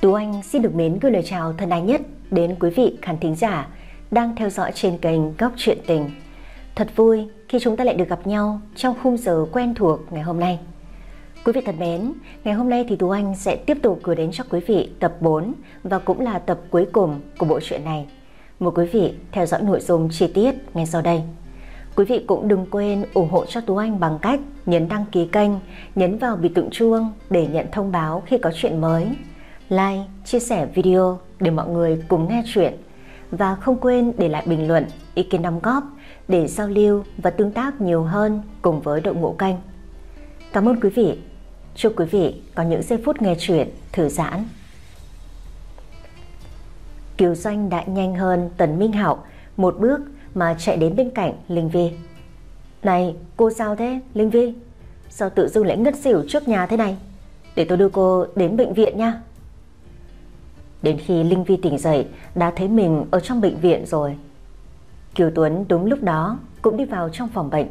Tú Anh xin được mến gửi lời chào thân ái nhất đến quý vị khán thính giả đang theo dõi trên kênh Góc Chuyện Tình. Thật vui khi chúng ta lại được gặp nhau trong khung giờ quen thuộc ngày hôm nay. Quý vị thân mến, ngày hôm nay thì Tú Anh sẽ tiếp tục gửi đến cho quý vị tập 4 và cũng là tập cuối cùng của bộ truyện này. Mời quý vị theo dõi nội dung chi tiết ngay sau đây. Quý vị cũng đừng quên ủng hộ cho Tú Anh bằng cách nhấn đăng ký kênh, nhấn vào biểu tượng chuông để nhận thông báo khi có chuyện mới like, chia sẻ video để mọi người cùng nghe chuyện và không quên để lại bình luận, ý kiến đóng góp để giao lưu và tương tác nhiều hơn cùng với đội ngũ kênh. Cảm ơn quý vị. Chúc quý vị có những giây phút nghe chuyện thư giãn. Kiều Doanh đã nhanh hơn Tần Minh Hạo một bước mà chạy đến bên cạnh Linh Vi. Này, cô sao thế, Linh Vi? Sao tự dưng lại ngất xỉu trước nhà thế này? Để tôi đưa cô đến bệnh viện nha. Đến khi Linh Vi tỉnh dậy, Đã thấy mình ở trong bệnh viện rồi. Kiều Tuấn đúng lúc đó Cũng đi vào trong phòng bệnh.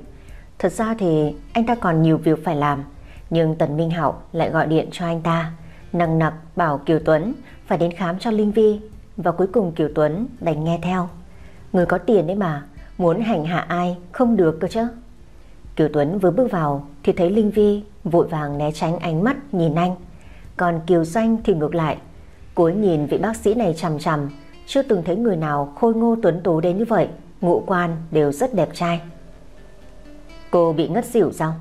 Thật ra thì anh ta còn nhiều việc phải làm, Nhưng Tần Minh Hạo lại gọi điện cho anh ta Nặng nặc bảo Kiều Tuấn Phải đến khám cho Linh Vi Và cuối cùng Kiều Tuấn đành nghe theo. Người có tiền đấy mà, Muốn hành hạ ai không được cơ chứ. Kiều Tuấn vừa bước vào Thì thấy Linh Vi vội vàng né tránh ánh mắt nhìn anh. Còn Kiều Danh thì ngược lại Cuối nhìn vị bác sĩ này chằm chằm, Chưa từng thấy người nào khôi ngô tuấn tú đến như vậy, Ngũ quan đều rất đẹp trai. Cô bị ngất xỉu sao?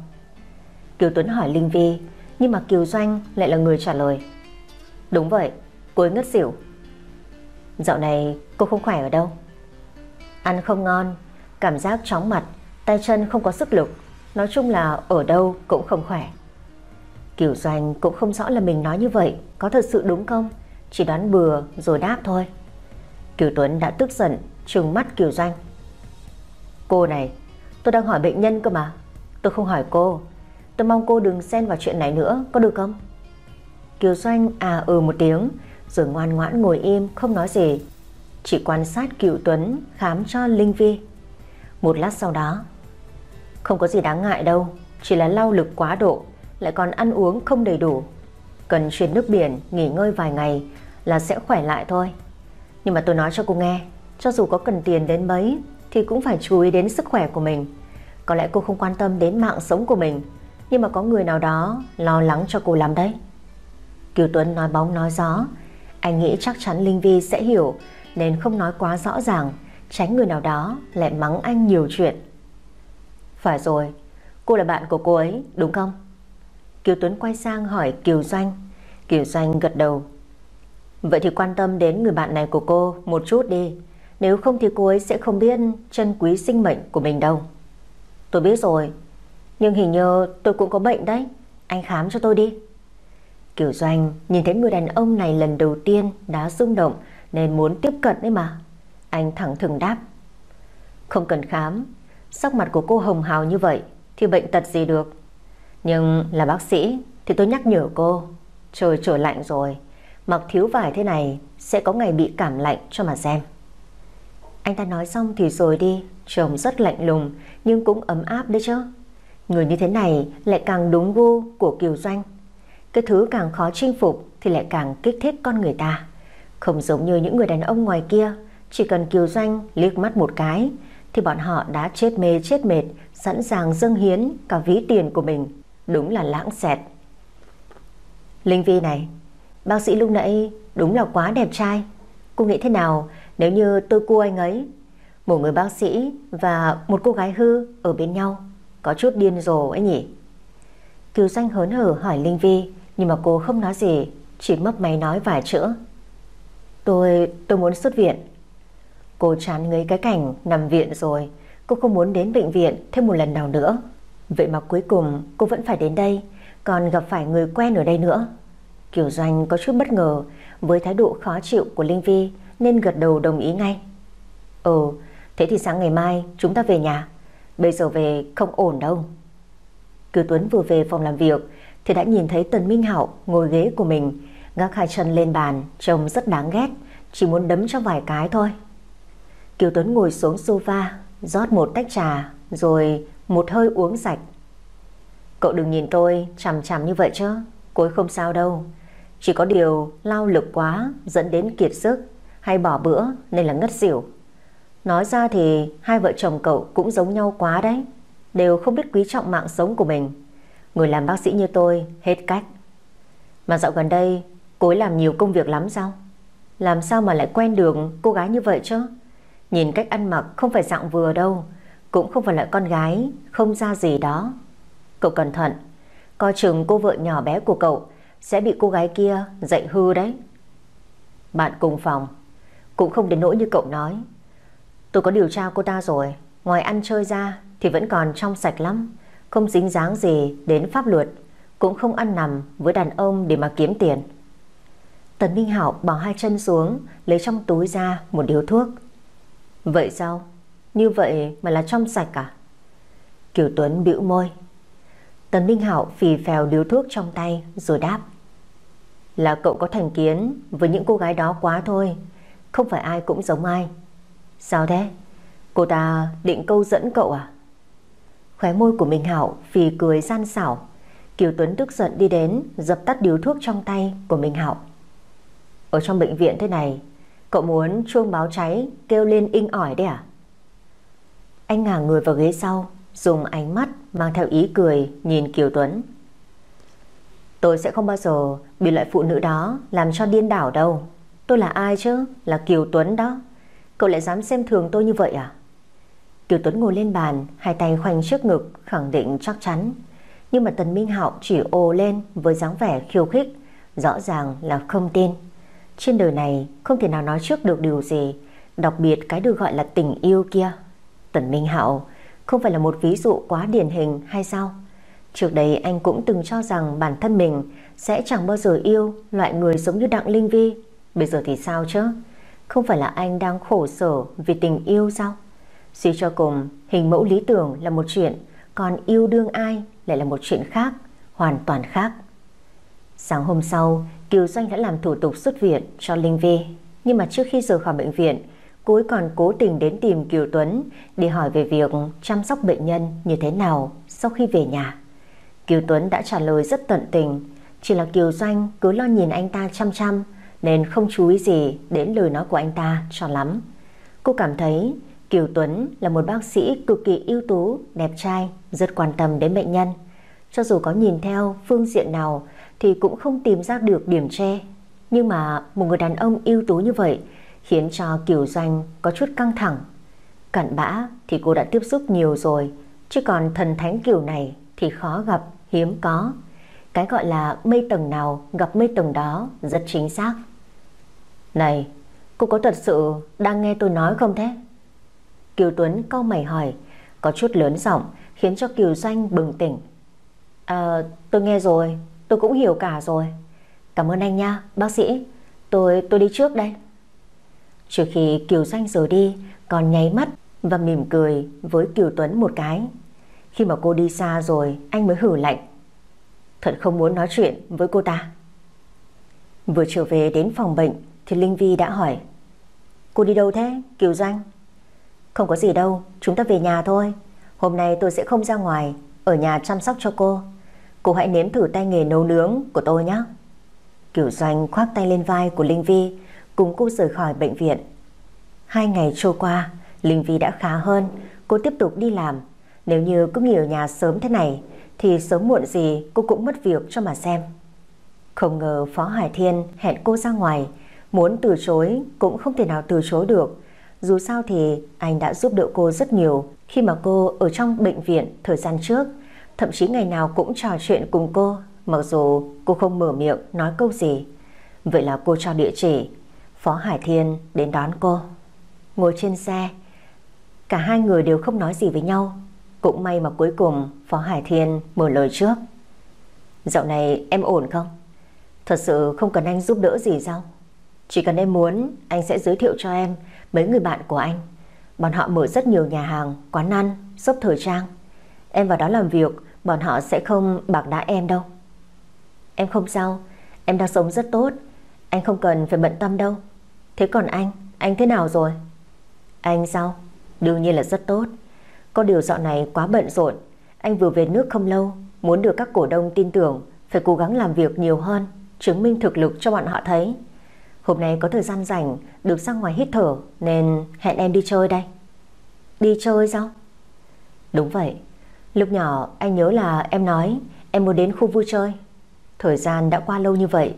Kiều Tuấn hỏi Linh Vi, Nhưng mà Kiều Doanh lại là người trả lời. Đúng vậy, Cô ấy ngất xỉu. Dạo này cô không khỏe ở đâu. Ăn không ngon, Cảm giác chóng mặt, Tay chân không có sức lực, Nói chung là ở đâu cũng không khỏe. Kiều Doanh cũng không rõ là mình nói như vậy Có thật sự đúng không? Chỉ đoán bừa rồi đáp thôi. Kiều Tuấn đã tức giận, Trừng mắt Kiều Doanh. Cô này, tôi đang hỏi bệnh nhân cơ mà. Tôi không hỏi cô. Tôi mong cô đừng xen vào chuyện này nữa, Có được không? Kiều Doanh à ừ một tiếng, Rồi ngoan ngoãn ngồi im, không nói gì. Chỉ quan sát Kiều Tuấn khám cho Linh Vi. Một lát sau đó, Không có gì đáng ngại đâu, Chỉ là lao lực quá độ, Lại còn ăn uống không đầy đủ. Cần chuyển nước biển nghỉ ngơi vài ngày là sẽ khỏe lại thôi. Nhưng mà tôi nói cho cô nghe, cho dù có cần tiền đến mấy thì cũng phải chú ý đến sức khỏe của mình. Có lẽ cô không quan tâm đến mạng sống của mình, nhưng mà có người nào đó lo lắng cho cô lắm đấy. Kiều Tuấn nói bóng nói gió, anh nghĩ chắc chắn Linh Vi sẽ hiểu nên không nói quá rõ ràng, tránh người nào đó lại mắng anh nhiều chuyện. Phải rồi, cô là bạn của cô ấy, đúng không? Kiều Tuấn quay sang hỏi Kiều Doanh. Kiều Doanh gật đầu. Vậy thì quan tâm đến người bạn này của cô một chút đi. Nếu không thì cô ấy sẽ không biết chân quý sinh mệnh của mình đâu. Tôi biết rồi. Nhưng hình như tôi cũng có bệnh đấy. Anh khám cho tôi đi. Kiều Doanh nhìn thấy người đàn ông này lần đầu tiên đã rung động Nên muốn tiếp cận đấy mà. Anh thẳng thừng đáp. Không cần khám. Sắc mặt của cô hồng hào như vậy Thì bệnh tật gì được? Nhưng là bác sĩ Thì tôi nhắc nhở cô, Trời trở lạnh rồi. Mặc thiếu vải thế này Sẽ có ngày bị cảm lạnh cho mà xem. Anh ta nói xong thì rồi đi. Chồng rất lạnh lùng Nhưng cũng ấm áp đấy chứ. Người như thế này lại càng đúng gu của Kiều Doanh. Cái thứ càng khó chinh phục Thì lại càng kích thích con người ta. Không giống như những người đàn ông ngoài kia, Chỉ cần Kiều Doanh liếc mắt một cái Thì bọn họ đã chết mê chết mệt, Sẵn sàng dâng hiến cả ví tiền của mình. Đúng là lãng xẹt. Linh Vi này Bác sĩ lúc nãy đúng là quá đẹp trai. Cô nghĩ thế nào nếu như tôi cua anh ấy Một người bác sĩ Và một cô gái hư ở bên nhau Có chút điên rồ ấy nhỉ? Kiều Danh hớn hở hỏi Linh Vi Nhưng mà cô không nói gì Chỉ mấp máy nói vài chữ. Tôi, tôi muốn xuất viện. Cô chán ngấy cái cảnh nằm viện rồi Cô không muốn đến bệnh viện thêm một lần nào nữa. Vậy mà cuối cùng cô vẫn phải đến đây Còn gặp phải người quen ở đây nữa Kiều Doanh có chút bất ngờ với thái độ khó chịu của Linh Vi nên gật đầu đồng ý ngay. Ừ, thế thì sáng ngày mai chúng ta về nhà. Bây giờ về không ổn đâu. Kiều Tuấn vừa về phòng làm việc thì đã nhìn thấy Tần Minh Hạo ngồi ghế của mình, gác hai chân lên bàn, trông rất đáng ghét, chỉ muốn đấm cho vài cái thôi. Kiều Tuấn ngồi xuống sofa, rót một tách trà, rồi một hơi uống sạch. Cậu đừng nhìn tôi chằm chằm như vậy chứ, cô ấy không sao đâu. Chỉ có điều lao lực quá dẫn đến kiệt sức hay bỏ bữa nên là ngất xỉu. Nói ra thì hai vợ chồng cậu cũng giống nhau quá đấy. Đều không biết quý trọng mạng sống của mình. Người làm bác sĩ như tôi hết cách. Mà dạo gần đây cô ấy làm nhiều công việc lắm sao? Làm sao mà lại quen được cô gái như vậy chứ? Nhìn cách ăn mặc không phải dạng vừa đâu cũng không phải là con gái, Không ra gì đó. Cậu cẩn thận, Coi chừng cô vợ nhỏ bé của cậu Sẽ bị cô gái kia dạy hư đấy. Bạn cùng phòng, Cũng không đến nỗi như cậu nói. Tôi có điều tra cô ta rồi, Ngoài ăn chơi ra thì vẫn còn trong sạch lắm, Không dính dáng gì đến pháp luật, Cũng không ăn nằm với đàn ông để mà kiếm tiền. Tần Minh Hảo bỏ hai chân xuống, Lấy trong túi ra một điếu thuốc. Vậy sao? Như vậy mà là trong sạch à? Kiều Tuấn bĩu môi. Tần Minh Hạo phì phèo điếu thuốc trong tay, rồi đáp. Là cậu có thành kiến với những cô gái đó quá thôi. Không phải ai cũng giống ai. Sao thế? Cô ta định câu dẫn cậu à? Khóe môi của Minh Hạo phì cười gian xảo. Kiều Tuấn tức giận đi đến, dập tắt điếu thuốc trong tay của Minh Hạo. Ở trong bệnh viện thế này, Cậu muốn chuông báo cháy kêu lên inh ỏi đấy à? Anh ngả người vào ghế sau, dùng ánh mắt mang theo ý cười nhìn Kiều Tuấn. Tôi sẽ không bao giờ bị loại phụ nữ đó làm cho điên đảo đâu. Tôi là ai chứ? Là Kiều Tuấn đó. Cậu lại dám xem thường tôi như vậy à? Kiều Tuấn ngồi lên bàn, hai tay khoanh trước ngực, khẳng định chắc chắn. Nhưng mà Tần Minh Hạo chỉ ồ lên với dáng vẻ khiêu khích, rõ ràng là không tin. Trên đời này không thể nào nói trước được điều gì Đặc biệt cái được gọi là tình yêu kia Tần Minh Hạo, Không phải là một ví dụ quá điển hình hay sao? Trước đây anh cũng từng cho rằng Bản thân mình sẽ chẳng bao giờ yêu Loại người giống như Đặng Linh Vi. Bây giờ thì sao chứ? Không phải là anh đang khổ sở Vì tình yêu sao? Suy cho cùng, hình mẫu lý tưởng là một chuyện, Còn yêu đương ai lại là một chuyện khác, Hoàn toàn khác. Sáng hôm sau, Kiều Doanh đã làm thủ tục xuất viện cho Linh Vi. Nhưng mà trước khi rời khỏi bệnh viện Cô ấy còn cố tình đến tìm Kiều Tuấn Để hỏi về việc chăm sóc bệnh nhân như thế nào Sau khi về nhà Kiều Tuấn đã trả lời rất tận tình Chỉ là Kiều Doanh cứ lo nhìn anh ta chăm chăm Nên không chú ý gì đến lời nói của anh ta cho lắm Cô cảm thấy Kiều Tuấn là một bác sĩ cực kỳ ưu tú, đẹp trai, rất quan tâm đến bệnh nhân. Cho dù có nhìn theo phương diện nào thì cũng không tìm ra được điểm che. Nhưng mà một người đàn ông ưu tú như vậy khiến cho Kiều Doanh có chút căng thẳng. Cặn bã thì cô đã tiếp xúc nhiều rồi, chứ còn thần thánh kiểu này thì khó gặp, hiếm có. Cái gọi là mây tầng nào gặp mây tầng đó rất chính xác. Này, cô có thật sự đang nghe tôi nói không thế? Kiều Tuấn cau mày hỏi, có chút lớn giọng khiến cho Kiều Doanh bừng tỉnh. À, tôi nghe rồi, Tôi cũng hiểu cả rồi Cảm ơn anh nha bác sĩ Tôi tôi đi trước đây Trước khi Kiều Doanh rời đi, Còn nháy mắt và mỉm cười Với Kiều Tuấn một cái. Khi mà cô đi xa rồi, Anh mới hử lạnh. Thật không muốn nói chuyện với cô ta. Vừa trở về đến phòng bệnh Thì Linh Vi đã hỏi, Cô đi đâu thế, Kiều Doanh Không có gì đâu, Chúng ta về nhà thôi. Hôm nay tôi sẽ không ra ngoài, Ở nhà chăm sóc cho cô. Cô hãy nếm thử tay nghề nấu nướng của tôi nhé Kiểu doanh khoác tay lên vai của Linh Vi Cùng cô rời khỏi bệnh viện. Hai ngày trôi qua, Linh Vi đã khá hơn. Cô tiếp tục đi làm. Nếu như cứ nghỉ ở nhà sớm thế này, Thì sớm muộn gì cô cũng mất việc cho mà xem. Không ngờ Phó Hải Thiên hẹn cô ra ngoài. Muốn từ chối cũng không thể nào từ chối được. Dù sao thì anh đã giúp đỡ cô rất nhiều Khi mà cô ở trong bệnh viện thời gian trước. Thậm chí ngày nào cũng trò chuyện cùng cô, Mặc dù cô không mở miệng nói câu gì. Vậy là cô cho địa chỉ Phó Hải Thiên đến đón cô. Ngồi trên xe Cả hai người đều không nói gì với nhau. Cũng may mà cuối cùng Phó Hải Thiên mở lời trước. Dạo này em ổn không? Thật sự không cần anh giúp đỡ gì sao? Chỉ cần em muốn Anh sẽ giới thiệu cho em Mấy người bạn của anh. Bọn họ mở rất nhiều nhà hàng, quán ăn, shop thời trang. Em vào đó làm việc Bọn họ sẽ không bạc đá em đâu. Em không sao Em đang sống rất tốt. Anh không cần phải bận tâm đâu. Thế còn anh, anh thế nào rồi Anh sao Đương nhiên là rất tốt Có điều dạo này quá bận rộn Anh vừa về nước không lâu Muốn được các cổ đông tin tưởng Phải cố gắng làm việc nhiều hơn chứng minh thực lực cho bọn họ thấy. Hôm nay có thời gian rảnh được ra ngoài hít thở nên hẹn em đi chơi đây. Đi chơi sao? Đúng vậy. Lúc nhỏ anh nhớ là em nói em muốn đến khu vui chơi. Thời gian đã qua lâu như vậy,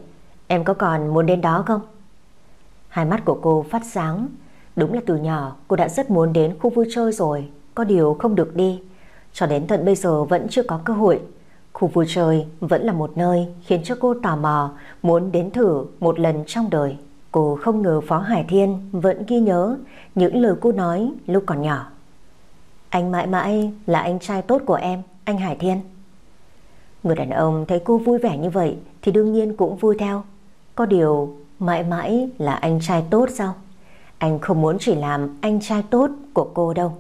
em có còn muốn đến đó không? Hai mắt của cô phát sáng. Đúng là từ nhỏ cô đã rất muốn đến khu vui chơi rồi, có điều không được đi. Cho đến tận bây giờ vẫn chưa có cơ hội. Khu vui chơi vẫn là một nơi khiến cho cô tò mò, muốn đến thử một lần trong đời. Cô không ngờ Phó Hải Thiên vẫn ghi nhớ những lời cô nói lúc còn nhỏ. Anh mãi mãi là anh trai tốt của em, anh Hải Thiên. Người đàn ông thấy cô vui vẻ như vậy thì đương nhiên cũng vui theo. Có điều mãi mãi là anh trai tốt sao? Anh không muốn chỉ làm anh trai tốt của cô đâu.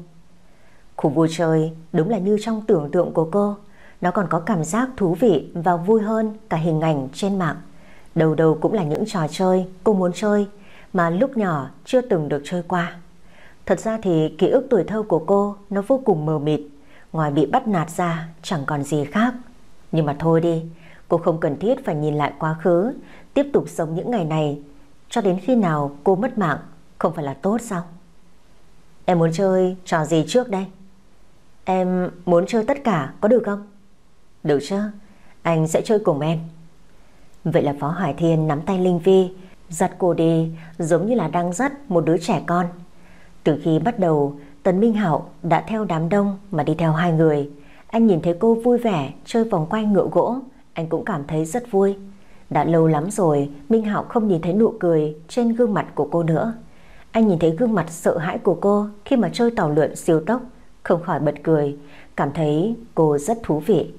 Khu vui chơi đúng là như trong tưởng tượng của cô. Nó còn có cảm giác thú vị và vui hơn cả hình ảnh trên mạng. Đầu đầu cũng là những trò chơi cô muốn chơi mà lúc nhỏ chưa từng được chơi qua. Thật ra thì ký ức tuổi thơ của cô nó vô cùng mờ mịt. Ngoài bị bắt nạt ra chẳng còn gì khác. Nhưng mà thôi đi, cô không cần thiết phải nhìn lại quá khứ, tiếp tục sống những ngày này cho đến khi nào cô mất mạng không phải là tốt sao? Em muốn chơi trò gì trước đây? Em muốn chơi tất cả có được không? Được chứ, anh sẽ chơi cùng em. Vậy là Phó Hải Thiên nắm tay Linh Vi, dắt cô đi giống như là đang dắt một đứa trẻ con. Từ khi bắt đầu, Tần Minh Hạo đã theo đám đông mà đi theo hai người. Anh nhìn thấy cô vui vẻ chơi vòng quay ngựa gỗ, anh cũng cảm thấy rất vui. Đã lâu lắm rồi, Minh Hạo không nhìn thấy nụ cười trên gương mặt của cô nữa. Anh nhìn thấy gương mặt sợ hãi của cô khi mà chơi tàu lượn siêu tốc, không khỏi bật cười, cảm thấy cô rất thú vị.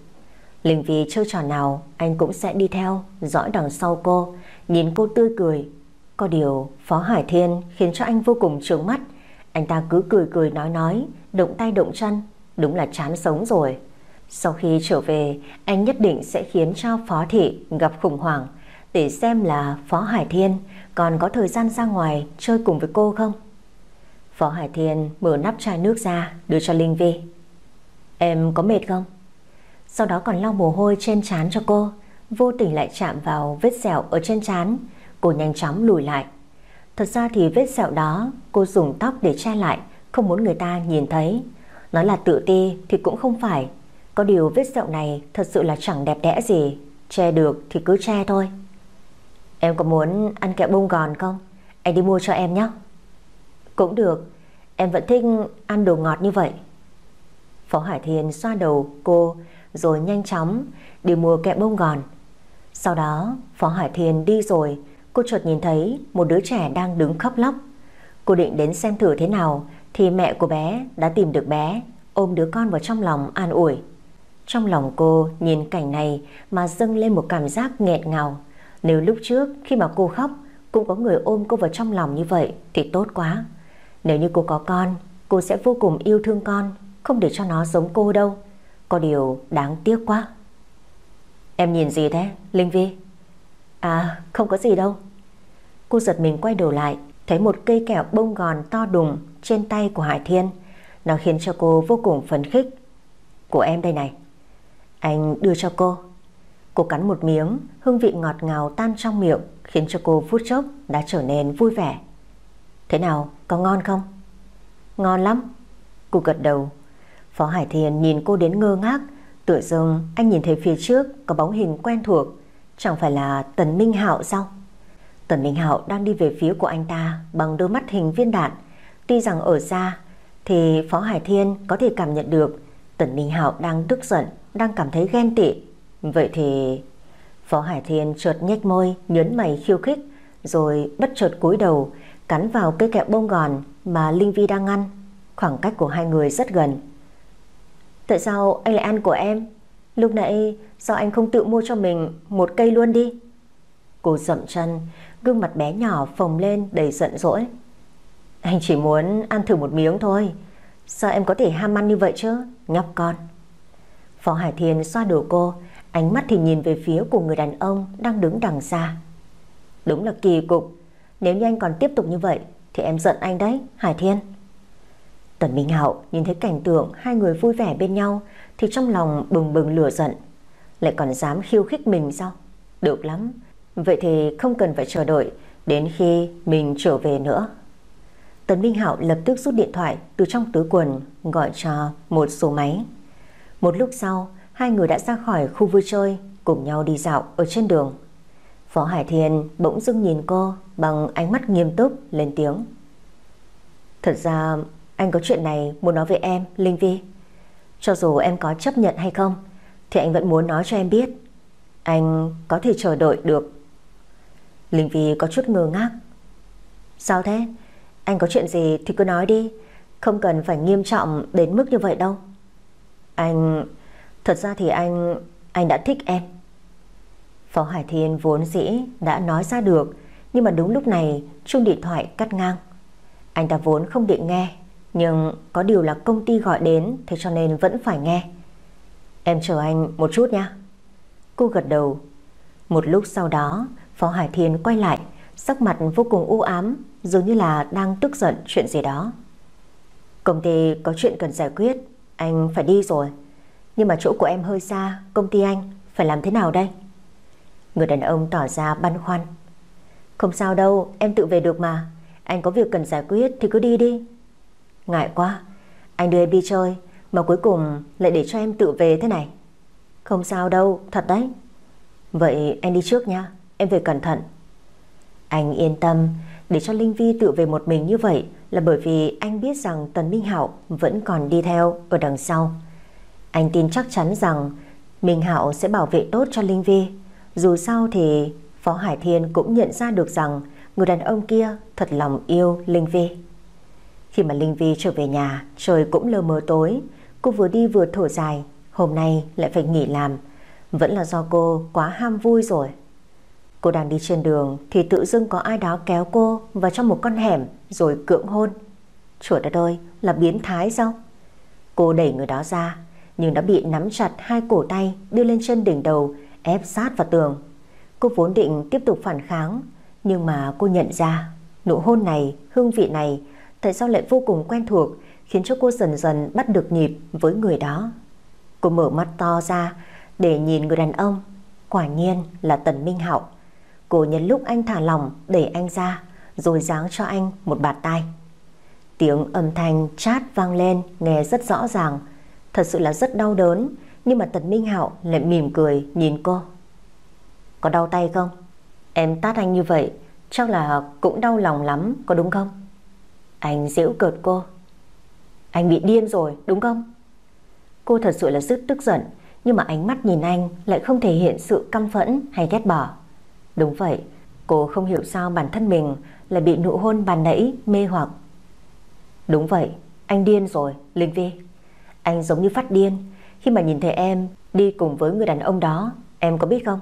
Linh Vi chơi trò nào anh cũng sẽ đi theo, dõi đằng sau cô, nhìn cô tươi cười. Có điều Phó Hải Thiên khiến cho anh vô cùng trướng mắt. Anh ta cứ cười cười nói nói, động tay động chân, đúng là chán sống rồi. Sau khi trở về, anh nhất định sẽ khiến cho Phó Thị gặp khủng hoảng để xem là Phó Hải Thiên còn có thời gian ra ngoài chơi cùng với cô không. Phó Hải Thiên mở nắp chai nước ra đưa cho Linh Vi. Em có mệt không? Sau đó còn lau mồ hôi trên trán cho cô, vô tình lại chạm vào vết sẹo ở trên trán. Cô nhanh chóng lùi lại. Thật ra thì vết sẹo đó cô dùng tóc để che lại, không muốn người ta nhìn thấy. Nói là tự ti thì cũng không phải. Có điều vết sẹo này thật sự là chẳng đẹp đẽ gì. Che được thì cứ che thôi. Em có muốn ăn kẹo bông gòn không? Anh đi mua cho em nhé. Cũng được, em vẫn thích ăn đồ ngọt như vậy. Phó Hải Thiên xoa đầu cô rồi nhanh chóng đi mua kẹo bông gòn. Sau đó Phó Hải Thiên đi rồi, cô chợt nhìn thấy một đứa trẻ đang đứng khóc lóc. Cô định đến xem thử thế nào thì mẹ của bé đã tìm được bé, ôm đứa con vào trong lòng an ủi. Trong lòng cô nhìn cảnh này mà dâng lên một cảm giác nghẹn ngào. Nếu lúc trước khi mà cô khóc cũng có người ôm cô vào trong lòng như vậy thì tốt quá. Nếu như cô có con, cô sẽ vô cùng yêu thương con, không để cho nó giống cô đâu. Có điều đáng tiếc quá. Em nhìn gì thế, Linh Vi? À, không có gì đâu. Cô giật mình quay đầu lại, thấy một cây kẹo bông gòn to đùng trên tay của Hải Thiên. Nó khiến cho cô vô cùng phấn khích. Của em đây này. Anh đưa cho cô. Cô cắn một miếng, hương vị ngọt ngào tan trong miệng khiến cho cô phút chốc đã trở nên vui vẻ. Thế nào, có ngon không? Ngon lắm. Cô gật đầu. Phó Hải Thiên nhìn cô đến ngơ ngác, tựa dưng anh nhìn thấy phía trước có bóng hình quen thuộc, chẳng phải là Tần Minh Hạo sao? Tần Minh Hạo đang đi về phía của anh ta bằng đôi mắt hình viên đạn. Tuy rằng ở xa thì Phó Hải Thiên có thể cảm nhận được Tần Minh Hạo đang tức giận, đang cảm thấy ghen tị. Vậy thì Phó Hải Thiên chợt nhếch môi, nhớn mày khiêu khích, rồi bất chợt cúi đầu, cắn vào cây kẹo bông gòn mà Linh Vi đang ăn. Khoảng cách của hai người rất gần. Tại sao anh lại ăn của em? Lúc nãy sao anh không tự mua cho mình một cây luôn đi? Cô dậm chân, gương mặt bé nhỏ phồng lên đầy giận dỗi. Anh chỉ muốn ăn thử một miếng thôi. Sao em có thể ham ăn như vậy chứ? Nhóc con. Phó Hải Thiên xoa đầu cô, Ánh mắt thì nhìn về phía của người đàn ông đang đứng đằng xa. Đúng là kỳ cục. Nếu như anh còn tiếp tục như vậy thì em giận anh đấy, Hải Thiên. Tần Minh Hạo nhìn thấy cảnh tượng hai người vui vẻ bên nhau thì trong lòng bừng bừng lửa giận. Lại còn dám khiêu khích mình sao? Được lắm. Vậy thì không cần phải chờ đợi Đến khi mình trở về nữa Tần Minh Hạo lập tức rút điện thoại Từ trong túi quần, Gọi cho một số máy. Một lúc sau, Hai người đã ra khỏi khu vui chơi, Cùng nhau đi dạo ở trên đường. Phó Hải Thiên bỗng dưng nhìn cô Bằng ánh mắt nghiêm túc, lên tiếng. Thật ra, anh có chuyện này muốn nói với em, Linh Vi. Cho dù em có chấp nhận hay không, Thì anh vẫn muốn nói cho em biết. Anh có thể chờ đợi được. Linh Vi có chút ngơ ngác. Sao thế? Anh có chuyện gì thì cứ nói đi. Không cần phải nghiêm trọng đến mức như vậy đâu. Anh, Thật ra thì anh Anh đã thích em. Phó Hải Thiên vốn dĩ đã nói ra được, Nhưng mà đúng lúc này chuông điện thoại cắt ngang. Anh ta vốn không định nghe, Nhưng có điều là công ty gọi đến, Thế cho nên vẫn phải nghe. Em chờ anh một chút nha. Cô gật đầu. Một lúc sau đó, Phó Hải Thiên quay lại, Sắc mặt vô cùng u ám. Dường như là đang tức giận chuyện gì đó. Công ty có chuyện cần giải quyết, Anh phải đi rồi. Nhưng mà chỗ của em hơi xa, Công ty anh phải làm thế nào đây? Người đàn ông tỏ ra băn khoăn. Không sao đâu, em tự về được mà. Anh có việc cần giải quyết thì cứ đi đi. Ngại quá, Anh đưa em đi chơi, Mà cuối cùng lại để cho em tự về thế này. Không sao đâu, thật đấy. Vậy anh đi trước nha Em về cẩn thận. Anh yên tâm để cho Linh Vi tự về một mình như vậy Là bởi vì anh biết rằng Tần Minh Hạo Vẫn còn đi theo ở đằng sau. Anh tin chắc chắn rằng Minh Hạo sẽ bảo vệ tốt cho Linh Vi. Dù sao thì Phó Hải Thiên cũng nhận ra được rằng Người đàn ông kia thật lòng yêu Linh Vi. Khi mà Linh Vi trở về nhà, Trời cũng lờ mờ tối. Cô vừa đi vừa thở dài, Hôm nay lại phải nghỉ làm. Vẫn là do cô quá ham vui rồi. Cô đang đi trên đường Thì tự dưng có ai đó kéo cô Vào trong một con hẻm rồi cưỡng hôn. Chúa đất ơi là biến thái sao? Cô đẩy người đó ra Nhưng đã bị nắm chặt hai cổ tay Đưa lên chân đỉnh đầu Ép sát vào tường. Cô vốn định tiếp tục phản kháng Nhưng mà cô nhận ra Nụ hôn này, hương vị này Tại sao lại vô cùng quen thuộc Khiến cho cô dần dần bắt được nhịp với người đó. Cô mở mắt to ra Để nhìn người đàn ông Quả nhiên là Tần Minh Hạo. Cô nhân lúc anh thả lỏng, đẩy anh ra, Rồi giáng cho anh một bạt tay Tiếng âm thanh chát vang lên, Nghe rất rõ ràng Thật sự là rất đau đớn, Nhưng mà Tần Minh Hạo lại mỉm cười nhìn cô Có đau tay không? Em tát anh như vậy, Chắc là cũng đau lòng lắm, Có đúng không? Anh giễu cợt cô Anh bị điên rồi, đúng không? Cô thật sự là rất tức giận, Nhưng mà ánh mắt nhìn anh Lại không thể hiện sự căm phẫn hay ghét bỏ Đúng vậy, cô không hiểu sao bản thân mình lại bị nụ hôn bàn nãy mê hoặc. Đúng vậy, anh điên rồi, Linh Vi. Anh giống như phát điên khi mà nhìn thấy em đi cùng với người đàn ông đó, em có biết không?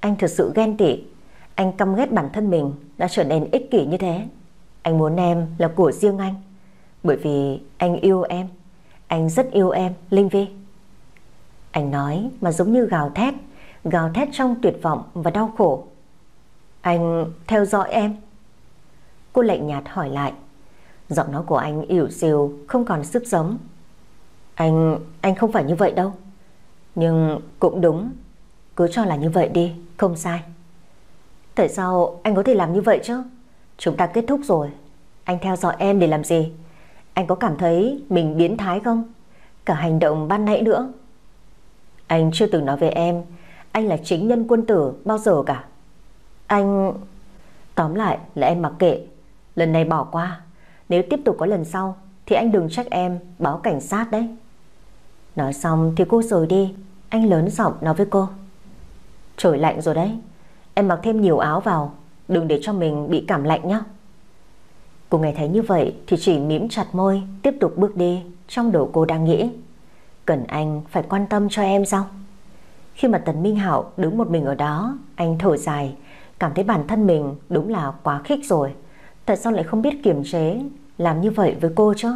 Anh thật sự ghen tị, anh căm ghét bản thân mình đã trở nên ích kỷ như thế. Anh muốn em là của riêng anh, bởi vì anh yêu em, anh rất yêu em, Linh Vi. Anh nói mà giống như gào thét gào thét trong tuyệt vọng và đau khổ. Anh theo dõi em. Cô lạnh nhạt hỏi lại. Giọng nói của anh ỉu xìu không còn sức sống. Anh, anh không phải như vậy đâu. Nhưng cũng đúng. Cứ cho là như vậy đi, không sai. Tại sao anh có thể làm như vậy chứ? Chúng ta kết thúc rồi. Anh theo dõi em để làm gì? Anh có cảm thấy mình biến thái không? Cả hành động ban nãy nữa. Anh chưa từng nói về em anh là chính nhân quân tử, bao giờ cả? Anh... Tóm lại là em mặc kệ. Lần này bỏ qua. Nếu tiếp tục có lần sau, Thì anh đừng trách em, báo cảnh sát đấy. Nói xong thì cô rời đi. Anh lớn giọng nói với cô. Trời lạnh rồi đấy. Em mặc thêm nhiều áo vào. Đừng để cho mình bị cảm lạnh nhé Cô nghe thấy như vậy Thì chỉ mím chặt môi, Tiếp tục bước đi Trong đầu cô đang nghĩ. Cần anh phải quan tâm cho em sao? Khi mà Tần Minh Hạo đứng một mình ở đó, anh thở dài, cảm thấy bản thân mình đúng là quá khích rồi. Tại sao lại không biết kiềm chế, làm như vậy với cô chứ?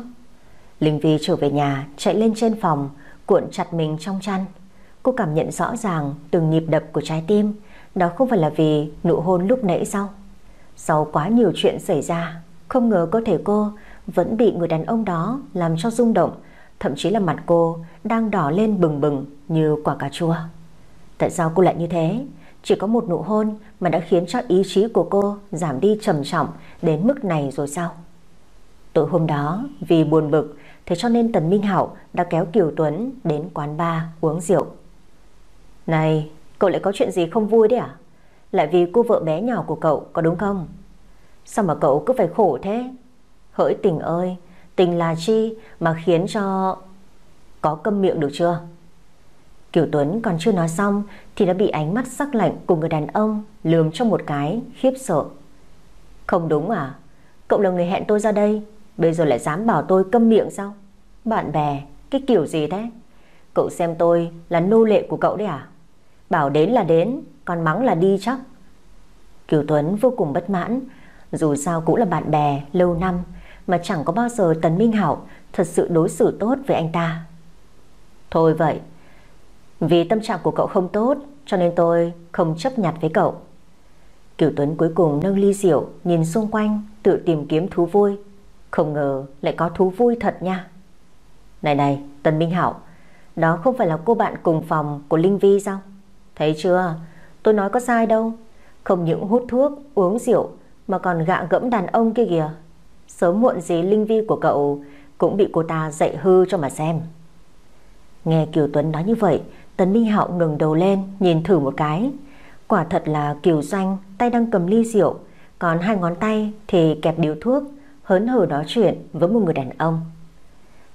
Linh Vi trở về nhà, chạy lên trên phòng, cuộn chặt mình trong chăn. Cô cảm nhận rõ ràng từng nhịp đập của trái tim, đó không phải là vì nụ hôn lúc nãy sao? Sau quá nhiều chuyện xảy ra, không ngờ cơ thể cô vẫn bị người đàn ông đó làm cho rung động, thậm chí là mặt cô đang đỏ lên bừng bừng như quả cà chua. Tại sao cô lại như thế? Chỉ có một nụ hôn mà đã khiến cho ý chí của cô giảm đi trầm trọng đến mức này rồi sao? Tối hôm đó, vì buồn bực, Thế cho nên Tần Minh Hảo đã kéo Kiều Tuấn đến quán bar uống rượu. Này, cậu lại có chuyện gì không vui đấy à? Lại vì cô vợ bé nhỏ của cậu, có đúng không? Sao mà cậu cứ phải khổ thế? Hỡi tình ơi, Tình là chi mà khiến cho Có câm miệng được chưa? Kiều Tuấn còn chưa nói xong Thì đã bị ánh mắt sắc lạnh của người đàn ông Lườm cho một cái, khiếp sợ. Không đúng à? Cậu là người hẹn tôi ra đây, Bây giờ lại dám bảo tôi câm miệng sao? Bạn bè, Cái kiểu gì thế? Cậu xem tôi là nô lệ của cậu đấy à? Bảo đến là đến, Còn mắng là đi chắc. Kiều Tuấn vô cùng bất mãn, Dù sao cũng là bạn bè lâu năm, Mà chẳng có bao giờ Tần Minh Hảo Thật sự đối xử tốt với anh ta. Thôi vậy vì tâm trạng của cậu không tốt, Cho nên tôi không chấp nhặt với cậu. Kiều Tuấn cuối cùng nâng ly rượu, Nhìn xung quanh, tự tìm kiếm thú vui. Không ngờ lại có thú vui thật nha. Này này Tần Minh Hảo, Đó không phải là cô bạn cùng phòng của Linh Vi sao? Thấy chưa? Tôi nói có sai đâu. Không những hút thuốc, uống rượu, Mà còn gạ gẫm đàn ông kia kìa. Sớm muộn gì Linh Vi của cậu Cũng bị cô ta dạy hư cho mà xem. Nghe Kiều Tuấn nói như vậy Tần Minh Hạo ngừng đầu lên Nhìn thử một cái Quả thật là Kiều Doanh tay đang cầm ly rượu Còn hai ngón tay thì kẹp điếu thuốc hớn hở nói chuyện với một người đàn ông.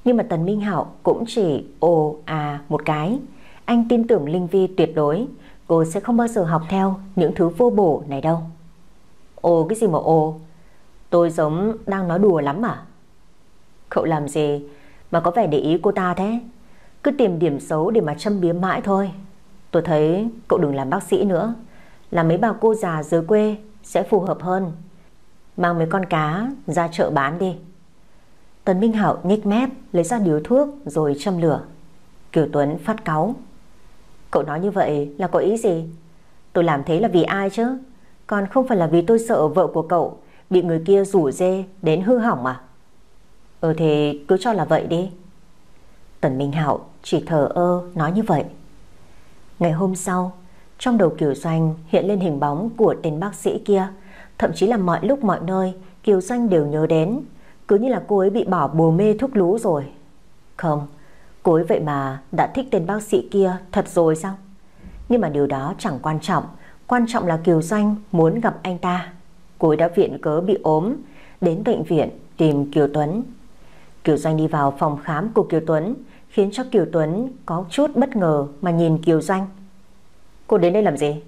Nhưng mà Tần Minh Hạo cũng chỉ ồ à một cái. Anh tin tưởng Linh Vi tuyệt đối, cô sẽ không bao giờ học theo những thứ vô bổ này đâu. Ồ cái gì mà ồ? Tôi giống đang nói đùa lắm à? Cậu làm gì mà có vẻ để ý cô ta thế? Cứ tìm điểm xấu để mà châm biếm mãi thôi. Tôi thấy cậu đừng làm bác sĩ nữa. Làm mấy bà cô già dưới quê sẽ phù hợp hơn. Mang mấy con cá ra chợ bán đi. Tần Minh Hạo nhếch mép, Lấy ra điếu thuốc rồi châm lửa. Kiều Tuấn phát cáu. Cậu nói như vậy là có ý gì? Tôi làm thế là vì ai chứ? Còn không phải là vì tôi sợ vợ của cậu Bị người kia rủ dê đến hư hỏng à? Ừ thì cứ cho là vậy đi. Tần Minh Hạo chỉ thờ ơ nói như vậy. Ngày hôm sau, Trong đầu Kiều Doanh hiện lên hình bóng của tên bác sĩ kia. Thậm chí là mọi lúc mọi nơi, Kiều Doanh đều nhớ đến. Cứ như là cô ấy bị bỏ bùa mê thuốc lú rồi. Không, Cô ấy vậy mà đã thích tên bác sĩ kia Thật rồi sao? Nhưng mà điều đó chẳng quan trọng. Quan trọng là Kiều Doanh muốn gặp anh ta. Cô ấy đã viện cớ bị ốm, Đến bệnh viện tìm Kiều Tuấn. Kiều Doanh đi vào phòng khám của Kiều Tuấn. Khiến cho Kiều Tuấn có chút bất ngờ Mà nhìn Kiều Doanh. Cô đến đây làm gì?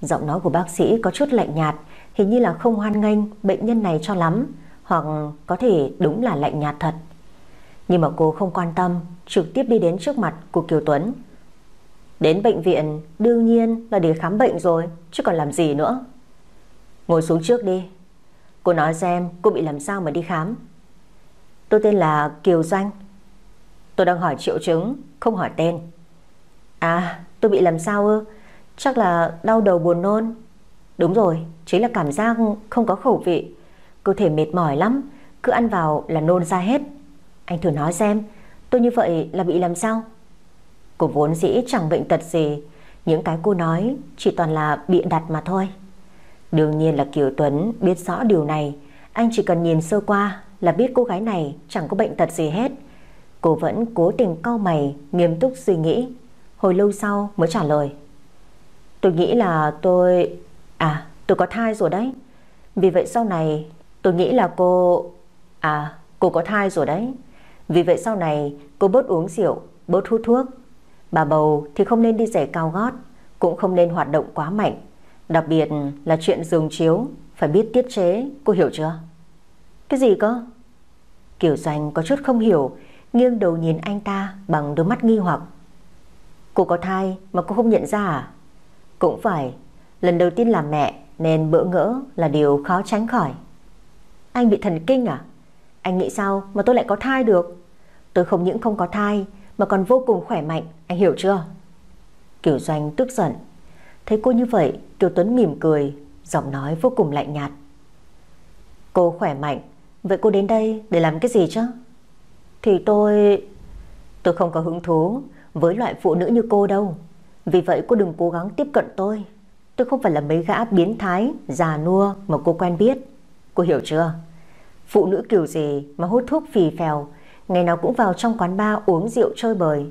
Giọng nói của bác sĩ có chút lạnh nhạt, Hình như là không hoan nghênh bệnh nhân này cho lắm, Hoặc có thể đúng là lạnh nhạt thật. Nhưng mà cô không quan tâm, Trực tiếp đi đến trước mặt của Kiều Tuấn. Đến bệnh viện, Đương nhiên là để khám bệnh rồi, Chứ còn làm gì nữa. Ngồi xuống trước đi. Cô nói xem cô bị làm sao mà đi khám. Tôi tên là Kiều Doanh. Tôi đang hỏi triệu chứng Không hỏi tên. À tôi bị làm sao ư? Chắc là đau đầu buồn nôn. Đúng rồi, chính là cảm giác không có khẩu vị. Cơ thể mệt mỏi lắm Cứ ăn vào là nôn ra hết. Anh thử nói xem Tôi như vậy là bị làm sao? Cô vốn dĩ chẳng bệnh tật gì Những cái cô nói chỉ toàn là bịa đặt mà thôi. Đương nhiên là Kiều Tuấn biết rõ điều này Anh chỉ cần nhìn sơ qua Là biết cô gái này chẳng có bệnh tật gì hết. Cô vẫn cố tình cau mày, Nghiêm túc suy nghĩ. Hồi lâu sau mới trả lời. Tôi nghĩ là tôi À tôi có thai rồi đấy. Vì vậy sau này, tôi nghĩ là cô À cô có thai rồi đấy. Vì vậy sau này, cô bớt uống rượu, Bớt hút thuốc. Bà bầu thì không nên đi giày cao gót, Cũng không nên hoạt động quá mạnh. Đặc biệt là chuyện giường chiếu, Phải biết tiết chế, cô hiểu chưa? Cái gì cơ? Kiều Doanh có chút không hiểu Nghiêng đầu nhìn anh ta bằng đôi mắt nghi hoặc Cô có thai mà cô không nhận ra à Cũng phải Lần đầu tiên làm mẹ nên bỡ ngỡ là điều khó tránh khỏi. Anh bị thần kinh à? Anh nghĩ sao mà tôi lại có thai được? Tôi không những không có thai mà còn vô cùng khỏe mạnh, anh hiểu chưa? Kiều Doanh tức giận. Thấy cô như vậy, Kiều Tuấn mỉm cười, giọng nói vô cùng lạnh nhạt. Cô khỏe mạnh, vậy cô đến đây để làm cái gì chứ? Thì tôi... Tôi không có hứng thú với loại phụ nữ như cô đâu. Vì vậy cô đừng cố gắng tiếp cận tôi. Tôi không phải là mấy gã biến thái, Già nua mà cô quen biết. Cô hiểu chưa? Phụ nữ kiểu gì mà hút thuốc phì phèo, Ngày nào cũng vào trong quán bar uống rượu chơi bời.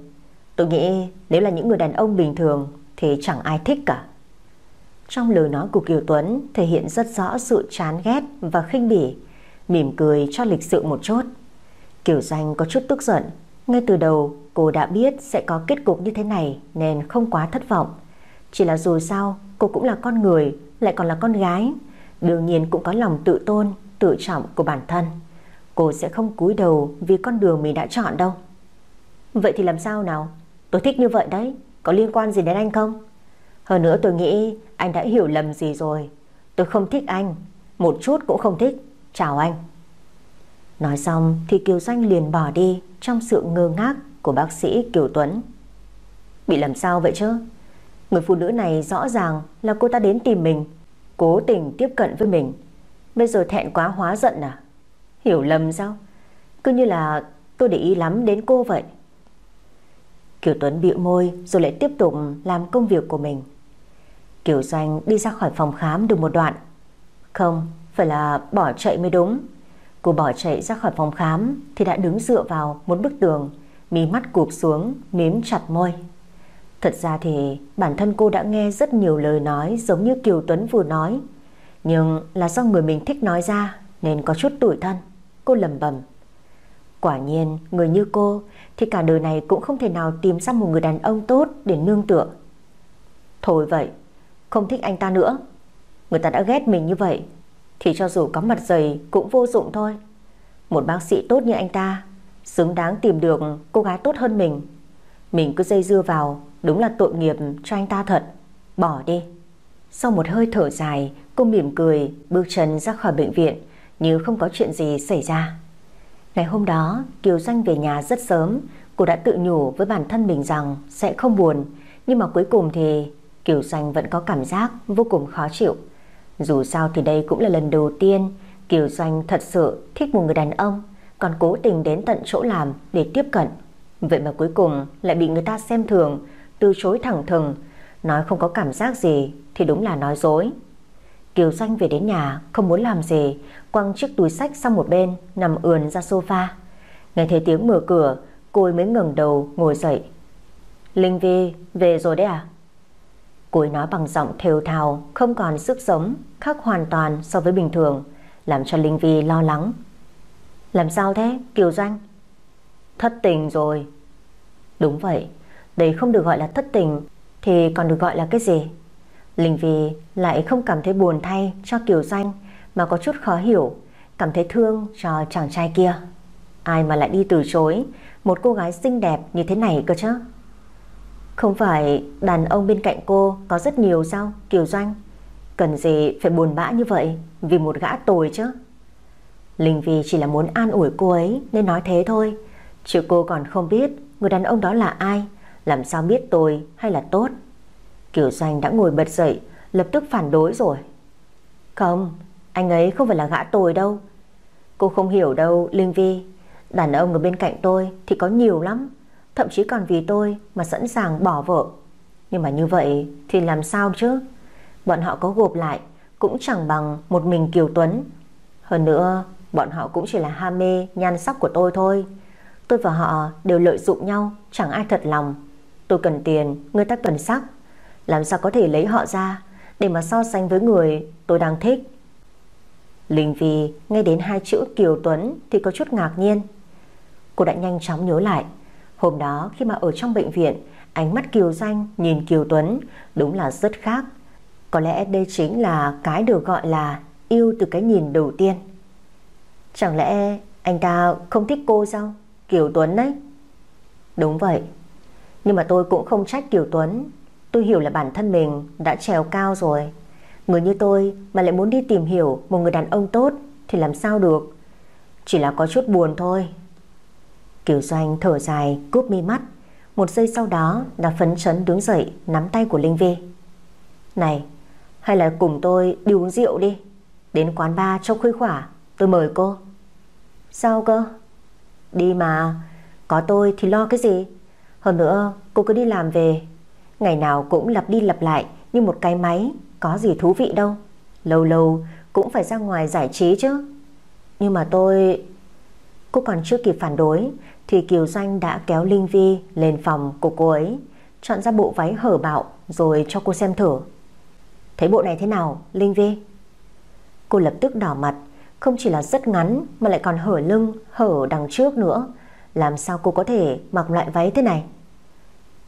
Tôi nghĩ nếu là những người đàn ông bình thường Thì chẳng ai thích cả. Trong lời nói của Kiều Tuấn Thể hiện rất rõ sự chán ghét và khinh bỉ, Mỉm cười cho lịch sự một chút. Kiều Danh có chút tức giận. Ngay từ đầu, cô đã biết sẽ có kết cục như thế này Nên không quá thất vọng. Chỉ là dù sao, cô cũng là con người, Lại còn là con gái. Đương nhiên cũng có lòng tự tôn, Tự trọng của bản thân. Cô sẽ không cúi đầu vì con đường mình đã chọn đâu. Vậy thì làm sao nào? Tôi thích như vậy đấy. Có liên quan gì đến anh không? Hơn nữa tôi nghĩ anh đã hiểu lầm gì rồi. Tôi không thích anh. Một chút cũng không thích. Chào anh. Nói xong thì Kiều Doanh liền bỏ đi Trong sự ngơ ngác của bác sĩ Kiều Tuấn. Bị làm sao vậy chứ? Người phụ nữ này rõ ràng là cô ta đến tìm mình, Cố tình tiếp cận với mình. Bây giờ thẹn quá hóa giận à? Hiểu lầm sao? Cứ như là tôi để ý lắm đến cô vậy. Kiều Tuấn bĩu môi Rồi lại tiếp tục làm công việc của mình. Kiều Doanh đi ra khỏi phòng khám được một đoạn. Không, Phải là bỏ chạy mới đúng. Cô bỏ chạy ra khỏi phòng khám Thì đã đứng dựa vào một bức tường, Mí mắt cụp xuống, Mím chặt môi. Thật ra thì bản thân cô đã nghe rất nhiều lời nói Giống như Kiều Tuấn vừa nói, Nhưng là do người mình thích nói ra Nên có chút tủi thân. Cô lầm bầm Quả nhiên, người như cô Thì cả đời này cũng không thể nào tìm ra một người đàn ông tốt Để nương tựa. Thôi vậy, Không thích anh ta nữa. Người ta đã ghét mình như vậy thì cho dù có mặt dày cũng vô dụng thôi. Một bác sĩ tốt như anh ta, Xứng đáng tìm được cô gái tốt hơn mình. Mình cứ dây dưa vào, Đúng là tội nghiệp cho anh ta thật. Bỏ đi. Sau một hơi thở dài, Cô mỉm cười, bước chân ra khỏi bệnh viện, Như không có chuyện gì xảy ra. Ngày hôm đó, Kiều Doanh về nhà rất sớm. Cô đã tự nhủ với bản thân mình rằng Sẽ không buồn, Nhưng mà cuối cùng thì Kiều Doanh vẫn có cảm giác vô cùng khó chịu. Dù sao thì đây cũng là lần đầu tiên Kiều Doanh thật sự thích một người đàn ông, Còn cố tình đến tận chỗ làm để tiếp cận. Vậy mà cuối cùng lại bị người ta xem thường, Từ chối thẳng thừng. Nói không có cảm giác gì Thì đúng là nói dối. Kiều Doanh về đến nhà, không muốn làm gì, Quăng chiếc túi sách sang một bên, Nằm ườn ra sofa. Nghe thấy tiếng mở cửa, Cô mới ngẩng đầu ngồi dậy. Linh Vi, về rồi đấy à? Cúi nói bằng giọng thều thào Không còn sức sống Khác hoàn toàn so với bình thường Làm cho Linh Vi lo lắng Làm sao thế Kiều Doanh Thất tình rồi Đúng vậy đấy không được gọi là thất tình Thì còn được gọi là cái gì Linh Vi lại không cảm thấy buồn thay cho Kiều Doanh mà có chút khó hiểu, cảm thấy thương cho chàng trai kia. Ai mà lại đi từ chối một cô gái xinh đẹp như thế này cơ chứ? Không phải đàn ông bên cạnh cô có rất nhiều sao, Kiều Doanh? Cần gì phải buồn bã như vậy vì một gã tồi chứ? Linh Vi chỉ là muốn an ủi cô ấy nên nói thế thôi. Chứ cô còn không biết người đàn ông đó là ai, làm sao biết tồi hay là tốt. Kiều Doanh đã ngồi bật dậy Lập tức phản đối rồi Không anh ấy không phải là gã tồi đâu Cô không hiểu đâu Linh Vi Đàn ông ở bên cạnh tôi thì có nhiều lắm Thậm chí còn vì tôi mà sẵn sàng bỏ vợ. Nhưng mà như vậy thì làm sao chứ? Bọn họ có gộp lại Cũng chẳng bằng một mình Kiều Tuấn. Hơn nữa Bọn họ cũng chỉ là ham mê nhan sắc của tôi thôi. Tôi và họ đều lợi dụng nhau Chẳng ai thật lòng. Tôi cần tiền, người ta cần sắc. Làm sao có thể lấy họ ra Để mà so sánh với người tôi đang thích? Linh Vi nghe đến hai chữ Kiều Tuấn Thì có chút ngạc nhiên. Cô đã nhanh chóng nhớ lại. Hôm đó, khi mà ở trong bệnh viện, Ánh mắt Kiều Danh nhìn Kiều Tuấn, Đúng là rất khác. Có lẽ đây chính là cái được gọi là Yêu từ cái nhìn đầu tiên. Chẳng lẽ anh ta không thích cô sao? Kiều Tuấn đấy Đúng vậy. Nhưng mà tôi cũng không trách Kiều Tuấn. Tôi hiểu là bản thân mình đã trèo cao rồi. Người như tôi mà lại muốn đi tìm hiểu một người đàn ông tốt thì làm sao được. Chỉ là có chút buồn thôi. Kiều Doanh thở dài cúp mi mắt. Một giây sau đó đã phấn chấn đứng dậy nắm tay của Linh Vi. Này, hay là cùng tôi đi uống rượu đi. Đến quán bar trong khuya khỏa, tôi mời cô. Sao cơ? Đi mà, có tôi thì lo cái gì? Hơn nữa, cô cứ đi làm về Ngày nào cũng lặp đi lặp lại như một cái máy có gì thú vị đâu Lâu lâu cũng phải ra ngoài giải trí chứ Nhưng mà tôi... Cô còn chưa kịp phản đối thì Kiều Doanh đã kéo Linh Vi lên phòng của cô ấy, Chọn ra bộ váy hở bạo Rồi cho cô xem thử. Thấy bộ này thế nào, Linh Vi? Cô lập tức đỏ mặt, Không chỉ là rất ngắn mà lại còn hở lưng, Hở đằng trước nữa. Làm sao cô có thể mặc loại váy thế này?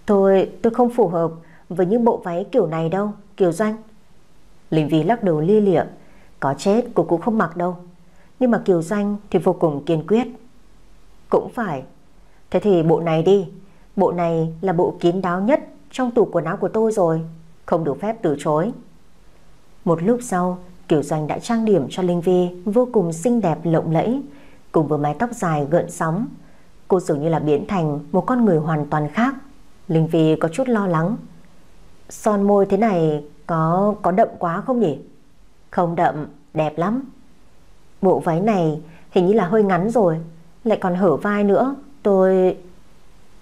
Thôi, tôi không phù hợp Với những bộ váy kiểu này đâu, Kiều Doanh. Linh Vi lắc đầu lia lịa, Có chết cô cũng không mặc đâu. Nhưng mà Kiều Doanh thì vô cùng kiên quyết. Cũng phải. Thế thì bộ này đi. Bộ này là bộ kín đáo nhất Trong tủ quần áo của tôi rồi. Không được phép từ chối. Một lúc sau Kiều Doanh đã trang điểm cho Linh Vi Vô cùng xinh đẹp lộng lẫy Cùng với mái tóc dài gợn sóng. Cô dường như là biến thành một con người hoàn toàn khác. Linh Vi có chút lo lắng. Son môi thế này có có đậm quá không nhỉ? Không đậm, đẹp lắm. Bộ váy này hình như là hơi ngắn rồi, lại còn hở vai nữa. Tôi...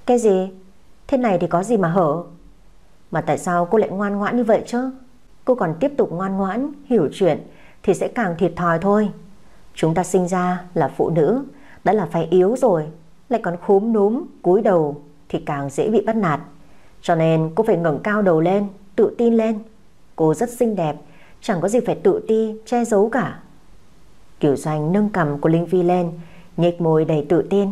Cái gì? Thế này thì có gì mà hở? Mà tại sao cô lại ngoan ngoãn như vậy chứ? Cô còn tiếp tục ngoan ngoãn, hiểu chuyện thì sẽ càng thiệt thòi thôi. Chúng ta sinh ra là phụ nữ, đã là phải yếu rồi, lại còn khúm núm, cúi đầu thì càng dễ bị bắt nạt. Cho nên cô phải ngẩng cao đầu lên, tự tin lên. Cô rất xinh đẹp, chẳng có gì phải tự ti, che giấu cả. Kiều Doanh nâng cầm của Linh Vi lên, nhếch môi đầy tự tin.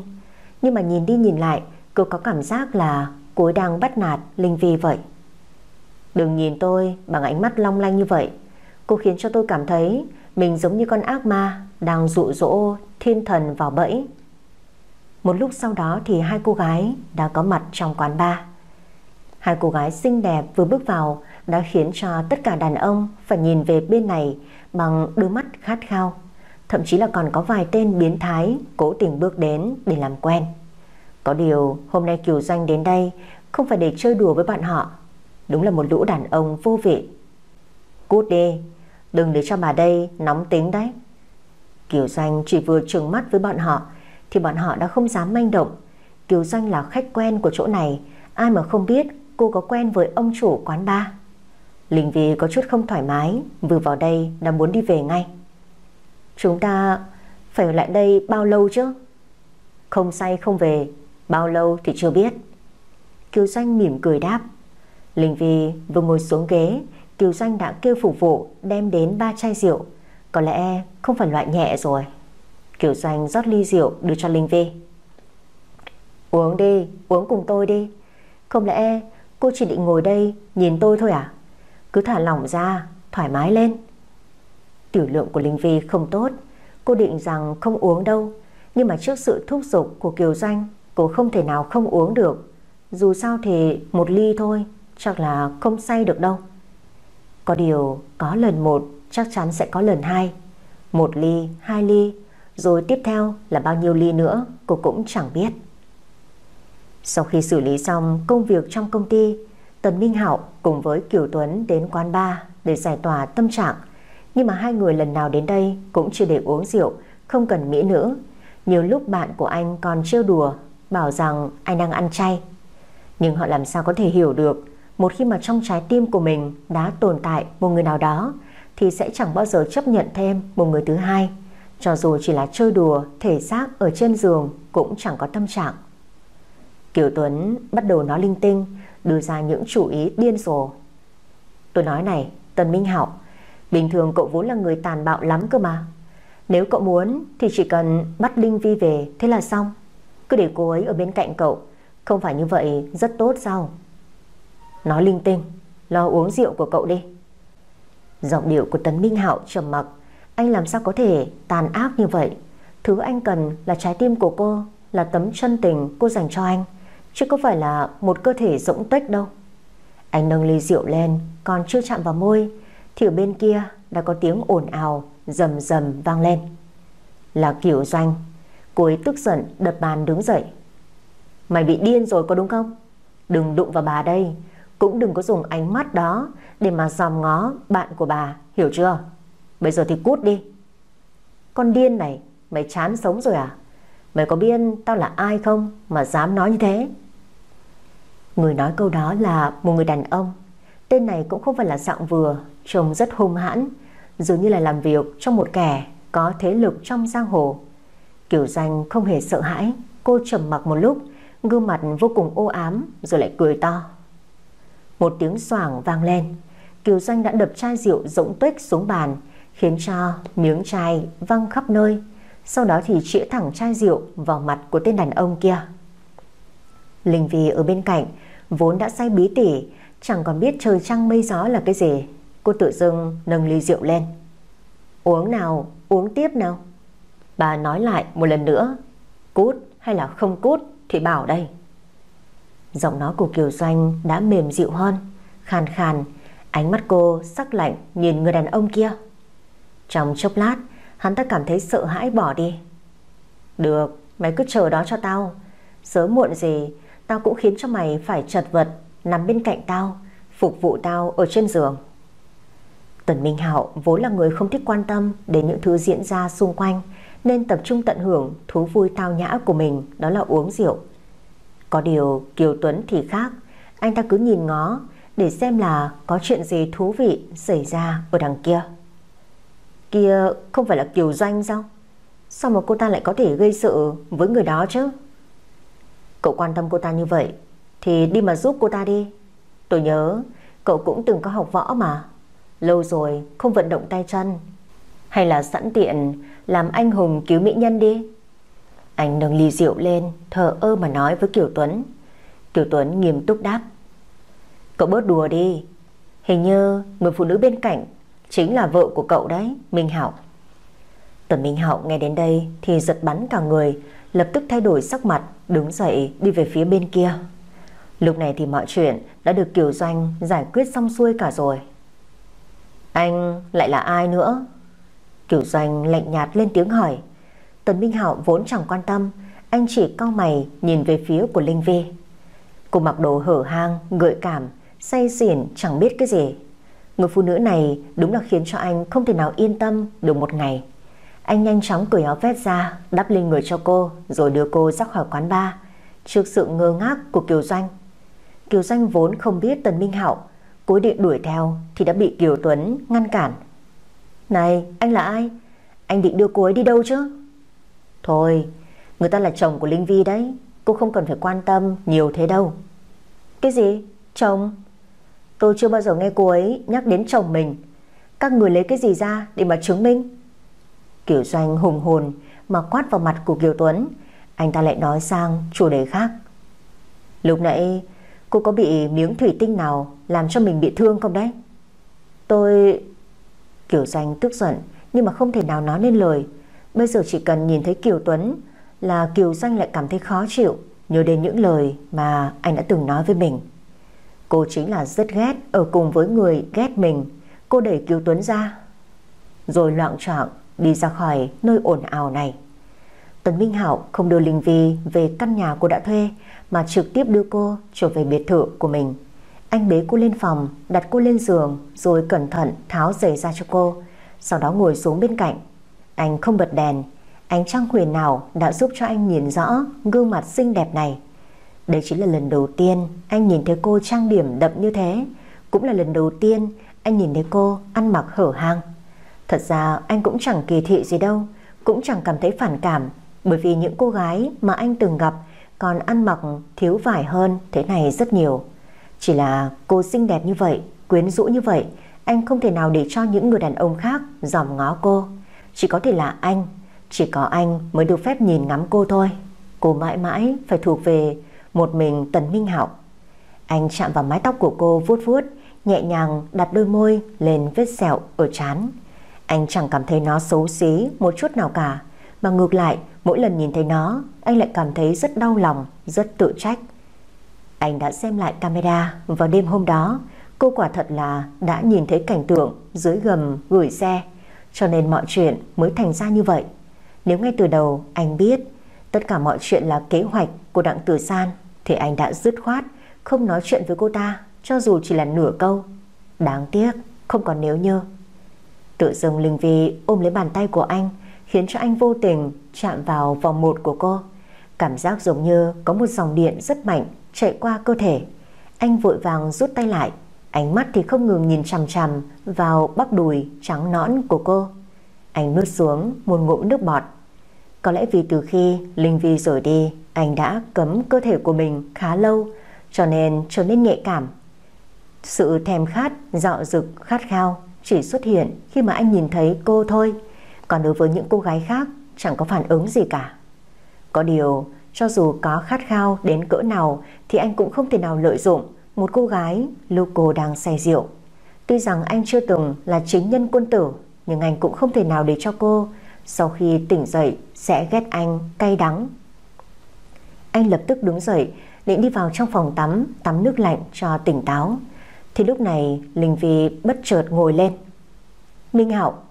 Nhưng mà nhìn đi nhìn lại, cô có cảm giác là cô đang bắt nạt Linh Vi vậy. Đừng nhìn tôi bằng ánh mắt long lanh như vậy. Cô khiến cho tôi cảm thấy mình giống như con ác ma đang dụ dỗ thiên thần vào bẫy. Một lúc sau đó thì hai cô gái đã có mặt trong quán bar. Hai cô gái xinh đẹp vừa bước vào đã khiến cho tất cả đàn ông phải nhìn về bên này bằng đôi mắt khát khao. Thậm chí là còn có vài tên biến thái cố tình bước đến để làm quen. Có điều hôm nay Kiều Doanh đến đây không phải để chơi đùa với bạn họ. Đúng là một lũ đàn ông vô vị. Cút đi, đừng để cho bà đây nóng tính đấy. Kiều Doanh chỉ vừa trừng mắt với bọn họ thì bọn họ đã không dám manh động. Kiều Doanh là khách quen của chỗ này, ai mà không biết cô có quen với ông chủ quán bar. Linh Vi có chút không thoải mái Vừa vào đây đã muốn đi về ngay Chúng ta phải ở lại đây bao lâu chứ? Không say không về, Bao lâu thì chưa biết. Kiều Doanh mỉm cười đáp. Linh Vi vừa ngồi xuống ghế, Kiều Doanh đã kêu phục vụ Đem đến ba chai rượu. Có lẽ không phải loại nhẹ rồi. Kiều Doanh rót ly rượu đưa cho Linh Vi. Uống đi, Uống cùng tôi đi. Không lẽ cô chỉ định ngồi đây Nhìn tôi thôi à? Cứ thả lỏng ra, Thoải mái lên. Tiểu lượng của Linh Vi không tốt. Cô định rằng không uống đâu Nhưng mà trước sự thúc giục của Kiều Doanh Cô không thể nào không uống được. Dù sao thì một ly thôi Chắc là không say được đâu. Có điều có lần một Chắc chắn sẽ có lần hai. Một ly, hai ly Rồi tiếp theo là bao nhiêu ly nữa Cô cũng chẳng biết. Sau khi xử lý xong công việc trong công ty Tần Minh Hạo cùng với Kiều Tuấn đến quán bar để giải tỏa tâm trạng. Nhưng mà hai người lần nào đến đây cũng chưa để uống rượu, không cần mỹ nữ. Nhiều lúc bạn của anh còn trêu đùa, bảo rằng anh đang ăn chay. Nhưng họ làm sao có thể hiểu được một khi mà trong trái tim của mình đã tồn tại một người nào đó thì sẽ chẳng bao giờ chấp nhận thêm một người thứ hai. Cho dù chỉ là chơi đùa, thể xác ở trên giường cũng chẳng có tâm trạng. Kiều Tuấn bắt đầu nói linh tinh đưa ra những chủ ý điên rồ. Tôi nói này, Tần Minh Hạo, bình thường cậu vốn là người tàn bạo lắm cơ mà. Nếu cậu muốn thì chỉ cần bắt Linh Vi về thế là xong. Cứ để cô ấy ở bên cạnh cậu, không phải như vậy rất tốt sao? Nói linh tinh, lo uống rượu của cậu đi. Giọng điệu của Tấn Minh Hạo trầm mặc, anh làm sao có thể tàn ác như vậy? Thứ anh cần là trái tim của cô, là tấm chân tình cô dành cho anh chứ có phải là một cơ thể rỗng tuếch đâu. Anh nâng ly rượu lên, còn chưa chạm vào môi, thì ở bên kia đã có tiếng ồn ào, rầm rầm vang lên. Là kiểu doanh, cô ấy tức giận đập bàn đứng dậy. Mày bị điên rồi có đúng không? Đừng đụng vào bà đây, cũng đừng có dùng ánh mắt đó để mà dòm ngó bạn của bà, hiểu chưa? Bây giờ thì cút đi. Con điên này, mày chán sống rồi à? Mày có biết tao là ai không mà dám nói như thế? Người nói câu đó là một người đàn ông Tên này cũng không phải là dạng vừa, Trông rất hung hãn, Dường như là làm việc trong một kẻ Có thế lực trong giang hồ. Kiều Danh không hề sợ hãi, Cô trầm mặc một lúc, Gương mặt vô cùng ô ám Rồi lại cười to. Một tiếng xoảng vang lên Kiều Danh đã đập chai rượu rỗng tuếch xuống bàn, Khiến cho miếng chai văng khắp nơi, Sau đó thì chĩa thẳng chai rượu Vào mặt của tên đàn ông kia. Linh Vi ở bên cạnh Vốn đã say bí tỉ Chẳng còn biết trời trăng mây gió là cái gì. Cô tự dưng nâng ly rượu lên. Uống nào, Uống tiếp nào. Bà nói lại một lần nữa. Cút hay là không cút thì bảo đây. Giọng nói của Kiều Doanh đã mềm dịu hơn. Khàn khàn, Ánh mắt cô sắc lạnh nhìn người đàn ông kia. Trong chốc lát, Hắn ta cảm thấy sợ hãi bỏ đi. Được, Mày cứ chờ đó cho tao. Sớm muộn gì, Tao cũng khiến cho mày phải chật vật. Nằm bên cạnh tao, Phục vụ tao ở trên giường. Tần Minh Hạo vốn là người không thích quan tâm Đến những thứ diễn ra xung quanh, Nên tập trung tận hưởng thú vui tao nhã của mình, Đó là uống rượu. Có điều Kiều Tuấn thì khác, Anh ta cứ nhìn ngó Để xem là có chuyện gì thú vị Xảy ra ở đằng kia. Kia không phải là Kiều Doanh sao? Sao mà cô ta lại có thể gây sự Với người đó chứ? Cậu quan tâm cô ta như vậy thì đi mà giúp cô ta đi. Tôi nhớ cậu cũng từng có học võ mà. Lâu rồi không vận động tay chân. Hay là sẵn tiện Làm anh hùng cứu mỹ nhân đi. Anh nâng ly rượu lên Thờ ơ mà nói với Kiều Tuấn. Kiều Tuấn nghiêm túc đáp. Cậu bớt đùa đi. Hình như người phụ nữ bên cạnh Chính là vợ của cậu đấy Minh Hảo Tần Minh Hạo nghe đến đây thì giật bắn cả người, lập tức thay đổi sắc mặt, đứng dậy đi về phía bên kia. Lúc này thì mọi chuyện đã được Kiều Doanh giải quyết xong xuôi cả rồi. Anh lại là ai nữa? Kiều Doanh lạnh nhạt lên tiếng hỏi. Tần Minh Hạo vốn chẳng quan tâm, anh chỉ cau mày nhìn về phía của Linh Vi. Cô mặc đồ hở hang, gợi cảm, say xỉn chẳng biết cái gì. Người phụ nữ này đúng là khiến cho anh không thể nào yên tâm được một ngày. Anh nhanh chóng cởi áo vest ra, đắp lên người cho cô, rồi đưa cô ra khỏi quán bar. Trước sự ngơ ngác của Kiều Doanh, Kiều danh vốn không biết Tần Minh Hạo, cố định đuổi theo thì đã bị Kiều Tuấn ngăn cản. Này, anh là ai? Anh định đưa cô ấy đi đâu chứ? Thôi, người ta là chồng của Linh Vi đấy, cô không cần phải quan tâm nhiều thế đâu. Cái gì? Chồng? Tôi chưa bao giờ nghe cô ấy nhắc đến chồng mình. Các người lấy cái gì ra để mà chứng minh? Kiều Doanh hùng hồn mà quát vào mặt của Kiều Tuấn. Anh ta lại nói sang chủ đề khác. Lúc nãy cô có bị miếng thủy tinh nào làm cho mình bị thương không đấy? Tôi... Kiều Doanh tức giận, nhưng mà không thể nào nói nên lời. Bây giờ chỉ cần nhìn thấy Kiều Tuấn là Kiều Doanh lại cảm thấy khó chịu, nhớ đến những lời mà anh đã từng nói với mình. Cô chính là rất ghét, ở cùng với người ghét mình. Cô đẩy Kiều Tuấn ra, rồi loạn trọng đi ra khỏi nơi ồn ào này. Tần Minh hảo không đưa Linh Vi về căn nhà cô đã thuê mà trực tiếp đưa cô trở về biệt thự của mình. Anh bế cô lên phòng, đặt cô lên giường rồi cẩn thận tháo giày ra cho cô, sau đó ngồi xuống bên cạnh. Anh không bật đèn, ánh trăng huyền nào đã giúp cho anh nhìn rõ gương mặt xinh đẹp này. Đây chính là lần đầu tiên anh nhìn thấy cô trang điểm đậm như thế, cũng là lần đầu tiên anh nhìn thấy cô ăn mặc hở hang. Thật ra anh cũng chẳng kỳ thị gì đâu Cũng chẳng cảm thấy phản cảm Bởi vì những cô gái mà anh từng gặp còn ăn mặc thiếu vải hơn Thế này rất nhiều. Chỉ là cô xinh đẹp như vậy, Quyến rũ như vậy, Anh không thể nào để cho những người đàn ông khác dòm ngó cô. Chỉ có thể là anh, Chỉ có anh mới được phép nhìn ngắm cô thôi. Cô mãi mãi phải thuộc về Một mình Tần Minh Hạo. Anh chạm vào mái tóc của cô vuốt vuốt, Nhẹ nhàng đặt đôi môi lên vết sẹo ở trán. Anh chẳng cảm thấy nó xấu xí một chút nào cả. Mà ngược lại, mỗi lần nhìn thấy nó, Anh lại cảm thấy rất đau lòng, Rất tự trách. Anh đã xem lại camera vào đêm hôm đó. Cô quả thật là đã nhìn thấy cảnh tượng Dưới gầm gửi xe. Cho nên mọi chuyện mới thành ra như vậy. Nếu ngay từ đầu anh biết Tất cả mọi chuyện là kế hoạch của Đặng Tử San, Thì anh đã dứt khoát Không nói chuyện với cô ta, Cho dù chỉ là nửa câu. Đáng tiếc, không còn nếu như Tự dưng Linh Vi ôm lấy bàn tay của anh khiến cho anh vô tình chạm vào vòng một của cô. Cảm giác giống như có một dòng điện rất mạnh chạy qua cơ thể. Anh vội vàng rút tay lại. Ánh mắt thì không ngừng nhìn chằm chằm vào bắp đùi trắng nõn của cô. Anh nuốt xuống một ngụm nước bọt. Có lẽ vì từ khi Linh Vi rời đi, anh đã cấm cơ thể của mình khá lâu, cho nên trở nên nhạy cảm. Sự thèm khát, dạo dực, khát khao chỉ xuất hiện khi mà anh nhìn thấy cô thôi. Còn đối với những cô gái khác chẳng có phản ứng gì cả. Có điều, cho dù có khát khao đến cỡ nào thì anh cũng không thể nào lợi dụng một cô gái lưu cô đang say rượu. Tuy rằng anh chưa từng là chính nhân quân tử, nhưng anh cũng không thể nào để cho cô sau khi tỉnh dậy sẽ ghét anh cay đắng. Anh lập tức đứng dậy, định đi vào trong phòng tắm, tắm nước lạnh cho tỉnh táo. Thì lúc này Linh Vi bất chợt ngồi lên. Minh Hạo.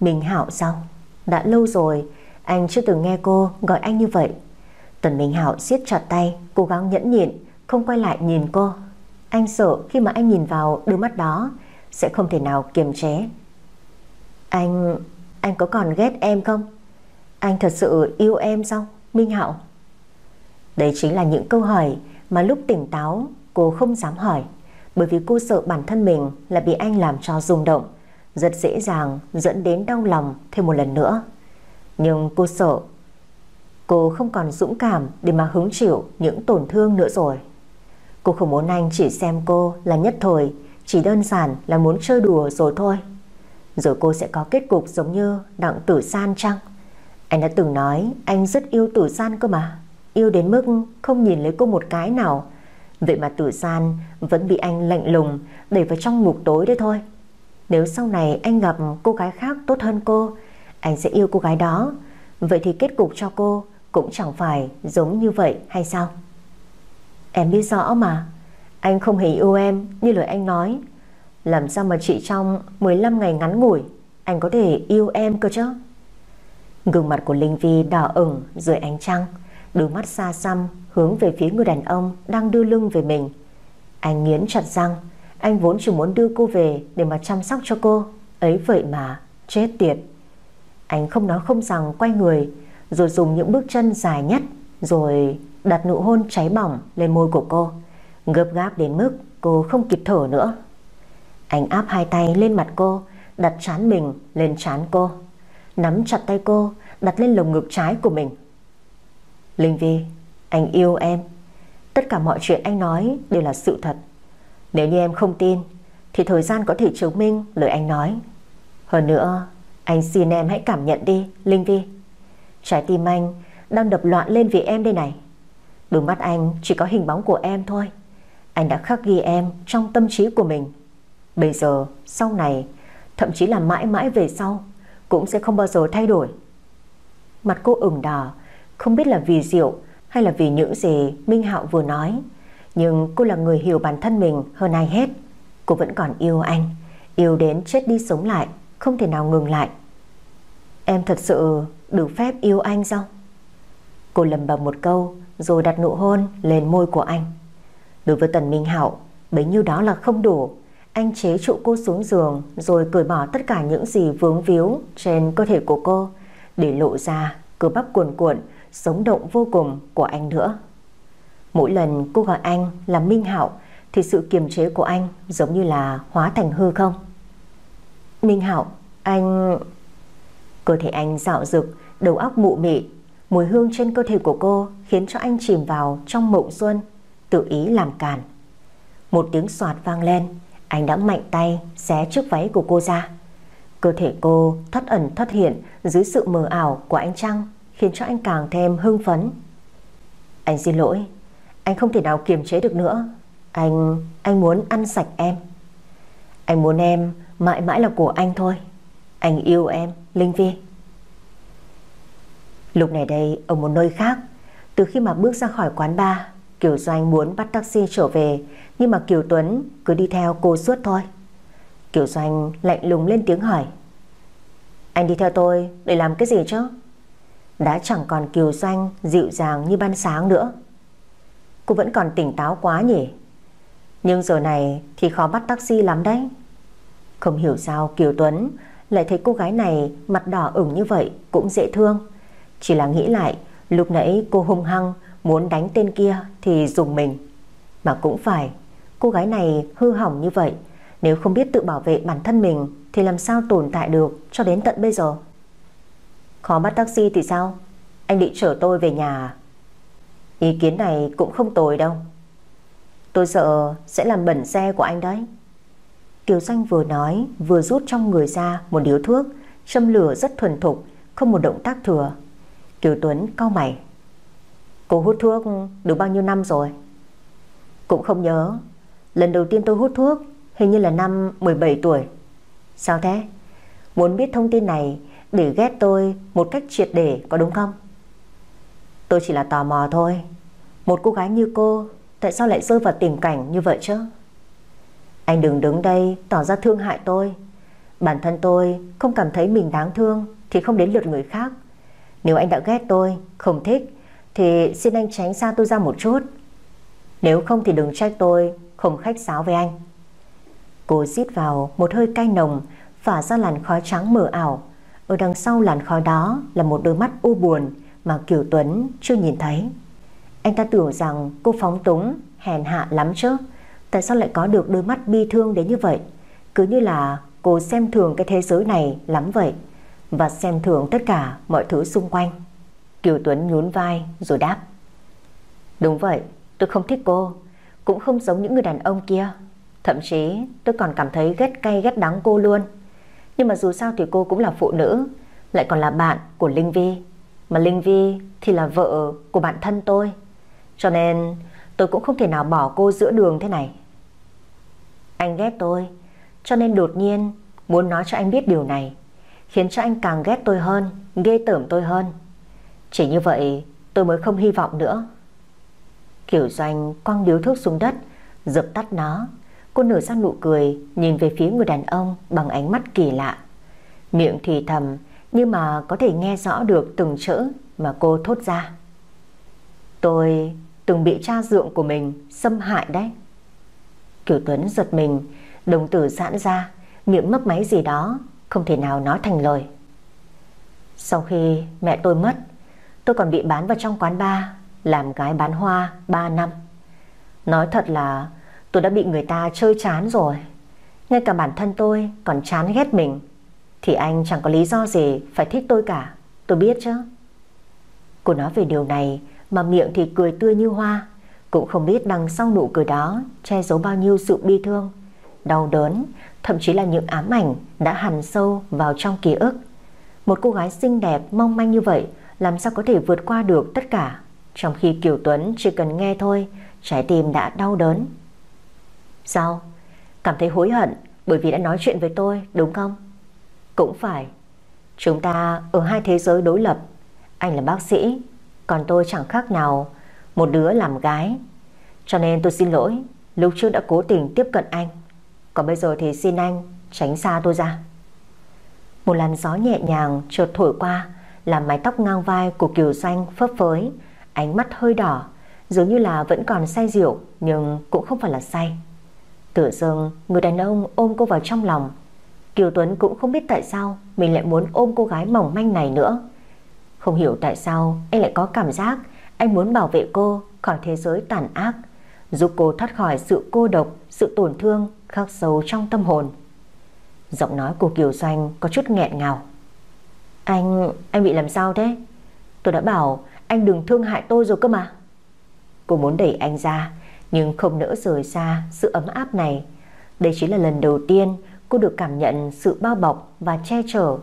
Minh Hạo sao? Đã lâu rồi, anh chưa từng nghe cô gọi anh như vậy. Tần Minh Hạo siết chặt tay, cố gắng nhẫn nhịn, không quay lại nhìn cô. Anh sợ khi mà anh nhìn vào đôi mắt đó sẽ không thể nào kiềm chế. Anh... anh có còn ghét em không? Anh thật sự yêu em sao, Minh Hạo? Đây chính là những câu hỏi mà lúc tỉnh táo cô không dám hỏi bởi vì cô sợ bản thân mình là bị anh làm cho rung động, rất dễ dàng dẫn đến đau lòng thêm một lần nữa. Nhưng cô sợ cô không còn dũng cảm để mà hứng chịu những tổn thương nữa rồi. Cô không muốn anh chỉ xem cô là nhất thời, chỉ đơn giản là muốn chơi đùa rồi thôi. Rồi cô sẽ có kết cục giống như Đặng Tử San chăng? Anh đã từng nói anh rất yêu Tử San cơ mà. Yêu đến mức không nhìn lấy cô một cái nào. Vậy mà Tử San vẫn bị anh lạnh lùng đẩy vào trong ngục tối đấy thôi. Nếu sau này anh gặp cô gái khác tốt hơn cô, anh sẽ yêu cô gái đó. Vậy thì kết cục cho cô cũng chẳng phải giống như vậy hay sao? Em biết rõ mà, anh không hề yêu em như lời anh nói. Làm sao mà chị trong 15 ngày ngắn ngủi anh có thể yêu em cơ chứ? Gương mặt của Linh Vi đỏ ửng dưới ánh trăng, đôi mắt xa xăm hướng về phía người đàn ông đang đưa lưng về mình. Anh nghiến chặt răng, anh vốn chỉ muốn đưa cô về để mà chăm sóc cho cô, ấy vậy mà chết tiệt. Anh không nói không rằng quay người, rồi dùng những bước chân dài nhất, rồi đặt nụ hôn cháy bỏng lên môi của cô, gấp gáp đến mức cô không kịp thở nữa. Anh áp hai tay lên mặt cô, đặt chán mình lên chán cô, nắm chặt tay cô, đặt lên lồng ngực trái của mình. Linh Vi, anh yêu em. Tất cả mọi chuyện anh nói đều là sự thật. Nếu như em không tin, thì thời gian có thể chứng minh lời anh nói. Hơn nữa, anh xin em hãy cảm nhận đi, Linh Vi. Trái tim anh đang đập loạn lên vì em đây này. Đôi mắt anh chỉ có hình bóng của em thôi. Anh đã khắc ghi em trong tâm trí của mình. Bây giờ, sau này, thậm chí là mãi mãi về sau, cũng sẽ không bao giờ thay đổi. Mặt cô ửng đỏ, không biết là vì rượu hay là vì những gì Minh Hạo vừa nói. Nhưng cô là người hiểu bản thân mình hơn ai hết. Cô vẫn còn yêu anh, yêu đến chết đi sống lại, không thể nào ngừng lại. Em thật sự được phép yêu anh sao? Cô lầm bầm một câu rồi đặt nụ hôn lên môi của anh. Đối với Tần Minh hảo, bấy nhiêu đó là không đủ. Anh chế trụ cô xuống giường rồi cởi bỏ tất cả những gì vướng víu trên cơ thể của cô để lộ ra cơ bắp cuồn cuộn, sống động vô cùng của anh nữa. Mỗi lần cô gọi anh là Minh Hạo thì sự kiềm chế của anh giống như là hóa thành hư không. Minh Hạo, anh... Cơ thể anh dạo dực, đầu óc mụ mị, mùi hương trên cơ thể của cô khiến cho anh chìm vào trong mộng xuân, tự ý làm càn. Một tiếng soạt vang lên, anh đã mạnh tay xé chiếc váy của cô ra. Cơ thể cô thoát ẩn thoát hiện dưới sự mờ ảo của ánh trăng khiến cho anh càng thêm hưng phấn. Anh xin lỗi, anh không thể nào kiềm chế được nữa. Anh, anh muốn ăn sạch em. Anh muốn em mãi mãi là của anh thôi. Anh yêu em, Linh Vi. Lúc này đây ở một nơi khác, từ khi mà bước ra khỏi quán bar, Kiều Doanh muốn bắt taxi trở về, nhưng mà Kiều Tuấn cứ đi theo cô suốt thôi. Kiều Doanh lạnh lùng lên tiếng hỏi. Anh đi theo tôi để làm cái gì chứ? Đã chẳng còn Kiều Doanh dịu dàng như ban sáng nữa. Cô vẫn còn tỉnh táo quá nhỉ? Nhưng giờ này thì khó bắt taxi lắm đấy. Không hiểu sao Kiều Tuấn lại thấy cô gái này mặt đỏ ửng như vậy cũng dễ thương. Chỉ là nghĩ lại lúc nãy cô hung hăng muốn đánh tên kia thì dùng mình. Mà cũng phải, Cô gái này hư hỏng như vậy Nếu không biết tự bảo vệ bản thân mình Thì làm sao tồn tại được cho đến tận bây giờ Khó bắt taxi thì sao Anh định chở tôi về nhà à? Ý kiến này cũng không tồi đâu. Tôi sợ sẽ làm bẩn xe của anh đấy. Kiều Xanh vừa nói, Vừa rút trong người ra một điếu thuốc, Châm lửa rất thuần thục, Không một động tác thừa. Kiều Tuấn cau mày. Cô hút thuốc được bao nhiêu năm rồi? Cũng không nhớ. Lần đầu tiên tôi hút thuốc, Hình như là năm 17 tuổi. Sao thế? Muốn biết thông tin này Để ghét tôi một cách triệt để có đúng không? Tôi chỉ là tò mò thôi. Một cô gái như cô Tại sao lại rơi vào tình cảnh như vậy chứ? Anh đừng đứng đây Tỏ ra thương hại tôi. Bản thân tôi không cảm thấy mình đáng thương Thì không đến lượt người khác. Nếu anh đã ghét tôi, không thích Thì xin anh tránh xa tôi ra một chút. Nếu không thì đừng trách tôi Không khách sáo với anh. Cô rít vào một hơi cay nồng Phả ra làn khói trắng mờ ảo. Ở đằng sau làn khói đó Là một đôi mắt u buồn mà Kiều Tuấn chưa nhìn thấy. Anh ta tưởng rằng cô phóng túng Hèn hạ lắm chứ. Tại sao lại có được đôi mắt bi thương đến như vậy? Cứ như là cô xem thường cái thế giới này lắm vậy Và xem thường tất cả mọi thứ xung quanh. Kiều Tuấn nhún vai rồi đáp. Đúng vậy, tôi không thích cô. Cũng không giống những người đàn ông kia. Thậm chí tôi còn cảm thấy ghét cay ghét đắng cô luôn. Nhưng mà dù sao thì cô cũng là phụ nữ, Lại còn là bạn của Linh Vi. Mà Linh Vi thì là vợ của bạn thân tôi. Cho nên tôi cũng không thể nào bỏ cô giữa đường thế này. Anh ghét tôi, Cho nên đột nhiên muốn nói cho anh biết điều này, Khiến cho anh càng ghét tôi hơn, Ghê tởm tôi hơn. Chỉ như vậy tôi mới không hy vọng nữa. Kiểu doanh quăng điếu thuốc xuống đất, Dập tắt nó, Cô nở ra nụ cười Nhìn về phía người đàn ông bằng ánh mắt kỳ lạ. Miệng thì thầm nhưng mà có thể nghe rõ được từng chữ Mà cô thốt ra. Tôi từng bị cha dượng của mình Xâm hại đấy. Kiều Tuấn giật mình, Đồng tử giãn ra, Miệng mấp máy gì đó, Không thể nào nói thành lời. Sau khi mẹ tôi mất, Tôi còn bị bán vào trong quán bar, Làm gái bán hoa 3 năm. Nói thật là Tôi đã bị người ta chơi chán rồi. Ngay cả bản thân tôi còn chán ghét mình. Thì anh chẳng có lý do gì Phải thích tôi cả. Tôi biết chứ. Cô nói về điều này Mà miệng thì cười tươi như hoa. Cũng không biết đằng sau nụ cười đó Che giấu bao nhiêu sự bi thương, Đau đớn, Thậm chí là những ám ảnh Đã hằn sâu vào trong ký ức. Một cô gái xinh đẹp, mong manh như vậy, Làm sao có thể vượt qua được tất cả? Trong khi Kiều Tuấn chỉ cần nghe thôi, Trái tim đã đau đớn. Sao? Cảm thấy hối hận bởi vì đã nói chuyện với tôi, đúng không? Cũng phải. Chúng ta ở hai thế giới đối lập. Anh là bác sĩ, còn tôi chẳng khác nào một đứa làm gái. Cho nên tôi xin lỗi, lúc trước đã cố tình tiếp cận anh. Còn bây giờ thì xin anh tránh xa tôi ra. Một làn gió nhẹ nhàng trượt thổi qua, làm mái tóc ngang vai của Kiều Xanh phấp phới, ánh mắt hơi đỏ, dường như là vẫn còn say rượu nhưng cũng không phải là say. Tự dưng người đàn ông ôm cô vào trong lòng Kiều Tuấn cũng không biết tại sao Mình lại muốn ôm cô gái mỏng manh này nữa Không hiểu tại sao Anh lại có cảm giác Anh muốn bảo vệ cô khỏi thế giới tàn ác, Giúp cô thoát khỏi sự cô độc, Sự tổn thương khắc sâu trong tâm hồn Giọng nói của Kiều Doanh có chút nghẹn ngào Anh... anh bị làm sao thế? Tôi đã bảo anh đừng thương hại tôi rồi cơ mà Cô muốn đẩy anh ra, nhưng không nỡ rời xa sự ấm áp này. Đây chính là lần đầu tiên cô được cảm nhận sự bao bọc và che chở.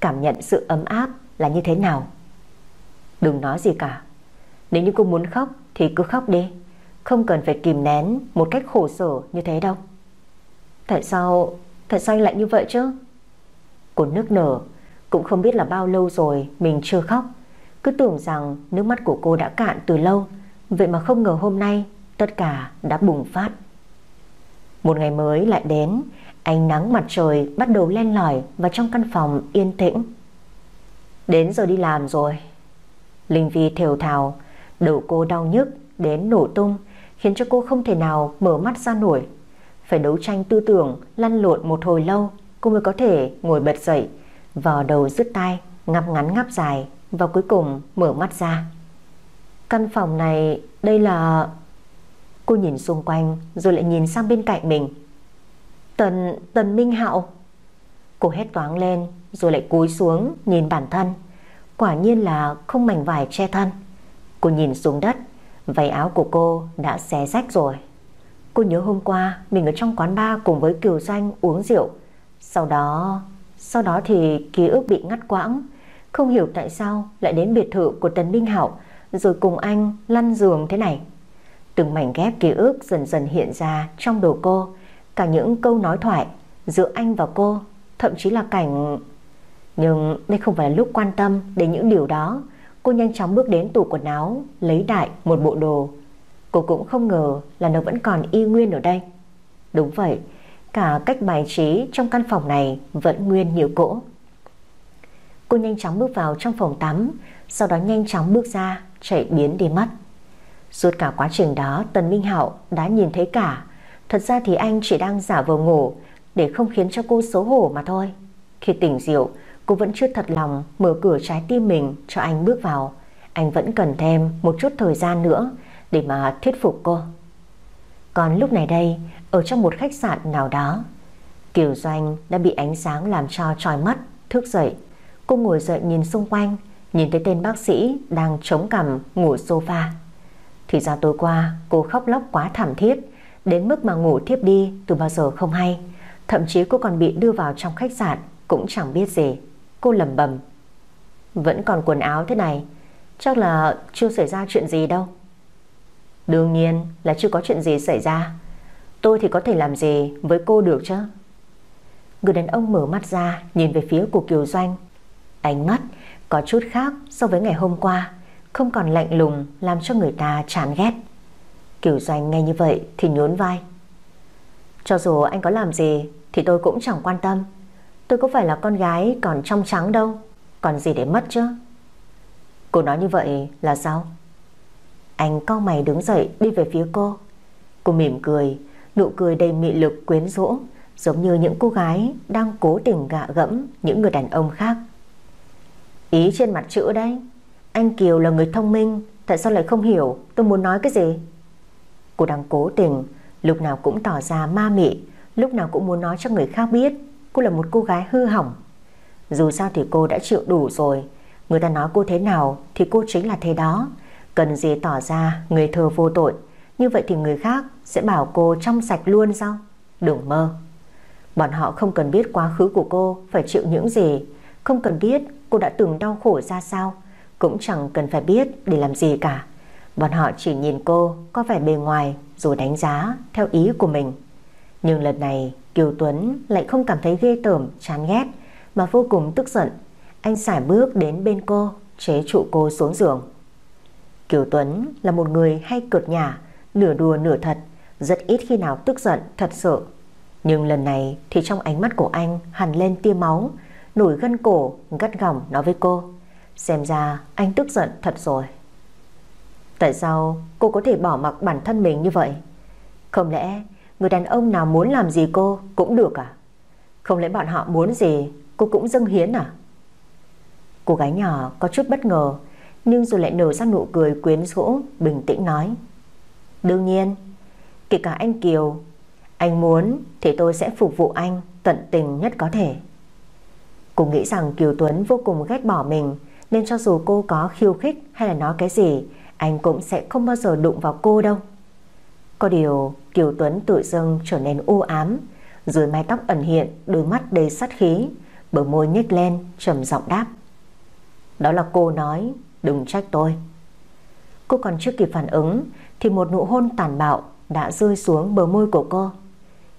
Cảm nhận sự ấm áp là như thế nào? Đừng nói gì cả. Nếu như cô muốn khóc thì cứ khóc đi. Không cần phải kìm nén một cách khổ sở như thế đâu. Tại sao, tại sao anh lại như vậy chứ? Cô nước nở, cũng không biết là bao lâu rồi mình chưa khóc. Cứ tưởng rằng nước mắt của cô đã cạn từ lâu. Vậy mà không ngờ hôm nay tất cả đã bùng phát. Một ngày mới lại đến, ánh nắng mặt trời bắt đầu len lỏi vào trong căn phòng yên tĩnh. Đến giờ đi làm rồi. Linh Vi thều thào, đầu cô đau nhức đến nổ tung, khiến cho cô không thể nào mở mắt ra nổi. Phải đấu tranh tư tưởng, lăn lộn một hồi lâu, cô mới có thể ngồi bật dậy, vò đầu rứt tay, ngắp ngắn ngắp dài và cuối cùng mở mắt ra. Căn phòng này, đây là... Cô nhìn xung quanh rồi lại nhìn sang bên cạnh mình Tần, Tần Minh Hạo. Cô hét toáng lên rồi lại cúi xuống nhìn bản thân. Quả nhiên là không mảnh vải che thân. Cô nhìn xuống đất Váy áo của cô đã xé rách rồi. Cô nhớ hôm qua Mình ở trong quán bar cùng với Kiều Doanh uống rượu. Sau đó Sau đó thì ký ức bị ngắt quãng. Không hiểu tại sao lại đến biệt thự của Tần Minh Hạo Rồi cùng anh lăn giường thế này. Từng mảnh ghép ký ức dần dần hiện ra trong đầu cô. Cả những câu nói thoại giữa anh và cô, Thậm chí là cảnh... Nhưng đây không phải là lúc quan tâm đến những điều đó. Cô nhanh chóng bước đến tủ quần áo, Lấy đại một bộ đồ. Cô cũng không ngờ là nó vẫn còn y nguyên ở đây. Đúng vậy, Cả cách bài trí trong căn phòng này Vẫn nguyên như cũ. Cô nhanh chóng bước vào trong phòng tắm, Sau đó nhanh chóng bước ra, Chạy biến đi mất. Suốt cả quá trình đó, Tần Minh Hạo đã nhìn thấy cả Thật ra thì anh chỉ đang giả vờ ngủ, Để không khiến cho cô xấu hổ mà thôi. Khi tỉnh rượu, Cô vẫn chưa thật lòng mở cửa trái tim mình cho anh bước vào. Anh vẫn cần thêm một chút thời gian nữa Để mà thuyết phục cô. Còn lúc này đây, Ở trong một khách sạn nào đó, Kiều Doanh đã bị ánh sáng làm cho tròi mắt, Thức dậy. Cô ngồi dậy nhìn xung quanh, Nhìn thấy tên bác sĩ đang chống cằm ngủ sofa. Thì ra tối qua, cô khóc lóc quá thảm thiết. Đến mức mà ngủ thiếp đi từ bao giờ không hay. Thậm chí cô còn bị đưa vào trong khách sạn, Cũng chẳng biết gì. Cô lầm bầm Vẫn còn quần áo thế này, Chắc là chưa xảy ra chuyện gì đâu. Đương nhiên là chưa có chuyện gì xảy ra. Tôi thì có thể làm gì với cô được chứ? Người đàn ông mở mắt ra, Nhìn về phía của Kiều Doanh. Ánh mắt có chút khác so với ngày hôm qua, Không còn lạnh lùng, Làm cho người ta chán ghét. Kiều Doanh nghe như vậy thì nhún vai. Cho dù anh có làm gì Thì tôi cũng chẳng quan tâm. Tôi có phải là con gái còn trong trắng đâu, Còn gì để mất chứ? Cô nói như vậy là sao? Anh cau mày đứng dậy đi về phía cô. Cô mỉm cười, Nụ cười đầy mị lực quyến rũ, Giống như những cô gái đang cố tình gạ gẫm những người đàn ông khác. Ý trên mặt chữ đấy, Anh Kiều là người thông minh, Tại sao lại không hiểu tôi muốn nói cái gì? Cô đang cố tình. Lúc nào cũng tỏ ra ma mị, Lúc nào cũng muốn nói cho người khác biết, Cô là một cô gái hư hỏng. Dù sao thì cô đã chịu đủ rồi. Người ta nói cô thế nào Thì cô chính là thế đó. Cần gì tỏ ra người thừa vô tội, Như vậy thì người khác sẽ bảo cô trong sạch luôn sao? Đừng mơ. Bọn họ không cần biết quá khứ của cô Phải chịu những gì, Không cần biết cô đã từng đau khổ ra sao, Cũng chẳng cần phải biết để làm gì cả. Bọn họ chỉ nhìn cô Có vẻ bề ngoài rồi đánh giá Theo ý của mình Nhưng lần này Kiều Tuấn lại không cảm thấy ghê tởm, chán ghét mà vô cùng tức giận. Anh xài bước đến bên cô, chế trụ cô xuống giường. Kiều Tuấn là một người hay cợt nhả, nửa đùa nửa thật, rất ít khi nào tức giận thật sự. Nhưng lần này thì trong ánh mắt của anh hằn lên tia máu, nổi gân cổ, gắt gỏng nói với cô. Xem ra anh tức giận thật rồi. Tại sao cô có thể bỏ mặc bản thân mình như vậy? Không lẽ Người đàn ông nào muốn làm gì cô cũng được à? Không lẽ bọn họ muốn gì, Cô cũng dâng hiến à? Cô gái nhỏ có chút bất ngờ, Nhưng rồi lại nở ra nụ cười quyến rũ, Bình tĩnh nói, Đương nhiên, Kể cả anh Kiều, Anh muốn thì tôi sẽ phục vụ anh Tận tình nhất có thể. Cô nghĩ rằng Kiều Tuấn vô cùng ghét bỏ mình, Nên cho dù cô có khiêu khích Hay là nói cái gì anh cũng sẽ không bao giờ đụng vào cô đâu. Có điều, Kiều Tuấn tự dưng trở nên u ám, Rồi mái tóc ẩn hiện, Đôi mắt đầy sát khí, Bờ môi nhếch lên, trầm giọng đáp. Đó là cô nói, Đừng trách tôi. Cô còn chưa kịp phản ứng, Thì một nụ hôn tàn bạo đã rơi xuống bờ môi của cô.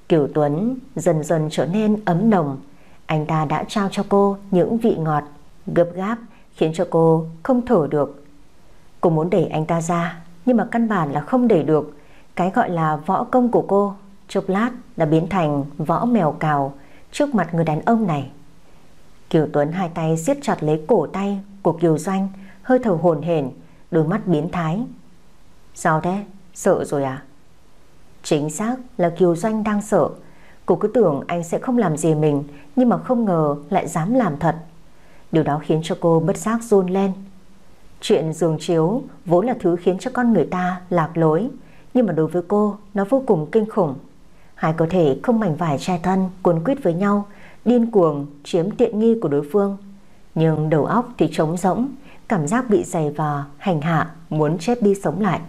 Kiều Tuấn dần dần trở nên ấm nồng. Anh ta đã trao cho cô những vị ngọt, Gấp gáp, khiến cho cô không thở được. Cô muốn đẩy anh ta ra Nhưng mà căn bản là không đẩy được cái gọi là võ công của cô chốc lát đã biến thành võ mèo cào trước mặt người đàn ông này. Kiều Tuấn hai tay siết chặt lấy cổ tay của Kiều Doanh, hơi thở hồn hển, đôi mắt biến thái. Sao thế? Sợ rồi à? Chính xác là Kiều Doanh đang sợ. Cô cứ tưởng anh sẽ không làm gì mình, nhưng mà không ngờ lại dám làm thật. Điều đó khiến cho cô bất giác run lên. Chuyện giường chiếu vốn là thứ khiến cho con người ta lạc lối, Nhưng mà đối với cô Nó vô cùng kinh khủng. Hai cơ thể không mảnh vải che thân Cuốn quýt với nhau Điên cuồng chiếm tiện nghi của đối phương. Nhưng đầu óc thì trống rỗng Cảm giác bị giày vò, hành hạ Muốn chết đi sống lại.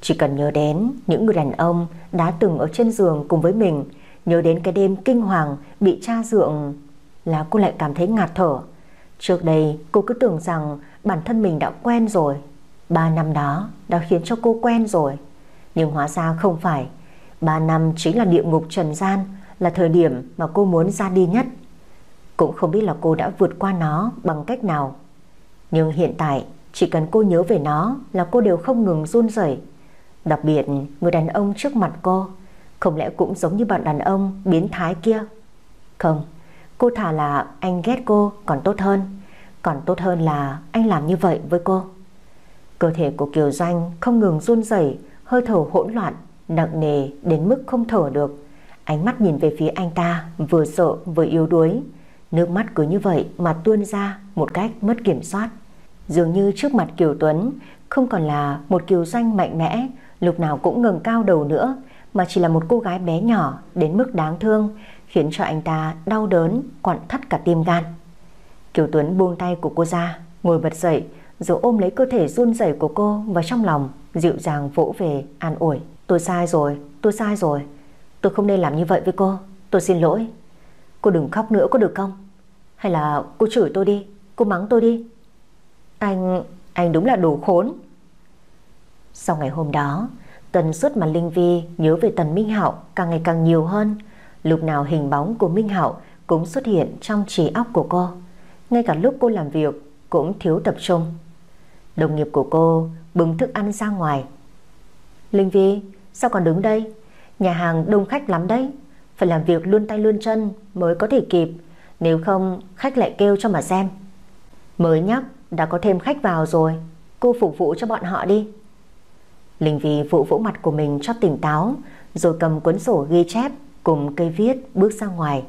Chỉ cần nhớ đến những người đàn ông Đã từng ở trên giường cùng với mình Nhớ đến cái đêm kinh hoàng Bị cha dượng Là cô lại cảm thấy ngạt thở. Trước đây cô cứ tưởng rằng Bản thân mình đã quen rồi. Ba năm đó đã khiến cho cô quen rồi. Nhưng hóa ra không phải. Ba năm chính là địa ngục trần gian, Là thời điểm mà cô muốn ra đi nhất. Cũng không biết là cô đã vượt qua nó Bằng cách nào. Nhưng hiện tại, Chỉ cần cô nhớ về nó Là cô đều không ngừng run rẩy. Đặc biệt, người đàn ông trước mặt cô, Không lẽ cũng giống như bạn đàn ông Biến thái kia? Không, Cô thà là anh ghét cô còn tốt hơn. Còn tốt hơn là anh làm như vậy với cô Cơ thể của Kiều Doanh không ngừng run rẩy, hơi thở hỗn loạn, nặng nề đến mức không thở được. Ánh mắt nhìn về phía anh ta vừa sợ vừa yếu đuối. Nước mắt cứ như vậy mà tuôn ra một cách mất kiểm soát. Dường như trước mặt Kiều Tuấn không còn là một Kiều Doanh mạnh mẽ, lúc nào cũng ngừng cao đầu nữa, mà chỉ là một cô gái bé nhỏ đến mức đáng thương, khiến cho anh ta đau đớn, quặn thắt cả tim gan. Kiều Tuấn buông tay của cô ra, ngồi bật dậy, rồi ôm lấy cơ thể run rẩy của cô vào trong lòng, dịu dàng vỗ về, an ủi. Tôi sai rồi, tôi sai rồi. Tôi không nên làm như vậy với cô. Tôi xin lỗi. Cô đừng khóc nữa có được không? Hay là cô chửi tôi đi, cô mắng tôi đi. Anh, anh đúng là đồ khốn. Sau ngày hôm đó, tần suất mà Linh Vi nhớ về Tần Minh Hạo càng ngày càng nhiều hơn. Lúc nào hình bóng của Minh Hạo cũng xuất hiện trong trí óc của cô. Ngay cả lúc cô làm việc cũng thiếu tập trung. Đồng nghiệp của cô bưng thức ăn ra ngoài. Linh Vi, sao còn đứng đây? Nhà hàng đông khách lắm đấy. Phải làm việc luôn tay luôn chân mới có thể kịp. Nếu không khách lại kêu cho mà xem. Mới nhắc đã có thêm khách vào rồi. Cô phục vụ cho bọn họ đi. Linh Vi vỗ vỗ mặt của mình cho tỉnh táo rồi cầm cuốn sổ ghi chép cùng cây viết bước ra ngoài.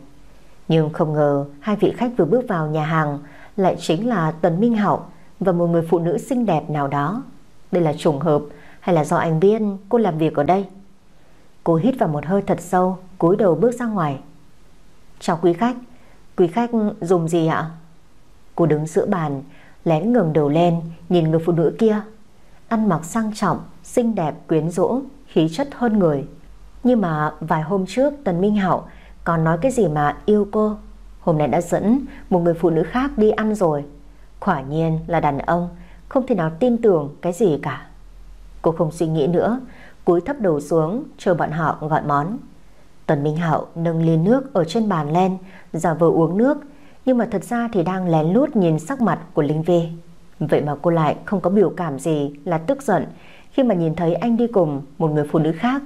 Nhưng không ngờ hai vị khách vừa bước vào nhà hàng lại chính là Tần Minh Hậu và một người phụ nữ xinh đẹp nào đó. Đây là trùng hợp hay là do anh biết cô làm việc ở đây? Cô hít vào một hơi thật sâu, cúi đầu bước ra ngoài. Chào quý khách, quý khách dùng gì ạ? Cô đứng giữa bàn, lén ngừng đầu lên nhìn người phụ nữ kia. Ăn mặc sang trọng, xinh đẹp, quyến rũ, khí chất hơn người. Nhưng mà vài hôm trước Tần Minh Hạo còn nói cái gì mà yêu cô. Hôm nay đã dẫn một người phụ nữ khác đi ăn rồi. Quả nhiên là đàn ông, Không thể nào tin tưởng cái gì cả Cô không suy nghĩ nữa, Cúi thấp đầu xuống, chờ bọn họ gọi món Tần Minh Hạo nâng ly nước Ở trên bàn lên, Giả vờ uống nước, Nhưng mà thật ra thì đang lén lút nhìn sắc mặt của Linh Vi Vậy mà cô lại không có biểu cảm gì Là tức giận Khi mà nhìn thấy anh đi cùng một người phụ nữ khác,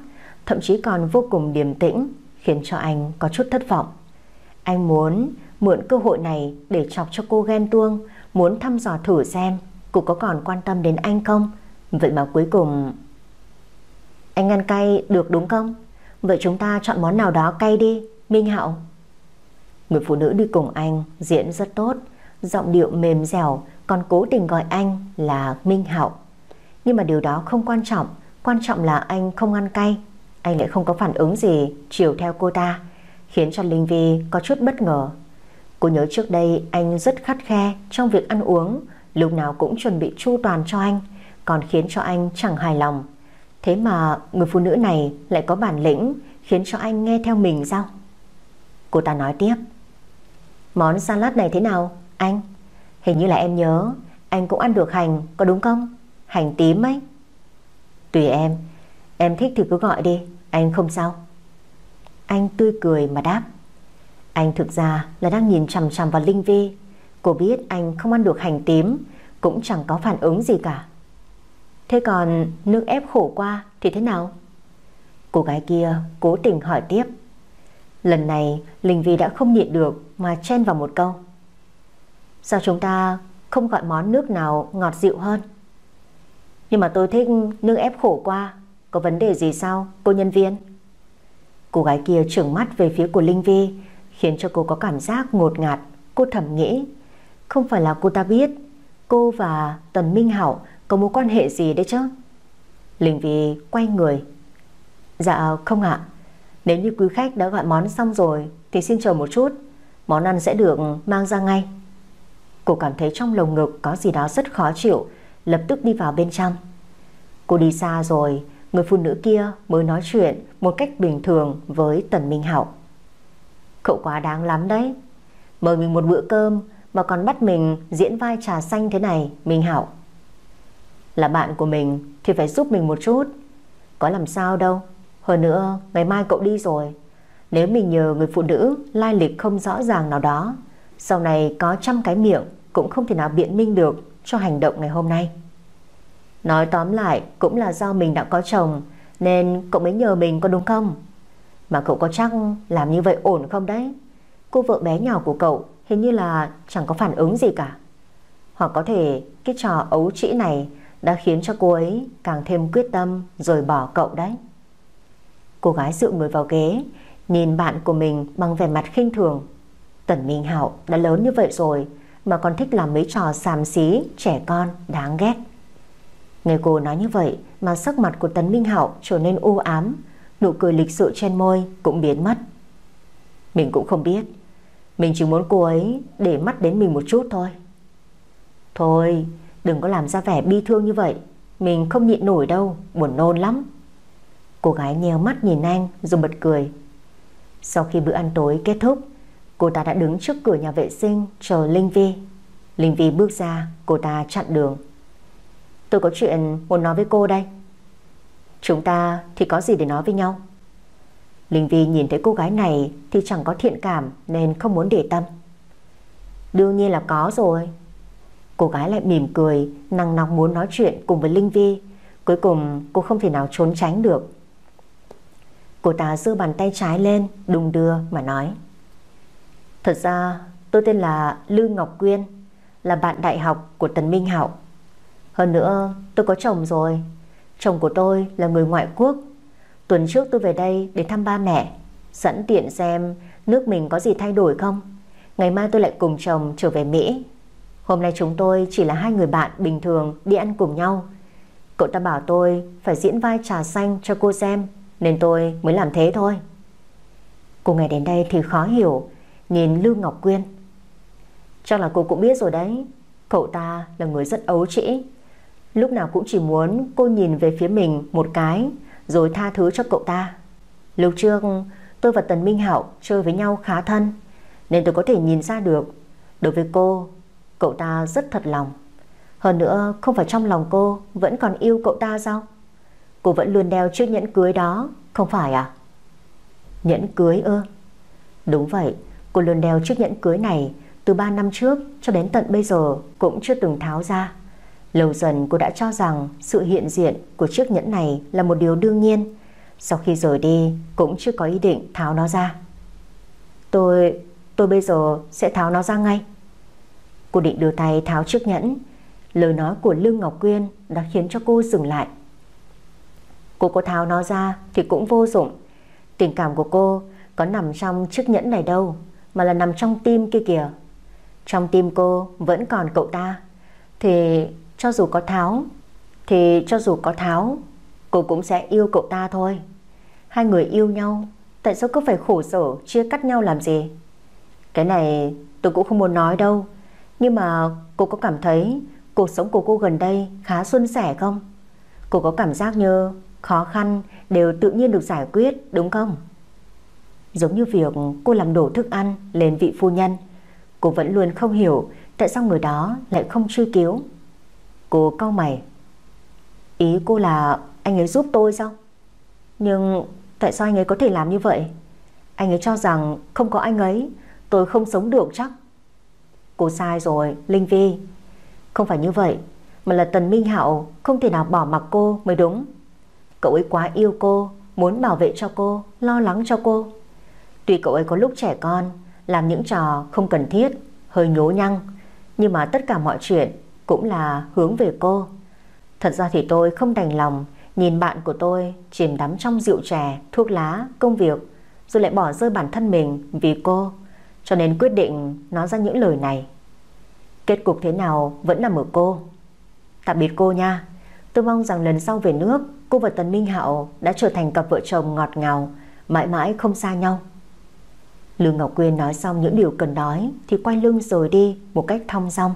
Thậm chí còn vô cùng điềm tĩnh Khiến cho anh có chút thất vọng Anh muốn mượn cơ hội này Để chọc cho cô ghen tuông muốn thăm dò thử xem cô có còn quan tâm đến anh không. Vậy mà cuối cùng... Anh ăn cay được đúng không? Vậy chúng ta chọn món nào đó cay đi, Minh Hạo. Người phụ nữ đi cùng anh diễn rất tốt, giọng điệu mềm dẻo còn cố tình gọi anh là Minh Hạo. Nhưng mà điều đó không quan trọng, quan trọng là anh không ăn cay. Anh lại không có phản ứng gì chiều theo cô ta, khiến cho Linh Vi có chút bất ngờ. Cô nhớ trước đây anh rất khắt khe trong việc ăn uống, lúc nào cũng chuẩn bị chu toàn cho anh, còn khiến cho anh chẳng hài lòng. Thế mà người phụ nữ này lại có bản lĩnh khiến cho anh nghe theo mình sao? Cô ta nói tiếp. Món salad này thế nào, anh? Hình như là em nhớ, anh cũng ăn được hành, có đúng không? Hành tím ấy. Tùy em, em thích thì cứ gọi đi, anh không sao. Anh tươi cười mà đáp. Anh thực ra là đang nhìn chằm chằm vào Linh Vi Cô biết anh không ăn được hành tím Cũng chẳng có phản ứng gì cả Thế còn nước ép khổ qua thì thế nào? Cô gái kia cố tình hỏi tiếp Lần này Linh Vi đã không nhịn được Mà chen vào một câu Sao chúng ta không gọi món nước nào ngọt dịu hơn? Nhưng mà tôi thích nước ép khổ qua có vấn đề gì sao cô nhân viên? Cô gái kia trừng mắt về phía của Linh Vi khiến cho cô có cảm giác ngột ngạt. Cô thầm nghĩ, không phải là cô ta biết cô và Tần Minh Hảo có mối quan hệ gì đấy chứ. Linh Vi quay người Dạ không ạ Nếu như quý khách đã gọi món xong rồi Thì xin chờ một chút Món ăn sẽ được mang ra ngay Cô cảm thấy trong lồng ngực có gì đó rất khó chịu Lập tức đi vào bên trong Cô đi xa rồi Người phụ nữ kia mới nói chuyện Một cách bình thường với Tần Minh hảo. Cậu quá đáng lắm đấy. Mời mình một bữa cơm Mà còn bắt mình diễn vai trà xanh thế này, Minh hảo. Là bạn của mình thì phải giúp mình một chút. Có làm sao đâu. Hơn nữa, ngày mai cậu đi rồi. Nếu mình nhờ người phụ nữ lai lịch không rõ ràng nào đó, Sau này có trăm cái miệng Cũng không thể nào biện minh được Cho hành động ngày hôm nay. Nói tóm lại, cũng là do mình đã có chồng, Nên cậu mới nhờ mình, có đúng không? Mà cậu có chắc làm như vậy ổn không đấy? Cô vợ bé nhỏ của cậu Hình như là chẳng có phản ứng gì cả. Hoặc có thể cái trò ấu trĩ này Đã khiến cho cô ấy càng thêm quyết tâm Rồi bỏ cậu đấy. Cô gái dựa người vào ghế, Nhìn bạn của mình bằng vẻ mặt khinh thường. Tần Minh hảo đã lớn như vậy rồi Mà còn thích làm mấy trò xàm xí, Trẻ con, đáng ghét. Nghe cô nói như vậy mà sắc mặt của Tấn Minh Hạo trở nên u ám, nụ cười lịch sự trên môi cũng biến mất. Mình cũng không biết, mình chỉ muốn cô ấy để mắt đến mình một chút thôi. Thôi, đừng có làm ra vẻ bi thương như vậy, mình không nhịn nổi đâu, buồn nôn lắm. Cô gái nheo mắt nhìn anh rồi bật cười. Sau khi bữa ăn tối kết thúc, cô ta đã đứng trước cửa nhà vệ sinh chờ Linh Vi. Linh Vi bước ra, cô ta chặn đường. Tôi có chuyện muốn nói với cô đây. Chúng ta thì có gì để nói với nhau? Linh Vi nhìn thấy cô gái này Thì chẳng có thiện cảm Nên không muốn để tâm. Đương nhiên là có rồi. Cô gái lại mỉm cười Năng nóng muốn nói chuyện cùng với Linh Vi. Cuối cùng, cô không thể nào trốn tránh được. Cô ta giơ bàn tay trái lên Đùng đưa mà nói, Thật ra, tôi tên là Lư Ngọc Quyên, Là bạn đại học của Tần Minh Hạo hơn nữa, tôi có chồng rồi. Chồng của tôi là người ngoại quốc. Tuần trước tôi về đây để thăm ba mẹ, Sẵn tiện xem nước mình có gì thay đổi không. Ngày mai tôi lại cùng chồng trở về Mỹ. Hôm nay chúng tôi chỉ là hai người bạn bình thường đi ăn cùng nhau. Cậu ta bảo tôi phải diễn vai trà xanh cho cô xem, Nên tôi mới làm thế thôi. Cô ngày đến đây thì khó hiểu, Nhìn Lưu Ngọc Quyên. Chắc là cô cũng biết rồi đấy, Cậu ta là người rất ấu trĩ. Lúc nào cũng chỉ muốn cô nhìn về phía mình một cái, Rồi tha thứ cho cậu ta. Lúc trước, tôi và Tần Minh Hạo chơi với nhau khá thân, Nên tôi có thể nhìn ra được. Đối với cô, Cậu ta rất thật lòng. Hơn nữa, không phải trong lòng cô Vẫn còn yêu cậu ta sao? Cô vẫn luôn đeo chiếc nhẫn cưới đó, Không phải à? Nhẫn cưới ơ Đúng vậy, Cô luôn đeo chiếc nhẫn cưới này Từ 3 năm trước cho đến tận bây giờ Cũng chưa từng tháo ra. Lâu dần cô đã cho rằng sự hiện diện của chiếc nhẫn này là một điều đương nhiên. Sau khi rời đi cũng chưa có ý định tháo nó ra. Tôi, tôi bây giờ sẽ tháo nó ra ngay. Cô định đưa tay tháo chiếc nhẫn. Lời nói của Lương Ngọc Quyên đã khiến cho cô dừng lại. Cô có tháo nó ra thì cũng vô dụng. Tình cảm của cô có nằm trong chiếc nhẫn này đâu, mà là nằm trong tim kia kìa. Trong tim cô vẫn còn cậu ta. Thì cho dù có Tháo, Thì cho dù có Tháo, Cô cũng sẽ yêu cậu ta thôi. Hai người yêu nhau, Tại sao cứ phải khổ sở, chia cắt nhau làm gì? Cái này tôi cũng không muốn nói đâu, Nhưng mà cô có cảm thấy Cuộc sống của cô gần đây khá xuân sẻ không? Cô có cảm giác như Khó khăn đều tự nhiên được giải quyết, Đúng không? Giống như việc cô làm đổ thức ăn Lên vị phu nhân, Cô vẫn luôn không hiểu Tại sao người đó lại không truy cứu. Cô cau mày. Ý cô là anh ấy giúp tôi sao? Nhưng tại sao anh ấy có thể làm như vậy? Anh ấy cho rằng không có anh ấy, Tôi không sống được chắc. Cô sai rồi, Linh Vi. Không phải như vậy, Mà là Tần Minh Hạo không thể nào bỏ mặc cô mới đúng. Cậu ấy quá yêu cô, Muốn bảo vệ cho cô, Lo lắng cho cô. Tuy cậu ấy có lúc trẻ con, Làm những trò không cần thiết, Hơi nhố nhăng, Nhưng mà tất cả mọi chuyện cũng là hướng về cô. Thật ra thì tôi không đành lòng nhìn bạn của tôi chìm đắm trong rượu chè, thuốc lá, công việc rồi lại bỏ rơi bản thân mình vì cô cho nên quyết định nói ra những lời này. Kết cục thế nào vẫn nằm ở cô. Tạm biệt cô nha. Tôi mong rằng lần sau về nước cô và Tần Minh Hạo đã trở thành cặp vợ chồng ngọt ngào, mãi mãi không xa nhau. Lương Ngọc Quyên nói xong những điều cần nói thì quay lưng rồi đi một cách thong dong.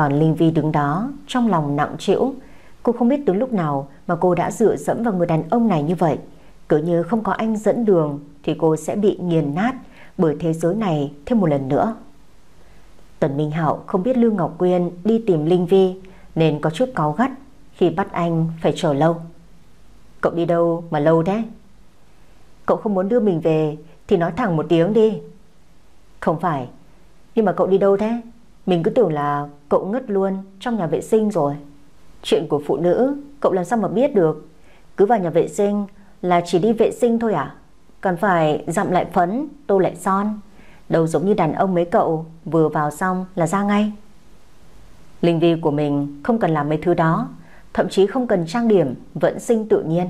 Còn Linh Vi đứng đó trong lòng nặng trĩu, cô không biết từ lúc nào mà cô đã dựa dẫm vào người đàn ông này như vậy. Cứ như không có anh dẫn đường thì cô sẽ bị nghiền nát bởi thế giới này thêm một lần nữa. Tần Minh Hạo không biết Lương Ngọc Quyên đi tìm Linh Vi nên có chút cáu gắt khi bắt anh phải chờ lâu. Cậu đi đâu mà lâu thế? Cậu không muốn đưa mình về thì nói thẳng một tiếng đi. Không phải, nhưng mà cậu đi đâu thế? Mình cứ tưởng là cậu ngất luôn trong nhà vệ sinh rồi. Chuyện của phụ nữ, cậu làm sao mà biết được? Cứ vào nhà vệ sinh là chỉ đi vệ sinh thôi à? Còn phải dặm lại phấn, tô lại son. Đâu giống như đàn ông mấy cậu vừa vào xong là ra ngay. Linh vi của mình không cần làm mấy thứ đó, thậm chí không cần trang điểm, vẫn sinh tự nhiên.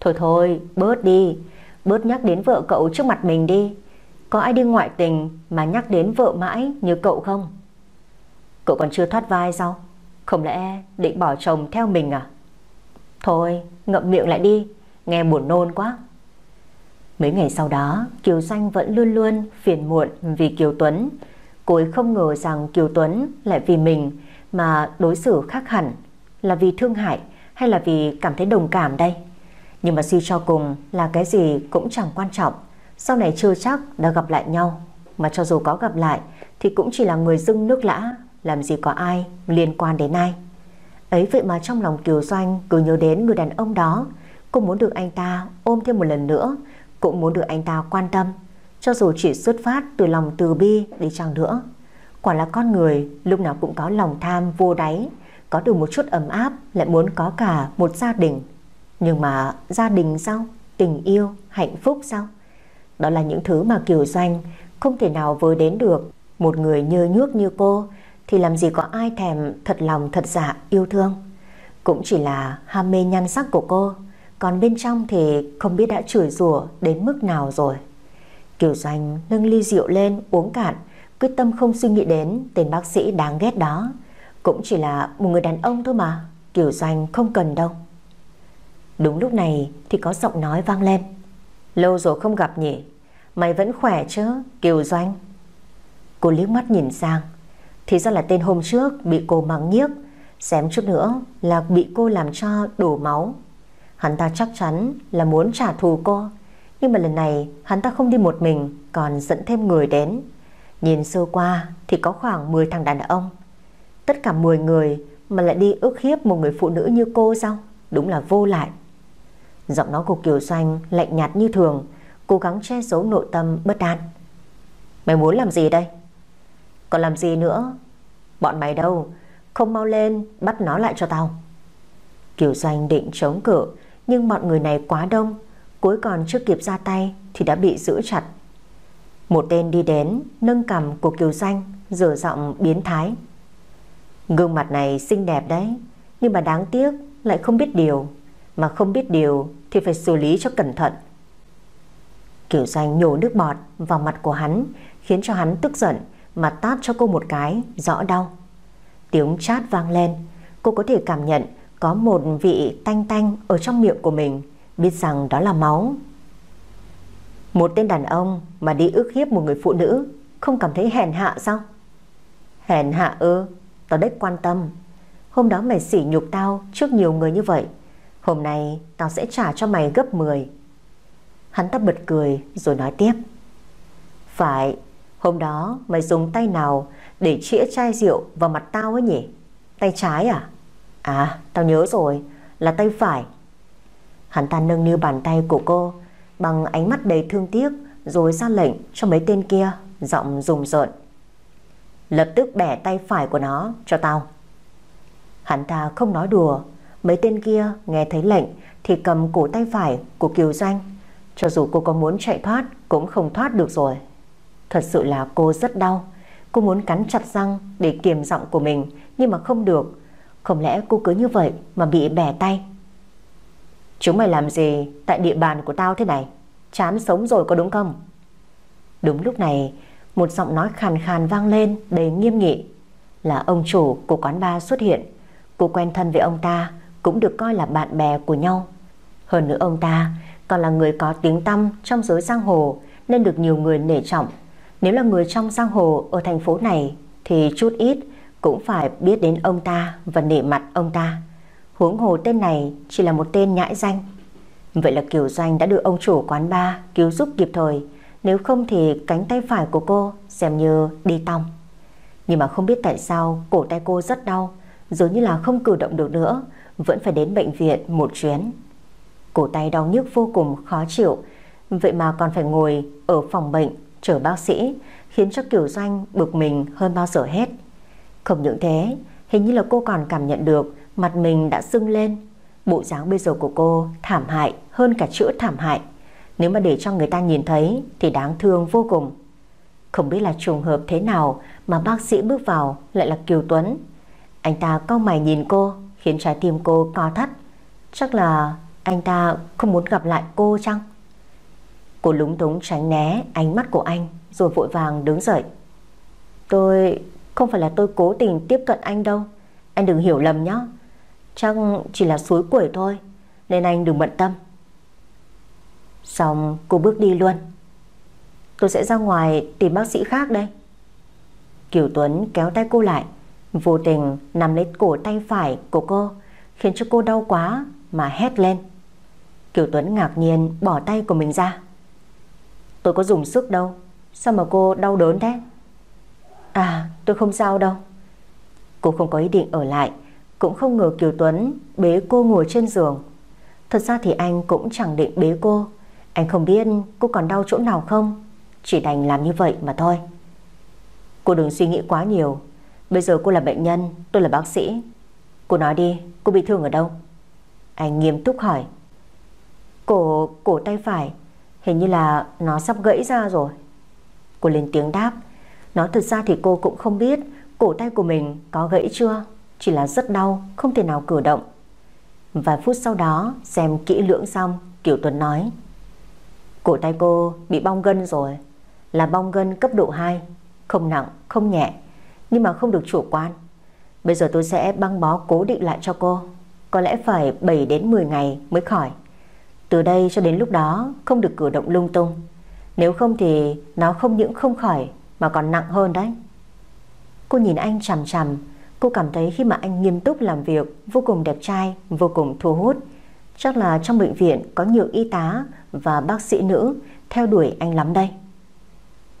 Thôi thôi, bớt đi, bớt nhắc đến vợ cậu trước mặt mình đi. Có ai đi ngoại tình mà nhắc đến vợ mãi như cậu không? Cậu còn chưa thoát vai sao? Không lẽ định bỏ chồng theo mình à? Thôi, ngậm miệng lại đi, nghe buồn nôn quá. Mấy ngày sau đó, Kiều Xanh vẫn luôn luôn phiền muộn vì Kiều Tuấn. Cô ấy không ngờ rằng Kiều Tuấn lại vì mình mà đối xử khác hẳn. Là vì thương hại hay là vì cảm thấy đồng cảm đây? Nhưng mà suy cho cùng là cái gì cũng chẳng quan trọng. Sau này chưa chắc đã gặp lại nhau. Mà cho dù có gặp lại thì cũng chỉ là người dưng nước lã. Làm gì có ai liên quan đến ai. Ấy vậy mà trong lòng Kiều Doanh cứ nhớ đến người đàn ông đó. Cô muốn được anh ta ôm thêm một lần nữa cũng muốn được anh ta quan tâm, cho dù chỉ xuất phát từ lòng từ bi đi chăng nữa. Quả là con người lúc nào cũng có lòng tham vô đáy, có được một chút ấm áp lại muốn có cả một gia đình. Nhưng mà gia đình sao? Tình yêu, hạnh phúc sao? Đó là những thứ mà Kiều Doanh không thể nào với đến được. Một người nhơ nhước như cô thì làm gì có ai thèm thật lòng, thật dạ yêu thương. Cũng chỉ là ham mê nhan sắc của cô. Còn bên trong thì không biết đã chửi rủa đến mức nào rồi. Kiều Doanh nâng ly rượu lên uống cạn, Quyết tâm không suy nghĩ đến tên bác sĩ đáng ghét đó. Cũng chỉ là một người đàn ông thôi mà Kiều Doanh không cần đâu. Đúng lúc này thì có giọng nói vang lên. Lâu rồi không gặp nhỉ, Mày vẫn khỏe chứ Kiều Doanh? Cô liếc mắt nhìn sang. Thì ra là tên hôm trước bị cô mắng nhiếc. Xém chút nữa là bị cô làm cho đổ máu. Hắn ta chắc chắn là muốn trả thù cô. Nhưng mà lần này, hắn ta không đi một mình, Còn dẫn thêm người đến. Nhìn sơ qua thì có khoảng 10 thằng đàn ông. Tất cả 10 người Mà lại đi ức hiếp một người phụ nữ như cô sao? Đúng là vô lại. Giọng nói của Kiều Doanh lạnh nhạt như thường, Cố gắng che giấu nội tâm bất an. Mày muốn làm gì đây? Còn làm gì nữa Bọn mày đâu Không mau lên bắt nó lại cho tao Kiều Doanh định chống cự nhưng bọn người này quá đông, cuối còn chưa kịp ra tay thì đã bị giữ chặt. Một tên đi đến, nâng cầm của Kiều Danh, rửa giọng biến thái. Gương mặt này xinh đẹp đấy, nhưng mà đáng tiếc lại không biết điều, mà không biết điều thì phải xử lý cho cẩn thận. Kiều Danh nhổ nước bọt vào mặt của hắn, khiến cho hắn tức giận mà tát cho cô một cái, rõ đau. Tiếng chát vang lên, cô có thể cảm nhận có một vị tanh tanh ở trong miệng của mình, biết rằng đó là máu. Một tên đàn ông mà đi ước hiếp một người phụ nữ không cảm thấy hèn hạ sao? Hèn hạ ư, tao đếch quan tâm. Hôm đó mày sỉ nhục tao trước nhiều người như vậy. Hôm nay tao sẽ trả cho mày gấp 10. Hắn ta bật cười rồi nói tiếp. Phải, hôm đó, mày dùng tay nào để chĩa chai rượu vào mặt tao ấy nhỉ? Tay trái à? À tao nhớ rồi, Là tay phải. Hắn ta nâng niu bàn tay của cô Bằng ánh mắt đầy thương tiếc Rồi ra lệnh cho mấy tên kia, Giọng rùng rợn. Lập tức bẻ tay phải của nó cho tao. Hắn ta không nói đùa, Mấy tên kia nghe thấy lệnh Thì cầm cổ tay phải của Kiều Doanh. Cho dù cô có muốn chạy thoát Cũng không thoát được rồi. Thật sự là cô rất đau. Cô muốn cắn chặt răng để kiềm giọng của mình, Nhưng mà không được. Không lẽ cô cứ như vậy mà bị bẻ tay? Chúng mày làm gì Tại địa bàn của tao thế này? Chán sống rồi có đúng không? Đúng lúc này, Một giọng nói khàn khàn vang lên đầy nghiêm nghị. Là ông chủ của quán bar xuất hiện. Cô quen thân với ông ta, cũng được coi là bạn bè của nhau. Hơn nữa ông ta còn là người có tiếng tăm trong giới giang hồ, nên được nhiều người nể trọng. Nếu là người trong giang hồ ở thành phố này thì chút ít cũng phải biết đến ông ta và nể mặt ông ta. Huống hồ tên này chỉ là một tên nhãi danh. Vậy là Kiều Doanh đã được ông chủ quán bar cứu giúp kịp thời, nếu không thì cánh tay phải của cô xem như đi tong. Nhưng mà không biết tại sao cổ tay cô rất đau, dường như là không cử động được nữa, vẫn phải đến bệnh viện một chuyến. Cổ tay đau nhức vô cùng khó chịu, vậy mà còn phải ngồi ở phòng bệnh chờ bác sĩ, khiến cho Kiều Doanh bực mình hơn bao giờ hết. Không những thế, hình như là cô còn cảm nhận được mặt mình đã sưng lên. Bộ dáng bây giờ của cô thảm hại hơn cả chữa thảm hại. Nếu mà để cho người ta nhìn thấy thì đáng thương vô cùng. Không biết là trùng hợp thế nào mà bác sĩ bước vào lại là Kiều Tuấn. Anh ta cau mày nhìn cô khiến trái tim cô co thắt. Chắc là anh ta không muốn gặp lại cô chăng? Cô lúng túng tránh né ánh mắt của anh rồi vội vàng đứng dậy. Tôi không phải là tôi cố tình tiếp cận anh đâu. Anh đừng hiểu lầm nhé. Chắc chỉ là suối quẩy thôi nên anh đừng bận tâm. Xong cô bước đi luôn. Tôi sẽ ra ngoài tìm bác sĩ khác đây. Kiều Tuấn kéo tay cô lại, vô tình nắm lấy cổ tay phải của cô, khiến cho cô đau quá mà hét lên. Kiều Tuấn ngạc nhiên bỏ tay của mình ra. Tôi có dùng sức đâu, sao mà cô đau đớn thế? À, tôi không sao đâu. Cô không có ý định ở lại, cũng không ngờ Kiều Tuấn bế cô ngồi trên giường. Thật ra thì anh cũng chẳng định bế cô, anh không biết cô còn đau chỗ nào không, chỉ đành làm như vậy mà thôi. Cô đừng suy nghĩ quá nhiều. Bây giờ cô là bệnh nhân Tôi là bác sĩ. Cô nói đi cô bị thương ở đâu? Anh nghiêm túc hỏi. Cổ, cổ tay phải. Hình như là nó sắp gãy ra rồi. Cô lên tiếng đáp. Nói thật ra thì cô cũng không biết Cổ tay của mình có gãy chưa Chỉ là rất đau Không thể nào cử động. Vài phút sau đó xem kỹ lưỡng xong Kiều Tuấn nói Cổ tay cô bị bong gân rồi Là bong gân cấp độ 2 không nặng, không nhẹ Nhưng mà không được chủ quan. Bây giờ tôi sẽ băng bó cố định lại cho cô Có lẽ phải 7 đến 10 ngày mới khỏi. Từ đây cho đến lúc đó Không được cử động lung tung. Nếu không thì nó không những không khỏi Mà còn nặng hơn đấy. Cô nhìn anh chằm chằm. Cô cảm thấy khi mà anh nghiêm túc làm việc Vô cùng đẹp trai, vô cùng thu hút. Chắc là trong bệnh viện có nhiều y tá Và bác sĩ nữ Theo đuổi anh lắm đây.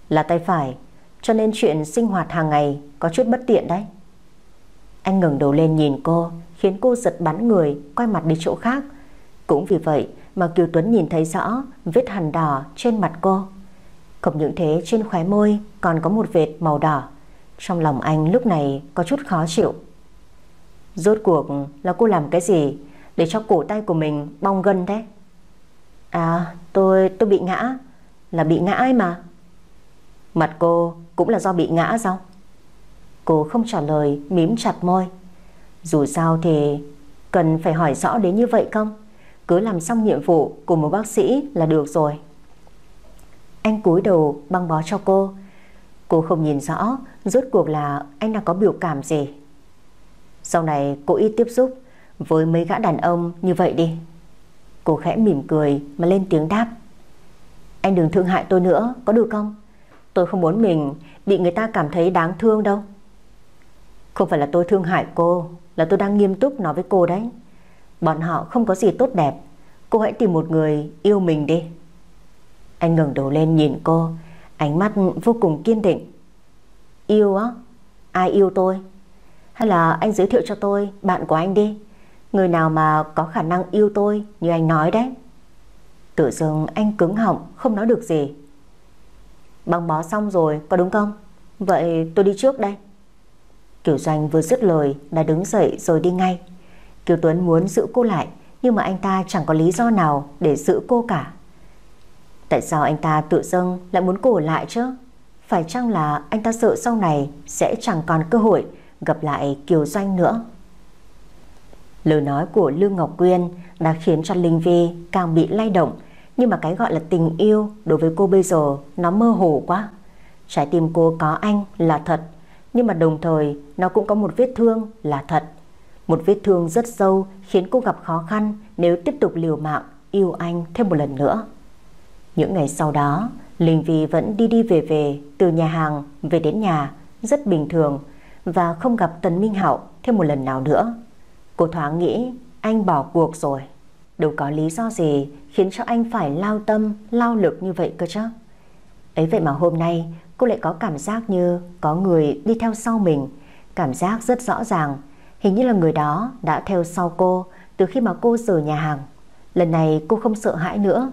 Là tay phải cho nên chuyện sinh hoạt hàng ngày có chút bất tiện đấy. Anh ngẩng đầu lên nhìn cô, khiến cô giật bắn người, quay mặt đi chỗ khác. Cũng vì vậy mà Kiều Tuấn nhìn thấy rõ vết hằn đỏ trên mặt cô. Không những thế trên khóe môi còn có một vệt màu đỏ. Trong lòng anh lúc này có chút khó chịu. Rốt cuộc là cô làm cái gì để cho cổ tay của mình bong gân thế? À, tôi tôi bị ngã, là bị ngã ai mà. Mặt cô cũng là do bị ngã sao? Cô không trả lời, mím chặt môi. Dù sao thì cần phải hỏi rõ đến như vậy không? Cứ làm xong nhiệm vụ của một bác sĩ là được rồi. Anh cúi đầu băng bó cho cô. Cô không nhìn rõ rốt cuộc là anh đang có biểu cảm gì. Sau này cô ít tiếp xúc với mấy gã đàn ông như vậy đi. Cô khẽ mỉm cười mà lên tiếng đáp. Anh đừng thương hại tôi nữa, có được không? Tôi không muốn mình bị người ta cảm thấy đáng thương đâu. Không phải là tôi thương hại cô, là tôi đang nghiêm túc nói với cô đấy. Bọn họ không có gì tốt đẹp, cô hãy tìm một người yêu mình đi. Anh ngẩng đầu lên nhìn cô, ánh mắt vô cùng kiên định. Yêu á? Ai yêu tôi? Hay là anh giới thiệu cho tôi bạn của anh đi, người nào mà có khả năng yêu tôi như anh nói đấy. Tự dưng anh cứng họng không nói được gì. Băng bó xong rồi có đúng không Vậy tôi đi trước đây Kiều Doanh vừa dứt lời đã đứng dậy rồi đi ngay Kiều Tuấn muốn giữ cô lại Nhưng mà anh ta chẳng có lý do nào Để giữ cô cả Tại sao anh ta tự dưng lại muốn cô lại chứ Phải chăng là anh ta sợ sau này Sẽ chẳng còn cơ hội Gặp lại Kiều Doanh nữa Lời nói của Lương Ngọc Quyên Đã khiến cho Linh Vi càng bị lay động nhưng mà cái gọi là tình yêu đối với cô bây giờ nó mơ hồ quá. Trái tim cô có anh là thật, nhưng mà đồng thời nó cũng có một vết thương là thật. Một vết thương rất sâu khiến cô gặp khó khăn nếu tiếp tục liều mạng yêu anh thêm một lần nữa. Những ngày sau đó, Linh Vi vẫn đi đi về về từ nhà hàng về đến nhà rất bình thường và không gặp Tần Minh Hạo thêm một lần nào nữa. Cô thoáng nghĩ anh bỏ cuộc rồi. Đâu có lý do gì khiến cho anh phải lao tâm, lao lực như vậy cơ chứ. Ấy vậy mà hôm nay cô lại có cảm giác như có người đi theo sau mình. Cảm giác rất rõ ràng. Hình như là người đó đã theo sau cô từ khi mà cô rời nhà hàng. Lần này cô không sợ hãi nữa.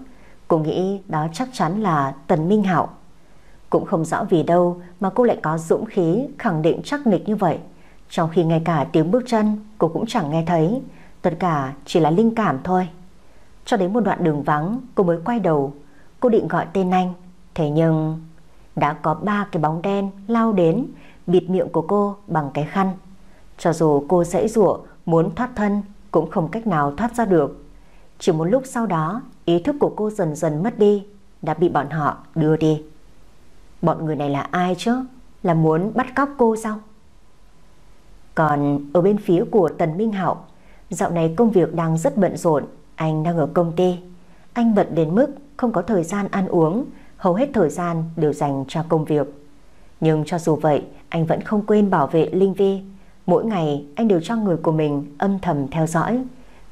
Cô nghĩ đó chắc chắn là Tần Minh Hạo. Cũng không rõ vì đâu mà cô lại có dũng khí khẳng định chắc nịch như vậy. Trong khi ngay cả tiếng bước chân, cô cũng chẳng nghe thấy. Tất cả chỉ là linh cảm thôi. Cho đến một đoạn đường vắng, cô mới quay đầu. Cô định gọi tên anh. Thế nhưng đã có ba cái bóng đen lao đến, bịt miệng của cô bằng cái khăn. Cho dù cô dễ dụa, muốn thoát thân cũng không cách nào thoát ra được. Chỉ một lúc sau đó ý thức của cô dần dần mất đi đã bị bọn họ đưa đi. Bọn người này là ai chứ? Là muốn bắt cóc cô sao? Còn ở bên phía của Tần Minh Hạo Dạo này công việc đang rất bận rộn Anh đang ở công ty Anh bận đến mức không có thời gian ăn uống Hầu hết thời gian đều dành cho công việc Nhưng cho dù vậy Anh vẫn không quên bảo vệ Linh Vi Mỗi ngày, anh đều cho người của mình âm thầm theo dõi.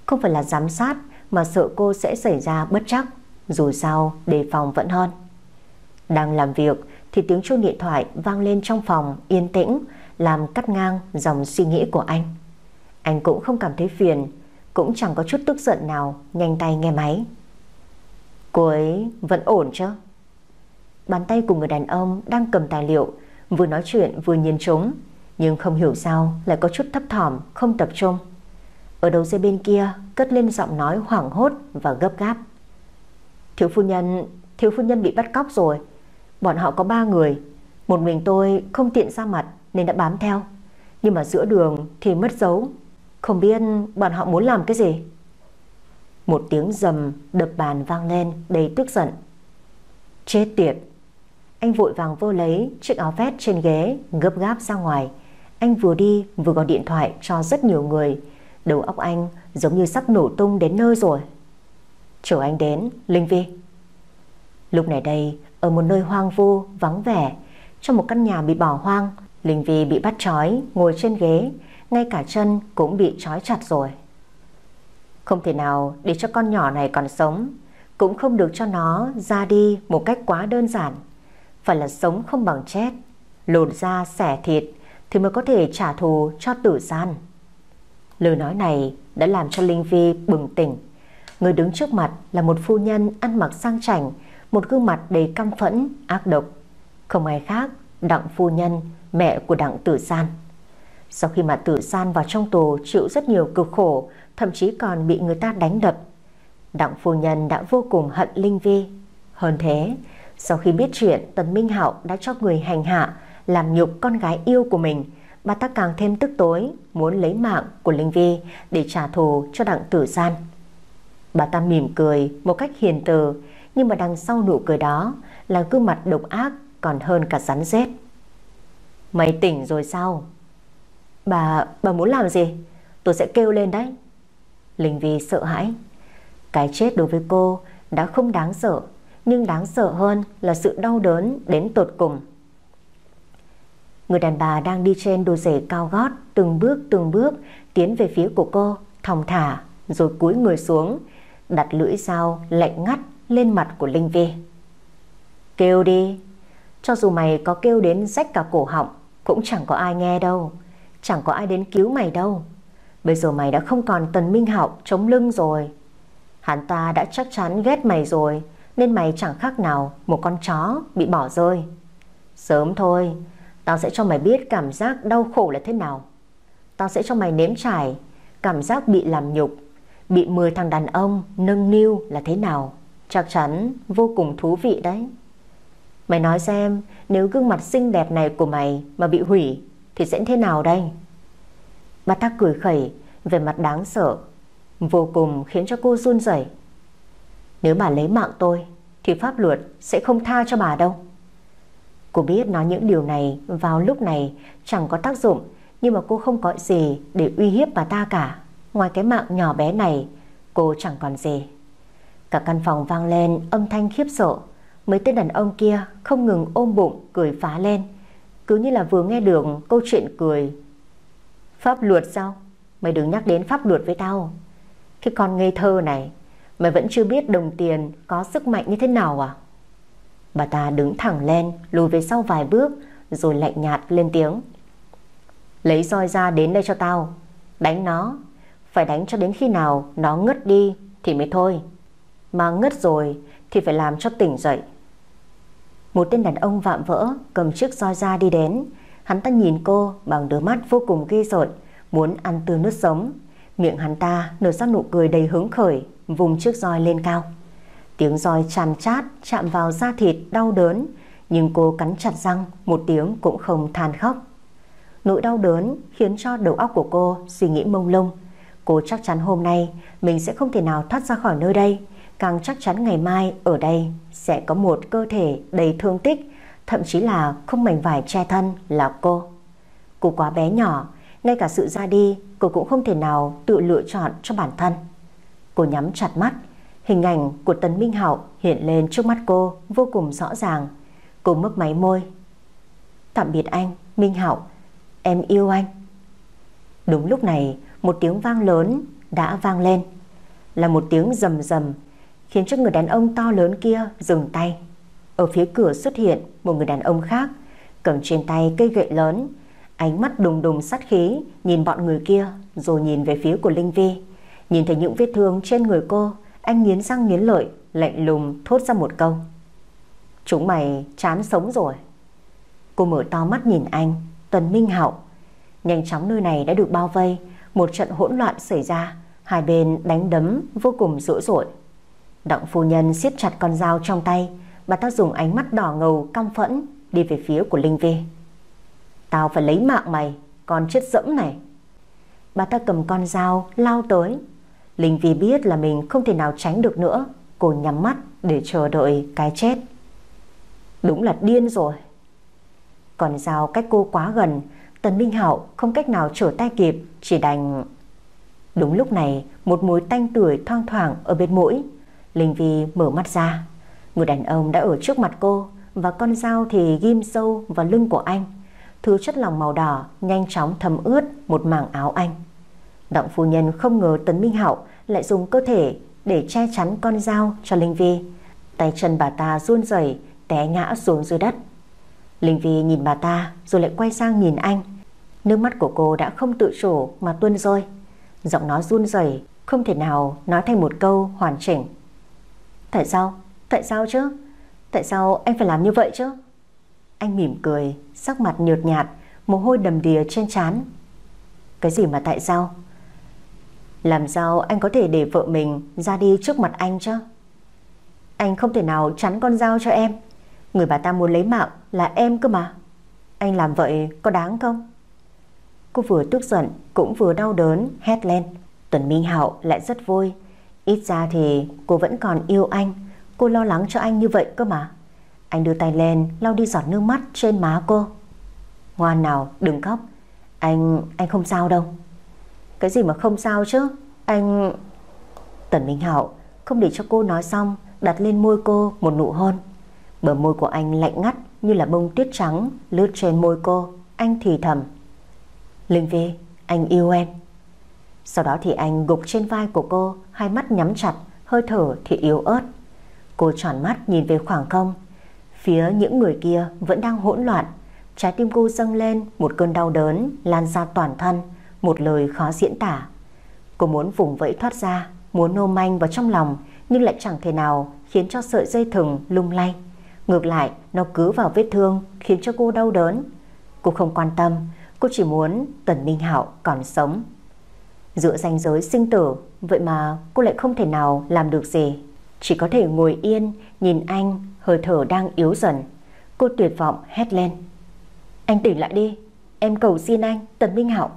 Không phải là giám sát Mà sợ cô sẽ xảy ra bất chắc, Dù sao đề phòng vẫn hơn. Đang làm việc Thì tiếng chuông điện thoại vang lên trong phòng, Yên tĩnh, Làm cắt ngang dòng suy nghĩ của anh. Anh cũng không cảm thấy phiền, Cũng chẳng có chút tức giận nào, Nhanh tay nghe máy. Cô ấy vẫn ổn chứ? Bàn tay của người đàn ông đang cầm tài liệu, Vừa nói chuyện vừa nhìn chúng. Nhưng không hiểu sao lại có chút thấp thỏm, Không tập trung. Ở đầu dây bên kia, cất lên giọng nói hoảng hốt Và gấp gáp. Thiếu phu nhân, Thiếu phu nhân bị bắt cóc rồi. Bọn họ có ba người. Một mình tôi không tiện ra mặt nên đã bám theo. Nhưng mà giữa đường thì mất dấu. Không biết bọn họ muốn làm cái gì? Một tiếng rầm đập bàn vang lên đầy tức giận. Chết tiệt. Anh vội vàng vô lấy chiếc áo vest trên ghế, Gấp gáp ra ngoài. Anh vừa đi, vừa gọi điện thoại cho rất nhiều người. Đầu óc anh giống như sắp nổ tung đến nơi rồi. Chờ anh đến, Linh Vi. Lúc này đây, Ở một nơi hoang vu, vắng vẻ. Trong một căn nhà bị bỏ hoang, Linh Vi bị bắt trói, ngồi trên ghế. Ngay cả chân cũng bị trói chặt rồi. Không thể nào để cho con nhỏ này còn sống. Cũng không được cho nó ra đi một cách quá đơn giản. Phải là sống không bằng chết, Lột da, xẻ thịt thì mới có thể trả thù cho tử gian Lời nói này đã làm cho Linh Vi bừng tỉnh Người đứng trước mặt là một phu nhân ăn mặc sang chảnh Một gương mặt đầy căm phẫn, ác độc Không ai khác, Đặng phu nhân mẹ của Đặng Tử San. Sau khi mà Tử San vào trong tù chịu rất nhiều cực khổ, thậm chí còn bị người ta đánh đập, Đặng phu nhân đã vô cùng hận Linh Vi. Hơn thế, sau khi biết chuyện Tần Minh Hạo đã cho người hành hạ, làm nhục con gái yêu của mình, bà ta càng thêm tức tối, muốn lấy mạng của Linh Vi để trả thù cho Đặng Tử gian. Bà ta mỉm cười một cách hiền từ, nhưng mà đằng sau nụ cười đó là gương mặt độc ác còn hơn cả rắn rết. Mày tỉnh rồi sao? Bà, bà muốn làm gì? Tôi sẽ kêu lên đấy. Linh Vi sợ hãi. Cái chết đối với cô đã không đáng sợ, nhưng đáng sợ hơn là sự đau đớn đến tột cùng. Người đàn bà đang đi trên đôi giày cao gót, từng bước từng bước tiến về phía của cô, thòng thả, rồi cúi người xuống, đặt lưỡi dao lạnh ngắt lên mặt của Linh Vi. Kêu đi, cho dù mày có kêu đến rách cả cổ họng Cũng chẳng có ai nghe đâu. Chẳng có ai đến cứu mày đâu. Bây giờ mày đã không còn Tần Minh Hạo chống lưng rồi. Hắn ta đã chắc chắn ghét mày rồi Nên mày chẳng khác nào Một con chó bị bỏ rơi. Sớm thôi Tao sẽ cho mày biết cảm giác đau khổ là thế nào. Tao sẽ cho mày nếm trải Cảm giác bị làm nhục, Bị 10 thằng đàn ông nâng niu là thế nào. Chắc chắn vô cùng thú vị đấy. Mày nói xem, Nếu gương mặt xinh đẹp này của mày Mà bị hủy Thì sẽ thế nào đây? Bà ta cười khẩy Về mặt đáng sợ, Vô cùng khiến cho cô run rẩy. Nếu bà lấy mạng tôi, Thì pháp luật sẽ không tha cho bà đâu. Cô biết nói những điều này Vào lúc này, chẳng có tác dụng, Nhưng mà cô không có gì để uy hiếp bà ta cả. Ngoài cái mạng nhỏ bé này, Cô chẳng còn gì. Cả căn phòng vang lên âm thanh khiếp sợ. Mấy tên đàn ông kia không ngừng ôm bụng, cười phá lên. Cứ như là vừa nghe được câu chuyện cười. Pháp luật sao? Mày đừng nhắc đến pháp luật với tao. Cái con ngây thơ này, Mày vẫn chưa biết đồng tiền có sức mạnh như thế nào à? Bà ta đứng thẳng lên, Lùi về sau vài bước, Rồi lạnh nhạt lên tiếng. Lấy roi ra đến đây cho tao, Đánh nó. Phải đánh cho đến khi nào nó ngất đi Thì mới thôi. Mà ngất rồi thì phải làm cho tỉnh dậy. Một tên đàn ông vạm vỡ Cầm chiếc roi ra đi đến. Hắn ta nhìn cô bằng đôi mắt vô cùng ghi rợn, Muốn ăn tươi nước sống. Miệng hắn ta nở ra nụ cười đầy hứng khởi, Vùng chiếc roi lên cao. Tiếng roi chàm chát, chạm vào da thịt đau đớn, Nhưng cô cắn chặt răng, Một tiếng cũng không than khóc. Nỗi đau đớn khiến cho đầu óc của cô suy nghĩ mông lung. Cô chắc chắn hôm nay Mình sẽ không thể nào thoát ra khỏi nơi đây. Càng chắc chắn ngày mai ở đây Sẽ có một cơ thể đầy thương tích, Thậm chí là không mảnh vải che thân là cô. Cô quá bé nhỏ, Ngay cả sự ra đi, Cô cũng không thể nào tự lựa chọn cho bản thân. Cô nhắm chặt mắt Hình ảnh của Tần Minh Hạo hiện lên trước mắt cô vô cùng rõ ràng. Cô mấp máy môi. Tạm biệt anh, Minh Hạo, em yêu anh. Đúng lúc này, một tiếng vang lớn đã vang lên. Là một tiếng rầm rầm khiến cho người đàn ông to lớn kia dừng tay. Ở phía cửa xuất hiện một người đàn ông khác, cầm trên tay cây gậy lớn, ánh mắt đùng đùng sát khí nhìn bọn người kia rồi nhìn về phía của Linh Vi. Nhìn thấy những vết thương trên người cô, anh nghiến răng nghiến lợi, lạnh lùng thốt ra một câu. Chúng mày chán sống rồi. Cô mở to mắt nhìn anh, Tần Minh Hạo. Nhanh chóng nơi này đã được bao vây, một trận hỗn loạn xảy ra, hai bên đánh đấm vô cùng dữ dội. Đặng phu nhân siết chặt con dao trong tay, bà ta dùng ánh mắt đỏ ngầu căm phẫn đi về phía của Linh Vi. Tao phải lấy mạng mày, con chết dẫm này. Bà ta cầm con dao lao tới, Linh Vi biết là mình không thể nào tránh được nữa. Cô nhắm mắt để chờ đợi cái chết. Đúng là điên rồi. Còn dao cách cô quá gần, Tần Minh Hạo không cách nào trở tay kịp, Chỉ đành Đúng lúc này, một mối tanh tưởi thoang thoảng ở bên mũi. Linh Vi mở mắt ra. Người đàn ông đã ở trước mặt cô, Và con dao thì ghim sâu vào lưng của anh. Thứ chất lỏng màu đỏ Nhanh chóng thấm ướt một mảng áo anh. Đặng phu nhân không ngờ Tấn Minh Hạo lại dùng cơ thể để che chắn con dao cho Linh Vi. Tay chân bà ta run rẩy té ngã xuống dưới đất. Linh Vi nhìn bà ta rồi lại quay sang nhìn anh. Nước mắt của cô đã không tự chủ mà tuôn rơi. Giọng nói run rẩy không thể nào nói thành một câu hoàn chỉnh. Tại sao? Tại sao chứ? Tại sao anh phải làm như vậy chứ? Anh mỉm cười, sắc mặt nhợt nhạt, mồ hôi đầm đìa trên trán. Cái gì mà tại sao? Làm sao anh có thể để vợ mình ra đi trước mặt anh chứ? Anh không thể nào chắn con dao cho em. Người bà ta muốn lấy mạng là em cơ mà. Anh làm vậy có đáng không? Cô vừa tức giận cũng vừa đau đớn hét lên. Tuần Minh Hạo lại rất vui. Ít ra thì cô vẫn còn yêu anh. Cô lo lắng cho anh như vậy cơ mà. Anh đưa tay lên lau đi giọt nước mắt trên má cô. Ngoan nào đừng khóc. Anh, anh không sao đâu. Cái gì mà không sao chứ Anh... Tần Minh hảo không để cho cô nói xong đặt lên môi cô một nụ hôn. Bờ môi của anh lạnh ngắt như là bông tuyết trắng lướt trên môi cô. Anh thì thầm. Linh Vi, anh yêu em. Sau đó thì anh gục trên vai của cô, hai mắt nhắm chặt, hơi thở thì yếu ớt. Cô tròn mắt nhìn về khoảng không. Phía những người kia vẫn đang hỗn loạn. Trái tim cô dâng lên một cơn đau đớn lan ra toàn thân một lời khó diễn tả. Cô muốn vùng vẫy thoát ra, muốn nô manh vào trong lòng nhưng lại chẳng thể nào khiến cho sợi dây thừng lung lay. Ngược lại, nó cứ vào vết thương khiến cho cô đau đớn. Cô không quan tâm, cô chỉ muốn Tần Minh Hạo còn sống. Giữa ranh giới sinh tử, vậy mà cô lại không thể nào làm được gì. Chỉ có thể ngồi yên, nhìn anh, hơi thở đang yếu dần. Cô tuyệt vọng hét lên. Anh tỉnh lại đi, em cầu xin anh, Tần Minh Hạo.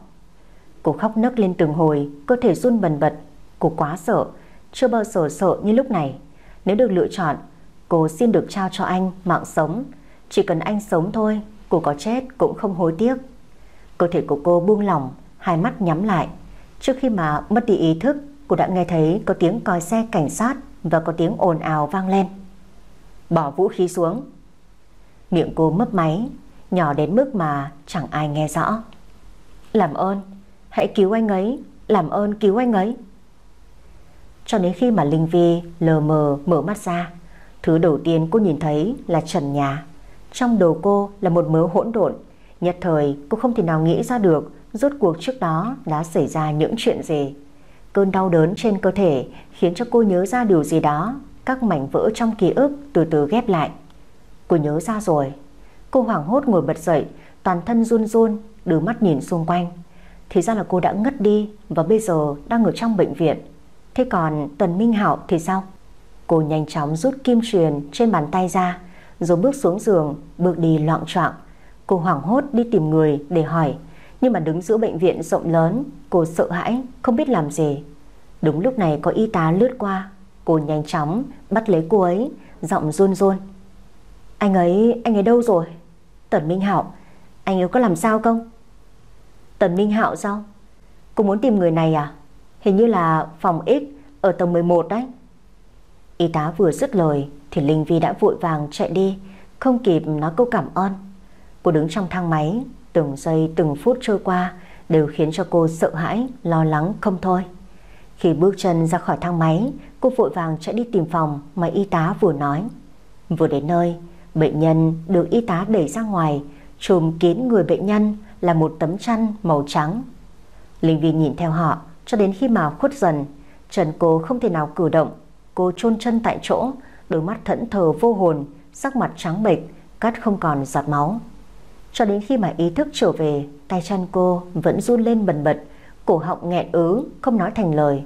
Cô khóc nấc lên từng hồi, cơ thể run bần bật. Cô quá sợ, chưa bao giờ sợ như lúc này. Nếu được lựa chọn, cô xin được trao cho anh mạng sống. Chỉ cần anh sống thôi, cô có chết cũng không hối tiếc. Cơ thể của cô buông lỏng Hai mắt nhắm lại Trước khi mà mất đi ý thức Cô đã nghe thấy có tiếng còi xe cảnh sát Và có tiếng ồn ào vang lên Bỏ vũ khí xuống Miệng cô mấp máy Nhỏ đến mức mà chẳng ai nghe rõ Làm ơn Hãy cứu anh ấy, Làm ơn cứu anh ấy. Cho đến khi mà Linh Vi lờ mờ mở mắt ra, Thứ đầu tiên cô nhìn thấy là trần nhà. Trong đầu cô là một mớ hỗn độn, Nhất thời cô không thể nào nghĩ ra được Rốt cuộc trước đó đã xảy ra những chuyện gì. Cơn đau đớn trên cơ thể Khiến cho cô nhớ ra điều gì đó, Các mảnh vỡ trong ký ức từ từ ghép lại. Cô nhớ ra rồi, Cô hoảng hốt ngồi bật dậy, Toàn thân run run, Đưa mắt nhìn xung quanh. Thì ra là cô đã ngất đi Và bây giờ đang ở trong bệnh viện. Thế còn Tần Minh Hạo thì sao? Cô nhanh chóng rút kim truyền trên bàn tay ra Rồi bước xuống giường Bước đi loạn trọng Cô hoảng hốt đi tìm người để hỏi Nhưng mà đứng giữa bệnh viện rộng lớn Cô sợ hãi không biết làm gì. Đúng lúc này có y tá lướt qua Cô nhanh chóng bắt lấy cô ấy Giọng run run. Anh ấy, anh ấy đâu rồi? Tần Minh Hạo. Anh ấy có làm sao không? Tần Minh Hạo sao? Cô muốn tìm người này à? Hình như là phòng X ở tầng 11 đấy. Y tá vừa dứt lời Thì Linh Vi đã vội vàng chạy đi, Không kịp nói câu cảm ơn. Cô đứng trong thang máy, Từng giây từng phút trôi qua Đều khiến cho cô sợ hãi, Lo lắng không thôi. Khi bước chân ra khỏi thang máy, Cô vội vàng chạy đi tìm phòng mà y tá vừa nói. Vừa đến nơi, Bệnh nhân được y tá đẩy ra ngoài, Trùm kín người bệnh nhân là một tấm chăn màu trắng. Linh Vi nhìn theo họ, Cho đến khi mà khuất dần, Trần cô không thể nào cử động. Cô chôn chân tại chỗ, Đôi mắt thẫn thờ vô hồn, Sắc mặt trắng bệch, Cắt không còn giọt máu. Cho đến khi mà ý thức trở về, Tay chân cô vẫn run lên bần bật, Cổ họng nghẹn ứ, Không nói thành lời.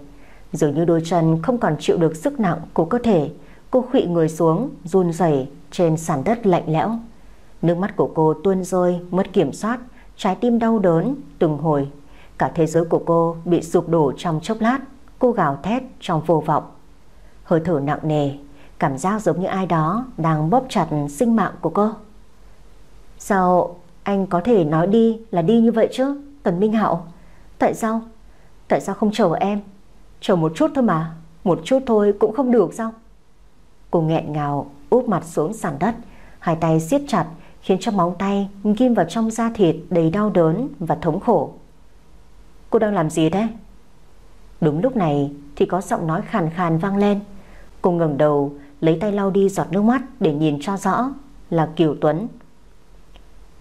Dường như đôi chân không còn chịu được sức nặng của cơ thể, Cô khụy người xuống, Run rẩy trên sàn đất lạnh lẽo. Nước mắt của cô tuôn rơi, Mất kiểm soát. Trái tim đau đớn, từng hồi. Cả thế giới của cô bị sụp đổ trong chốc lát. Cô gào thét trong vô vọng. Hơi thở nặng nề, Cảm giác giống như ai đó Đang bóp chặt sinh mạng của cô. Sao anh có thể nói đi là đi như vậy chứ, Tần Minh Hạo? Tại sao? Tại sao không chờ em? Chờ một chút thôi mà. Một chút thôi cũng không được sao? Cô nghẹn ngào, úp mặt xuống sàn đất, Hai tay siết chặt Khiến cho móng tay, ghim vào trong da thịt Đầy đau đớn và thống khổ. Cô đang làm gì thế Đúng lúc này thì có giọng nói khàn khàn vang lên. Cô ngẩng đầu, Lấy tay lau đi giọt nước mắt Để nhìn cho rõ là Kiều Tuấn.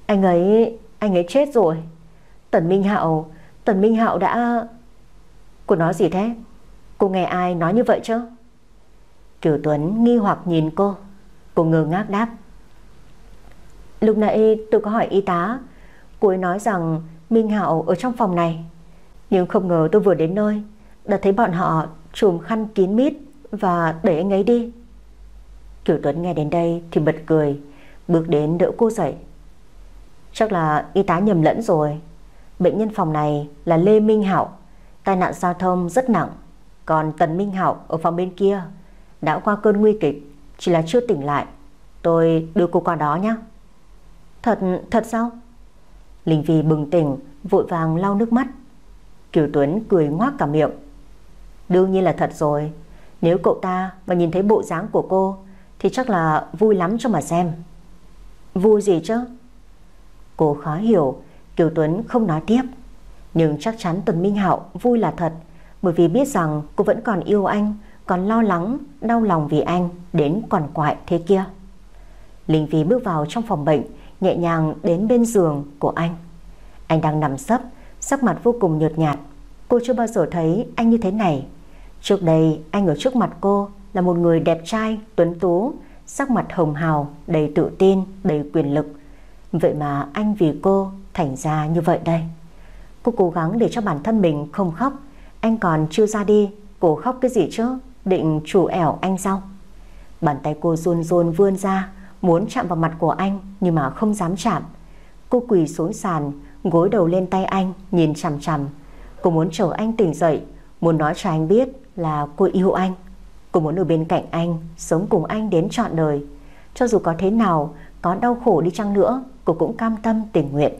Anh ấy Anh ấy chết rồi. Tần Minh Hạo, Tần Minh Hạo đã Cô nói gì thế? Cô nghe ai nói như vậy chứ? Kiều Tuấn nghi hoặc nhìn cô. Cô ngơ ngác đáp. Lúc nãy tôi có hỏi y tá. Cô ấy nói rằng Minh Hạo ở trong phòng này. Nhưng không ngờ tôi vừa đến nơi, Đã thấy bọn họ trùm khăn kín mít Và đẩy anh ấy đi. Kiều Tuấn nghe đến đây thì bật cười, Bước đến đỡ cô dậy. Chắc là y tá nhầm lẫn rồi. Bệnh nhân phòng này là Lê Minh Hạo. Tai nạn giao thông rất nặng. Còn Tần Minh Hạo ở phòng bên kia Đã qua cơn nguy kịch, Chỉ là chưa tỉnh lại. Tôi đưa cô qua đó nhé Thật, thật sao? Linh Vi bừng tỉnh Vội vàng lau nước mắt. Kiều Tuấn cười ngoác cả miệng. Đương nhiên là thật rồi. Nếu cậu ta mà nhìn thấy bộ dáng của cô Thì chắc là vui lắm cho mà xem. Vui gì chứ? Cô khó hiểu Kiều Tuấn không nói tiếp. Nhưng chắc chắn tuấn Minh Hạo vui là thật Bởi vì biết rằng cô vẫn còn yêu anh Còn lo lắng, đau lòng vì anh Đến còn quại thế kia. Linh Vi bước vào trong phòng bệnh Nhẹ nhàng đến bên giường của anh. Anh đang nằm sấp Sắc mặt vô cùng nhợt nhạt. Cô chưa bao giờ thấy anh như thế này. Trước đây anh ở trước mặt cô Là một người đẹp trai, tuấn tú Sắc mặt hồng hào, đầy tự tin Đầy quyền lực. Vậy mà anh vì cô thành ra như vậy đây. Cô cố gắng để cho bản thân mình không khóc. Anh còn chưa ra đi Cô khóc cái gì chứ? Định chủ ẻo anh sao? Bàn tay cô run run vươn ra Muốn chạm vào mặt của anh Nhưng mà không dám chạm. Cô quỳ xuống sàn, Gối đầu lên tay anh, Nhìn chằm chằm. Cô muốn chờ anh tỉnh dậy, Muốn nói cho anh biết là cô yêu anh. Cô muốn ở bên cạnh anh, Sống cùng anh đến trọn đời. Cho dù có thế nào, Có đau khổ đi chăng nữa, Cô cũng cam tâm tình nguyện.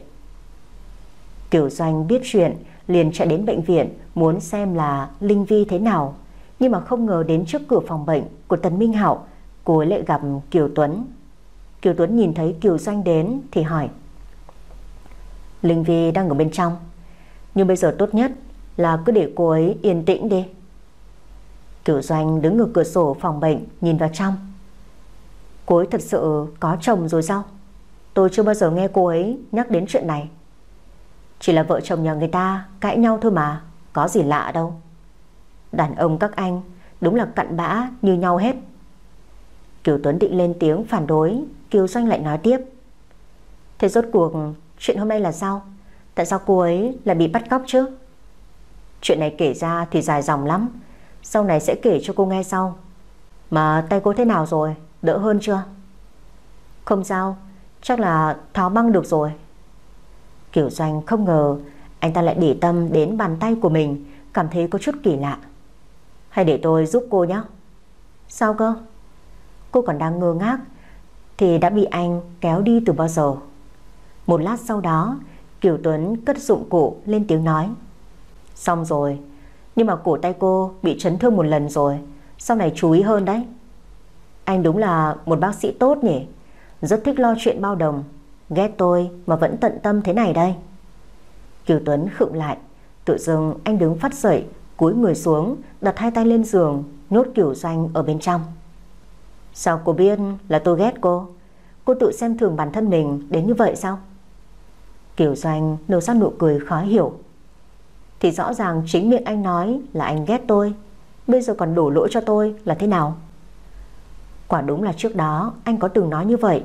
Kiều Doanh biết chuyện, liền chạy đến bệnh viện, muốn xem là Linh Vi thế nào. Nhưng mà không ngờ đến trước cửa phòng bệnh của Tần Minh hảo cô ấy lại gặp Kiều Tuấn. Kiều Tuấn nhìn thấy Kiều Doanh đến thì hỏi. Linh Vi đang ở bên trong, nhưng bây giờ tốt nhất là cứ để cô ấy yên tĩnh đi. Kiều Doanh đứng ở cửa sổ phòng bệnh nhìn vào trong. Cô ấy thật sự có chồng rồi sao? Tôi chưa bao giờ nghe cô ấy nhắc đến chuyện này. Chỉ là vợ chồng nhà người ta cãi nhau thôi mà, có gì lạ đâu. Đàn ông các anh đúng là cặn bã như nhau hết. Kiều Tuấn định lên tiếng phản đối, Kiều Doanh lại nói tiếp. Thế rốt cuộc chuyện hôm nay là sao? Tại sao cô ấy lại bị bắt cóc chứ? Chuyện này kể ra thì dài dòng lắm, sau này sẽ kể cho cô nghe sau. Mà tay cô thế nào rồi? Đỡ hơn chưa? Không sao, chắc là tháo băng được rồi. Kiều Doanh không ngờ anh ta lại để tâm đến bàn tay của mình, cảm thấy có chút kỳ lạ. Hay để tôi giúp cô nhé. Sao cơ? Cô còn đang ngơ ngác thì đã bị anh kéo đi từ bao giờ. Một lát sau đó, Kiều Tuấn cất dụng cụ lên tiếng nói. Xong rồi, nhưng mà cổ tay cô bị chấn thương một lần rồi, sau này chú ý hơn đấy. Anh đúng là một bác sĩ tốt nhỉ, rất thích lo chuyện bao đồng, ghét tôi mà vẫn tận tâm thế này đây. Kiều Tuấn khựng lại, tự dưng anh đứng phát dậy, cúi người xuống, đặt hai tay lên giường, nhốt Kiều Doanh ở bên trong. Sao cô biết là tôi ghét cô? Cô tự xem thường bản thân mình đến như vậy sao? Kiều Doanh nở ra nụ cười khó hiểu. Thì rõ ràng chính miệng anh nói là anh ghét tôi, bây giờ còn đổ lỗi cho tôi là thế nào? Quả đúng là trước đó anh có từng nói như vậy,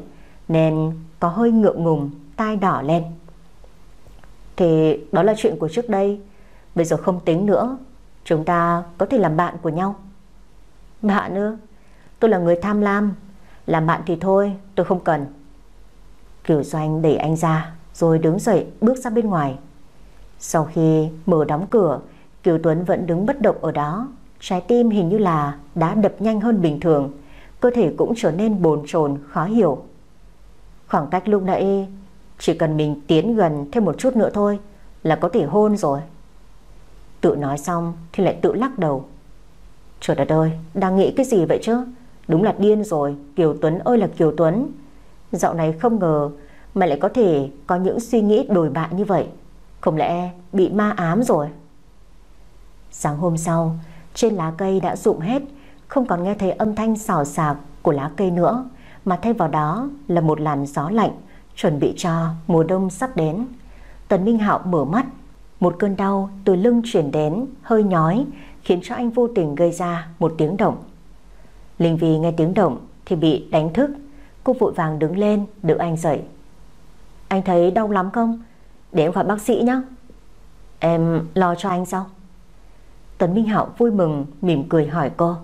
nên có hơi ngượng ngùng, tai đỏ lên. Thì đó là chuyện của trước đây, bây giờ không tính nữa, chúng ta có thể làm bạn của nhau. Bạn ư? Tôi là người tham lam. Làm bạn thì thôi, tôi không cần. Kiều Doanh đẩy anh ra, Rồi đứng dậy, bước ra bên ngoài. Sau khi mở đóng cửa, Kiều Tuấn vẫn đứng bất động ở đó. Trái tim hình như là đã đập nhanh hơn bình thường. Cơ thể cũng trở nên bồn chồn, khó hiểu. Khoảng cách lúc nãy, Chỉ cần mình tiến gần thêm một chút nữa thôi Là có thể hôn rồi. Tự nói xong thì lại tự lắc đầu. Trời đất ơi, Đang nghĩ cái gì vậy chứ? Đúng là điên rồi, Kiều Tuấn ơi là Kiều Tuấn. Dạo này không ngờ Mày lại có thể có những suy nghĩ đổi bại như vậy. Không lẽ bị ma ám rồi? Sáng hôm sau, Trên lá cây đã rụng hết, Không còn nghe thấy âm thanh xào xạc Của lá cây nữa, Mà thay vào đó là một làn gió lạnh Chuẩn bị cho mùa đông sắp đến. Tần Minh Hạo mở mắt, Một cơn đau từ lưng chuyển đến, Hơi nhói, Khiến cho anh vô tình gây ra một tiếng động. Linh Vi nghe tiếng động thì bị đánh thức. Cô vội vàng đứng lên đỡ anh dậy. Anh thấy đau lắm không? Để em gọi bác sĩ nhé. Em lo cho anh sao? Tấn Minh Hạo vui mừng mỉm cười hỏi cô.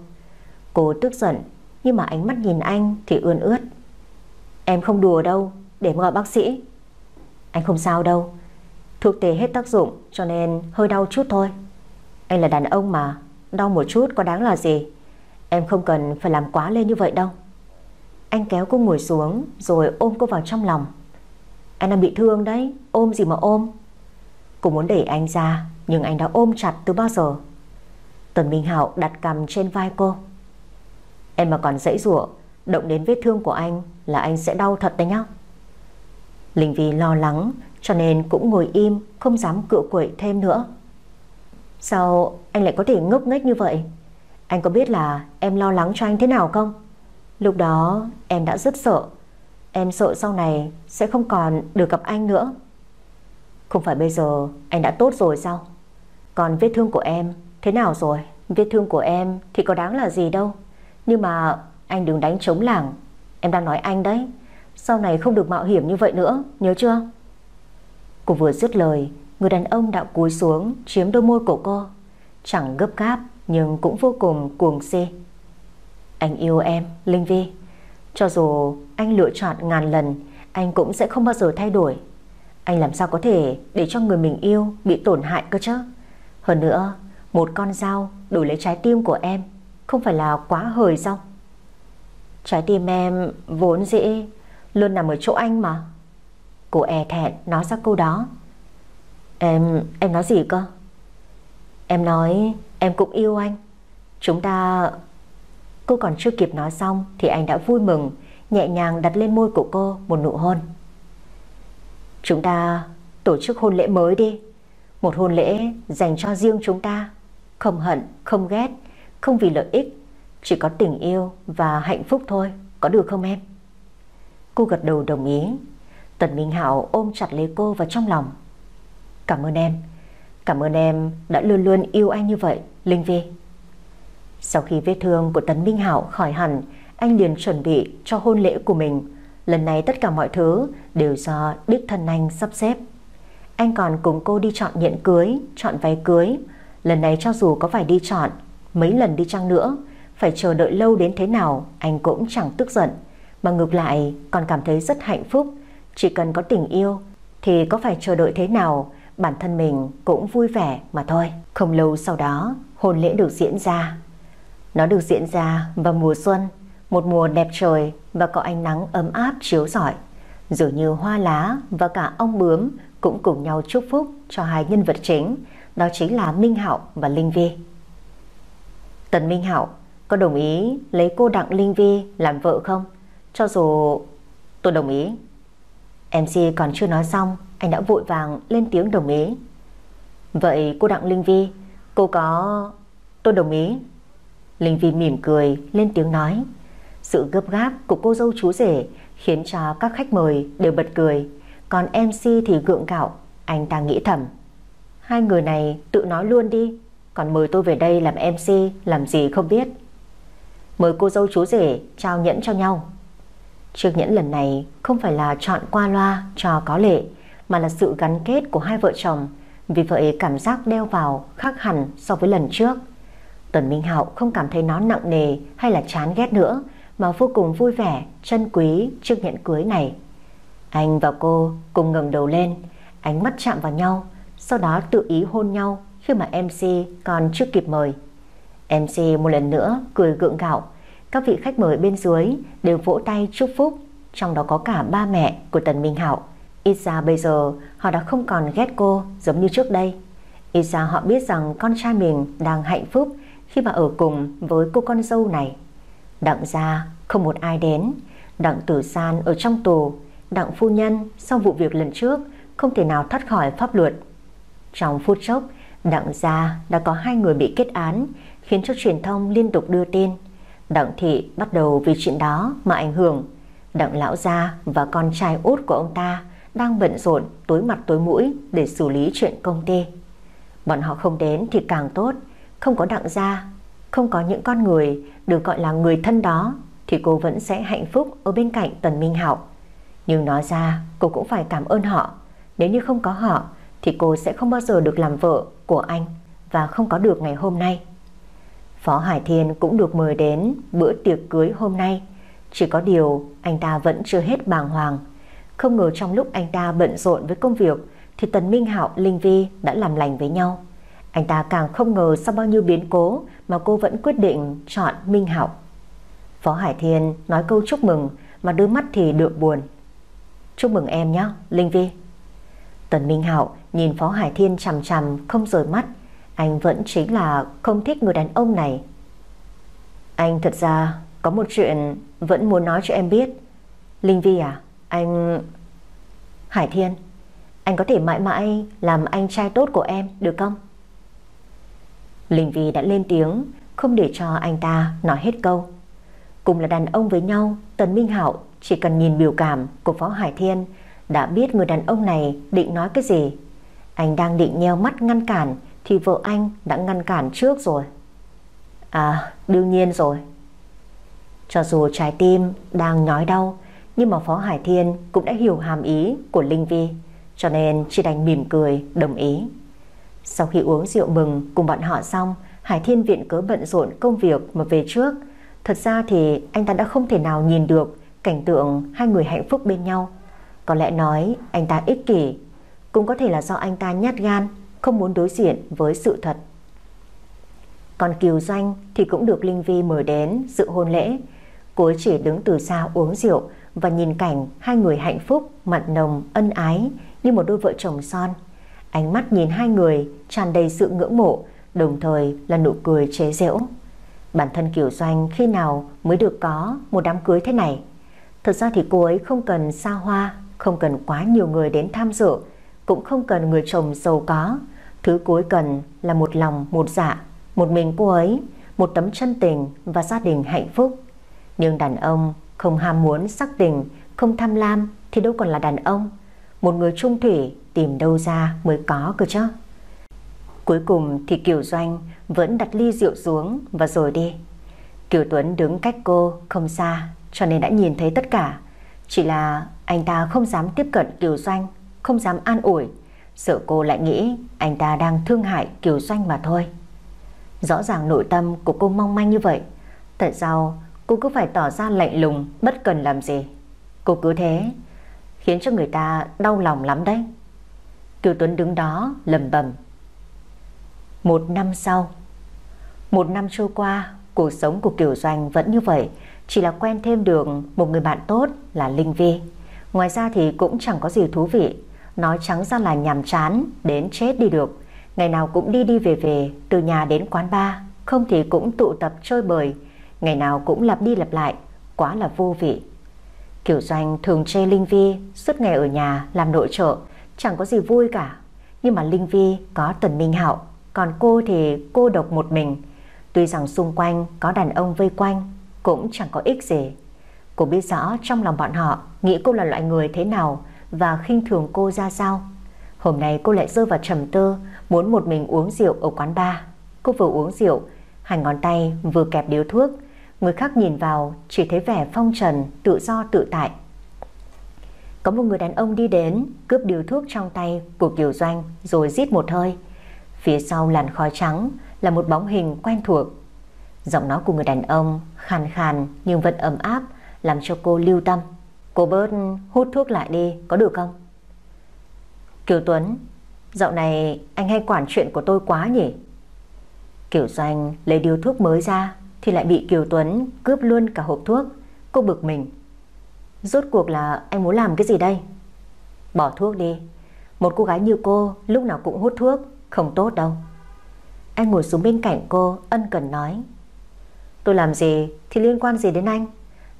Cô tức giận nhưng mà ánh mắt nhìn anh thì ươn ướt. Em không đùa đâu, để em gọi bác sĩ. Anh không sao đâu, thuốc tê hết tác dụng cho nên hơi đau chút thôi. Anh là đàn ông mà, đau một chút có đáng là gì. Em không cần phải làm quá lên như vậy đâu. Anh kéo cô ngồi xuống, Rồi ôm cô vào trong lòng. Anh đang bị thương đấy, Ôm gì mà ôm? Cô muốn đẩy anh ra, Nhưng anh đã ôm chặt từ bao giờ? Tần Minh Hạo đặt cầm trên vai cô. Em mà còn dãy rủa Động đến vết thương của anh Là anh sẽ đau thật đấy nhá. Linh Vi lo lắng, Cho nên cũng ngồi im, Không dám cựa quậy thêm nữa. Sao anh lại có thể ngốc nghếch như vậy? Anh có biết là em lo lắng cho anh thế nào không? Lúc đó em đã rất sợ Em sợ sau này sẽ không còn được gặp anh nữa Không phải bây giờ anh đã tốt rồi sao? Còn vết thương của em thế nào rồi? Vết thương của em thì có đáng là gì đâu Nhưng mà anh đừng đánh trống làng. Em đang nói anh đấy Sau này không được mạo hiểm như vậy nữa, Nhớ chưa? Cô vừa dứt lời, Người đàn ông đã cúi xuống chiếm đôi môi của cô Chẳng gấp gáp nhưng cũng vô cùng cuồng si. Anh yêu em, Linh Vi. Cho dù anh lựa chọn ngàn lần, anh cũng sẽ không bao giờ thay đổi. Anh làm sao có thể để cho người mình yêu bị tổn hại cơ chứ? Hơn nữa, một con dao đổi lấy trái tim của em không phải là quá hời sao? Trái tim em vốn dĩ luôn nằm ở chỗ anh mà. Cô e thẹn nói ra câu đó. Em, em nói gì cơ? Em nói em cũng yêu anh. Chúng ta... Cô còn chưa kịp nói xong thì anh đã vui mừng, nhẹ nhàng đặt lên môi của cô một nụ hôn. Chúng ta tổ chức hôn lễ mới đi. Một hôn lễ dành cho riêng chúng ta. Không hận, không ghét, không vì lợi ích. Chỉ có tình yêu và hạnh phúc thôi. Có được không em? Cô gật đầu đồng ý. Tần Minh Hạo ôm chặt lấy cô vào trong lòng. Cảm ơn em. Cảm ơn em đã luôn luôn yêu anh như vậy, Linh Vi. Sau khi vết thương của tấn Minh Hạo khỏi hẳn, anh liền chuẩn bị cho hôn lễ của mình. Lần này tất cả mọi thứ đều do đích thân anh sắp xếp. Anh còn cùng cô đi chọn nhẫn cưới, chọn váy cưới. Lần này cho dù có phải đi chọn, mấy lần đi chăng nữa, phải chờ đợi lâu đến thế nào anh cũng chẳng tức giận. Mà ngược lại còn cảm thấy rất hạnh phúc. Chỉ cần có tình yêu thì có phải chờ đợi thế nào bản thân mình cũng vui vẻ mà thôi. Không lâu sau đó, hôn lễ được diễn ra. Nó được diễn ra vào mùa xuân, một mùa đẹp trời và có ánh nắng ấm áp chiếu rọi. Dường như hoa lá và cả ong bướm cũng cùng nhau chúc phúc cho hai nhân vật chính, đó chính là Minh Hạo và Linh Vi. Tần Minh Hạo có đồng ý lấy cô Đặng Linh Vi làm vợ không? Cho dù tôi đồng ý. MC còn chưa nói xong, anh đã vội vàng lên tiếng đồng ý. Vậy cô Đặng Linh Vi, cô có... Tôi đồng ý. Linh Vi mỉm cười, lên tiếng nói. Sự gấp gáp của cô dâu chú rể khiến cho các khách mời đều bật cười. Còn MC thì gượng gạo, anh ta nghĩ thầm. Hai người này tự nói luôn đi, còn mời tôi về đây làm MC làm gì không biết. Mời cô dâu chú rể trao nhẫn cho nhau. Chiếc nhẫn lần này không phải là chọn qua loa cho có lệ, mà là sự gắn kết của hai vợ chồng. Vì vậy cảm giác đeo vào khác hẳn so với lần trước. Tần Minh Hạo không cảm thấy nó nặng nề hay là chán ghét nữa, mà vô cùng vui vẻ, trân quý chiếc nhẫn cưới này. Anh và cô cùng ngẩng đầu lên, ánh mắt chạm vào nhau, sau đó tự ý hôn nhau khi mà MC còn chưa kịp mời. MC một lần nữa cười gượng gạo, các vị khách mời bên dưới đều vỗ tay chúc phúc, trong đó có cả ba mẹ của Tần Minh Hạo. Ít ra bây giờ họ đã không còn ghét cô giống như trước đây. Ít ra họ biết rằng con trai mình đang hạnh phúc khi mà ở cùng với cô con dâu này. Đặng gia không một ai đến, Đặng Tử San ở trong tù, Đặng phu nhân sau vụ việc lần trước không thể nào thoát khỏi pháp luật. Trong phút chốc, Đặng gia đã có hai người bị kết án, khiến cho truyền thông liên tục đưa tin. Đặng thị bắt đầu vì chuyện đó mà ảnh hưởng. Đặng lão gia và con trai út của ông ta đang bận rộn tối mặt tối mũi để xử lý chuyện công ty. Bọn họ không đến thì càng tốt, không có đặng gia, không có những con người được gọi là người thân đó thì cô vẫn sẽ hạnh phúc ở bên cạnh Tần Minh Hạo. Nhưng nói ra cô cũng phải cảm ơn họ. Nếu như không có họ thì cô sẽ không bao giờ được làm vợ của anh và không có được ngày hôm nay. Phó Hải Thiên cũng được mời đến bữa tiệc cưới hôm nay. Chỉ có điều anh ta vẫn chưa hết bàng hoàng. Không ngờ trong lúc anh ta bận rộn với công việc thì Tần Minh Hạo, Linh Vi đã làm lành với nhau. Anh ta càng không ngờ sau bao nhiêu biến cố mà cô vẫn quyết định chọn Minh Hạo. Phó Hải Thiên nói câu chúc mừng mà đôi mắt thì đượm buồn. Chúc mừng em nhé, Linh Vi. Tần Minh Hạo nhìn Phó Hải Thiên chằm chằm không rời mắt. Anh vẫn chính là không thích người đàn ông này. Anh thật ra có một chuyện vẫn muốn nói cho em biết. Linh Vi à, anh... Hải Thiên, anh có thể mãi mãi làm anh trai tốt của em được không? Linh Vi đã lên tiếng, không để cho anh ta nói hết câu. Cùng là đàn ông với nhau, Tần Minh Hạo chỉ cần nhìn biểu cảm của Phó Hải Thiên đã biết người đàn ông này định nói cái gì. Anh đang định nheo mắt ngăn cản thì vợ anh đã ngăn cản trước rồi. À, đương nhiên rồi. Cho dù trái tim đang nhói đau, nhưng mà Phó Hải Thiên cũng đã hiểu hàm ý của Linh Vi, cho nên chỉ đành mỉm cười đồng ý. Sau khi uống rượu mừng cùng bọn họ xong, Hải Thiên viện cớ bận rộn công việc mà về trước. Thật ra thì anh ta đã không thể nào nhìn được cảnh tượng hai người hạnh phúc bên nhau. Có lẽ nói anh ta ích kỷ, cũng có thể là do anh ta nhát gan, không muốn đối diện với sự thật. Còn Kiều Doanh thì cũng được Linh Vi mời đến dự hôn lễ. Cô chỉ đứng từ xa uống rượu và nhìn cảnh hai người hạnh phúc, mặn nồng, ân ái như một đôi vợ chồng son. Ánh mắt nhìn hai người tràn đầy sự ngưỡng mộ, đồng thời là nụ cười chế giễu. Bản thân Kiều Doanh khi nào mới được có một đám cưới thế này? Thật ra thì cô ấy không cần xa hoa, không cần quá nhiều người đến tham dự, cũng không cần người chồng giàu có. Thứ cuối cần là một lòng, một dạ, một mình cô ấy, một tấm chân tình và gia đình hạnh phúc. Nhưng đàn ông không ham muốn sắc tình, không tham lam thì đâu còn là đàn ông. Một người trung thủy tìm đâu ra mới có cơ chứ. Cuối cùng thì Kiều Doanh vẫn đặt ly rượu xuống và rồi đi. Kiều Tuấn đứng cách cô không xa cho nên đã nhìn thấy tất cả. Chỉ là anh ta không dám tiếp cận Kiều Doanh, không dám an ủi. Sợ cô lại nghĩ anh ta đang thương hại Kiều Doanh mà thôi. Rõ ràng nội tâm của cô mong manh như vậy. Tại sao cô cứ phải tỏ ra lạnh lùng, bất cần làm gì? Cô cứ thế, khiến cho người ta đau lòng lắm đấy. Kiều Tuấn đứng đó lầm bầm. Một năm sau, một năm trôi qua, cuộc sống của Kiều Doanh vẫn như vậy, chỉ là quen thêm được một người bạn tốt là Linh Vi. Ngoài ra thì cũng chẳng có gì thú vị, nói trắng ra là nhàm chán, đến chết đi được. Ngày nào cũng đi đi về về, từ nhà đến quán bar, không thì cũng tụ tập chơi bời, ngày nào cũng lặp đi lặp lại, quá là vô vị. Kiều Doanh thường chê Linh Vi suốt ngày ở nhà làm nội trợ, chẳng có gì vui cả. Nhưng mà Linh Vi có Tần Minh Hạo, còn cô thì cô độc một mình. Tuy rằng xung quanh có đàn ông vây quanh, cũng chẳng có ích gì. Cô biết rõ trong lòng bọn họ nghĩ cô là loại người thế nào và khinh thường cô ra sao. Hôm nay cô lại rơi vào trầm tư, muốn một mình uống rượu ở quán bar. Cô vừa uống rượu, hai ngón tay vừa kẹp điếu thuốc, người khác nhìn vào chỉ thấy vẻ phong trần, tự do tự tại. Có một người đàn ông đi đến, cướp điều thuốc trong tay của Kiều Doanh rồi rít một hơi. Phía sau làn khói trắng là một bóng hình quen thuộc. Giọng nói của người đàn ông khàn khàn nhưng vẫn ấm áp làm cho cô lưu tâm. Cô bớt hút thuốc lại đi, có được không? Kiều Tuấn, dạo này anh hay quản chuyện của tôi quá nhỉ? Kiều Doanh lấy điếu thuốc mới ra thì lại bị Kiều Tuấn cướp luôn cả hộp thuốc. Cô bực mình. Rốt cuộc là anh muốn làm cái gì đây? Bỏ thuốc đi. Một cô gái như cô lúc nào cũng hút thuốc, không tốt đâu. Anh ngồi xuống bên cạnh cô, ân cần nói. Tôi làm gì thì liên quan gì đến anh?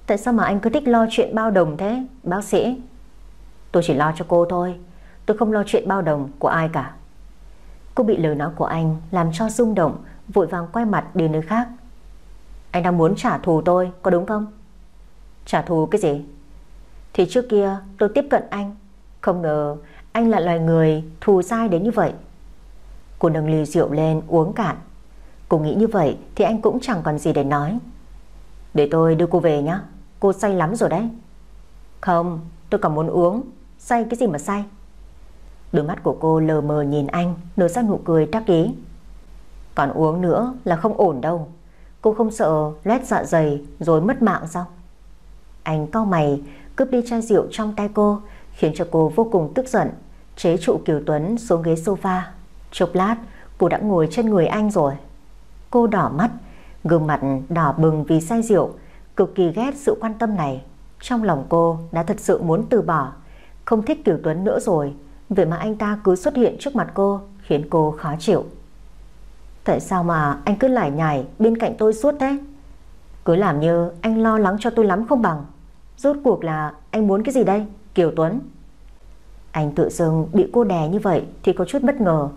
Tại sao mà anh cứ thích lo chuyện bao đồng thế, bác sĩ? Tôi chỉ lo cho cô thôi, tôi không lo chuyện bao đồng của ai cả. Cô bị lời nói của anh làm cho rung động, vội vàng quay mặt đi nơi khác. Anh đang muốn trả thù tôi, có đúng không? Trả thù cái gì? Thì trước kia tôi tiếp cận anh, không ngờ anh là loài người thù dai đến như vậy. Cô nâng ly rượu lên uống cạn. Cô nghĩ như vậy thì anh cũng chẳng còn gì để nói. Để tôi đưa cô về nhé. Cô say lắm rồi đấy. Không, tôi còn muốn uống. Say cái gì mà say? Đôi mắt của cô lờ mờ nhìn anh, nở ra nụ cười đắc ý. Còn uống nữa là không ổn đâu. Cô không sợ loét dạ dày rồi mất mạng sao? Anh cau mày, cướp đi chai rượu trong tay cô, khiến cho cô vô cùng tức giận, chế trụ Kiều Tuấn xuống ghế sofa. Chốc lát, cô đã ngồi trên người anh rồi. Cô đỏ mắt, gương mặt đỏ bừng vì say rượu, cực kỳ ghét sự quan tâm này. Trong lòng cô đã thật sự muốn từ bỏ, không thích Kiều Tuấn nữa rồi, vậy mà anh ta cứ xuất hiện trước mặt cô, khiến cô khó chịu. Tại sao mà anh cứ lải nhải bên cạnh tôi suốt thế? Cứ làm như anh lo lắng cho tôi lắm không bằng. Rốt cuộc là anh muốn cái gì đây, Kiều Tuấn? Anh tự dưng bị cô đè như vậy thì có chút bất ngờ,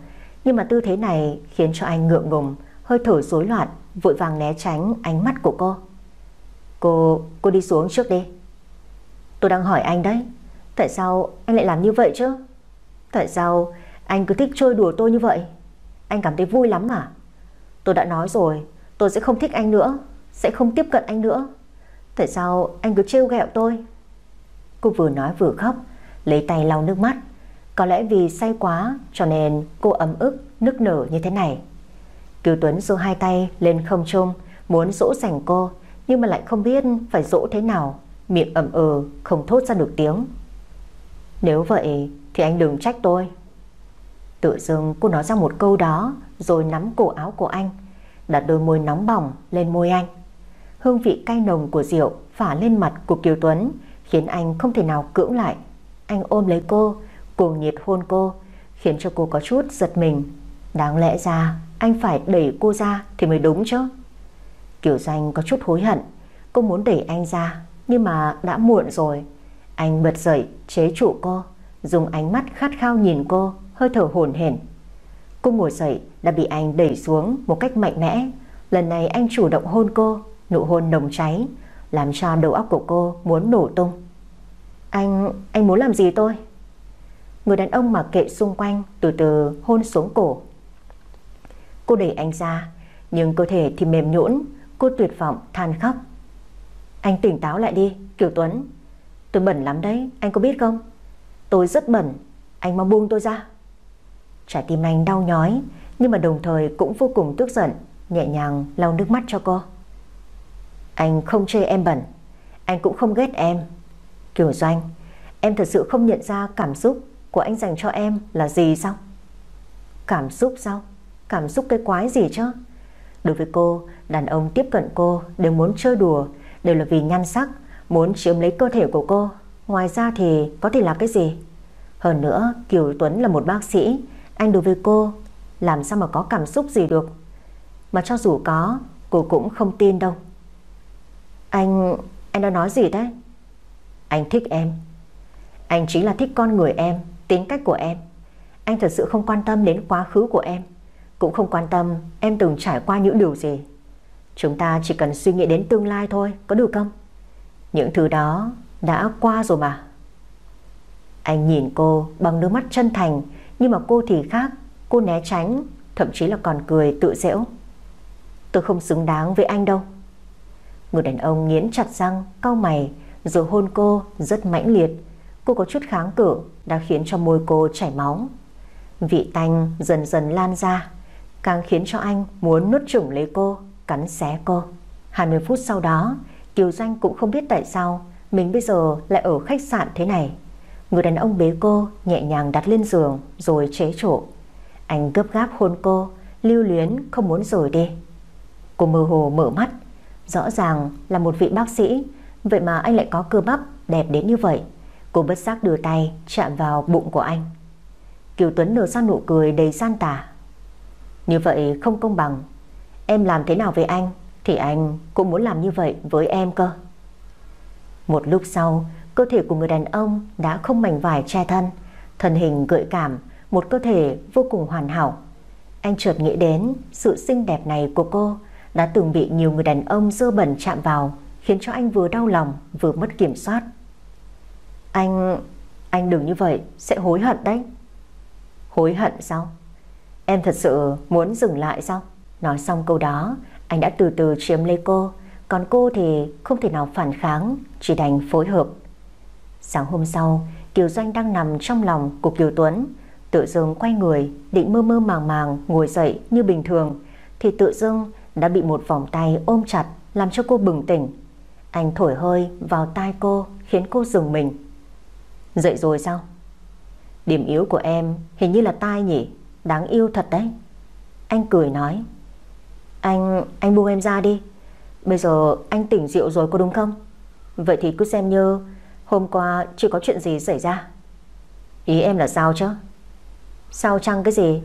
nhưng mà tư thế này khiến cho anh ngượng ngùng, hơi thở rối loạn, vội vàng né tránh ánh mắt của cô. Cô, cô đi xuống trước đi. Tôi đang hỏi anh đấy, tại sao anh lại làm như vậy chứ? Tại sao anh cứ thích chơi đùa tôi như vậy? Anh cảm thấy vui lắm à? Tôi đã nói rồi, tôi sẽ không thích anh nữa, sẽ không tiếp cận anh nữa. Tại sao anh cứ trêu ghẹo tôi? Cô vừa nói vừa khóc, lấy tay lau nước mắt. Có lẽ vì say quá cho nên cô ấm ức, nức nở như thế này. Kiều Tuấn giơ hai tay lên không trung, muốn dỗ dành cô, nhưng mà lại không biết phải dỗ thế nào, miệng ẩm ừ, không thốt ra được tiếng. Nếu vậy thì anh đừng trách tôi. Tự dưng cô nói ra một câu đó rồi nắm cổ áo của anh, đặt đôi môi nóng bỏng lên môi anh. Hương vị cay nồng của rượu phả lên mặt của Kiều Tuấn khiến anh không thể nào cưỡng lại. Anh ôm lấy cô, cuồng nhiệt hôn cô, khiến cho cô có chút giật mình. Đáng lẽ ra anh phải đẩy cô ra thì mới đúng chứ. Kiều Doanh có chút hối hận, cô muốn đẩy anh ra nhưng mà đã muộn rồi. Anh bật dậy chế trụ cô, dùng ánh mắt khát khao nhìn cô, hơi thở hổn hển. Cô ngồi dậy đã bị anh đẩy xuống một cách mạnh mẽ. Lần này anh chủ động hôn cô, nụ hôn nồng cháy, làm cho đầu óc của cô muốn nổ tung. Anh, anh muốn làm gì tôi? Người đàn ông mặc kệ xung quanh từ từ hôn xuống cổ. Cô đẩy anh ra, nhưng cơ thể thì mềm nhũn, cô tuyệt vọng than khóc. Anh tỉnh táo lại đi, Kiều Tuấn. Tôi bẩn lắm đấy, anh có biết không? Tôi rất bẩn, anh mau buông tôi ra. Trái tim anh đau nhói, nhưng mà đồng thời cũng vô cùng tức giận, nhẹ nhàng lau nước mắt cho cô. Anh không chê em bẩn, anh cũng không ghét em. Kiều Doanh, em thật sự không nhận ra cảm xúc của anh dành cho em là gì sao? Cảm xúc sao? Cảm xúc cái quái gì chứ? Đối với cô, đàn ông tiếp cận cô đều muốn chơi đùa, đều là vì nhan sắc, muốn chiếm lấy cơ thể của cô. Ngoài ra thì có thể là cái gì? Hơn nữa, Kiều Tuấn là một bác sĩ, anh đối với cô làm sao mà có cảm xúc gì được. Mà cho dù có, cô cũng không tin đâu. Anh... anh đã nói gì thế? Anh thích em. Anh chính là thích con người em, tính cách của em. Anh thật sự không quan tâm đến quá khứ của em. Cũng không quan tâm em từng trải qua những điều gì. Chúng ta chỉ cần suy nghĩ đến tương lai thôi, có được không? Những thứ đó đã qua rồi mà. Anh nhìn cô bằng đôi mắt chân thành, nhưng mà cô thì khác, cô né tránh, thậm chí là còn cười tự dễu. Tôi không xứng đáng với anh đâu. Người đàn ông nghiến chặt răng, cau mày, rồi hôn cô rất mãnh liệt. Cô có chút kháng cự đã khiến cho môi cô chảy máu. Vị tanh dần dần lan ra, càng khiến cho anh muốn nuốt chửng lấy cô, cắn xé cô. 20 phút sau đó, Kiều Doanh cũng không biết tại sao mình bây giờ lại ở khách sạn thế này. Người đàn ông bế cô nhẹ nhàng đặt lên giường rồi chế trụ. Anh gấp gáp hôn cô, lưu luyến không muốn rời đi. Cô mơ hồ mở mắt, rõ ràng là một vị bác sĩ, vậy mà anh lại có cơ bắp đẹp đến như vậy. Cô bất giác đưa tay chạm vào bụng của anh. Kiều Tuấn nở ra nụ cười đầy gian tà. Như vậy không công bằng. Em làm thế nào với anh thì anh cũng muốn làm như vậy với em cơ. Một lúc sau, cơ thể của người đàn ông đã không mảnh vải che thân, thân hình gợi cảm, một cơ thể vô cùng hoàn hảo. Anh chợt nghĩ đến sự xinh đẹp này của cô đã từng bị nhiều người đàn ông dơ bẩn chạm vào, khiến cho anh vừa đau lòng vừa mất kiểm soát. Anh... anh đừng như vậy, sẽ hối hận đấy. Hối hận sao? Em thật sự muốn dừng lại sao? Nói xong câu đó, anh đã từ từ chiếm lấy cô, còn cô thì không thể nào phản kháng, chỉ đành phối hợp. Sáng hôm sau, Kiều Doanh đang nằm trong lòng của Kiều Tuấn, tự dưng quay người, định mơ mơ màng màng ngồi dậy như bình thường, thì tự dưng đã bị một vòng tay ôm chặt làm cho cô bừng tỉnh. Anh thổi hơi vào tai cô khiến cô dừng mình. Dậy rồi sao? Điểm yếu của em hình như là tai nhỉ, đáng yêu thật đấy. Anh cười nói. Anh, anh buông em ra đi. Bây giờ anh tỉnh rượu rồi có đúng không? Vậy thì cứ xem như hôm qua chưa có chuyện gì xảy ra. Ý em là sao chứ? Sao chăng cái gì?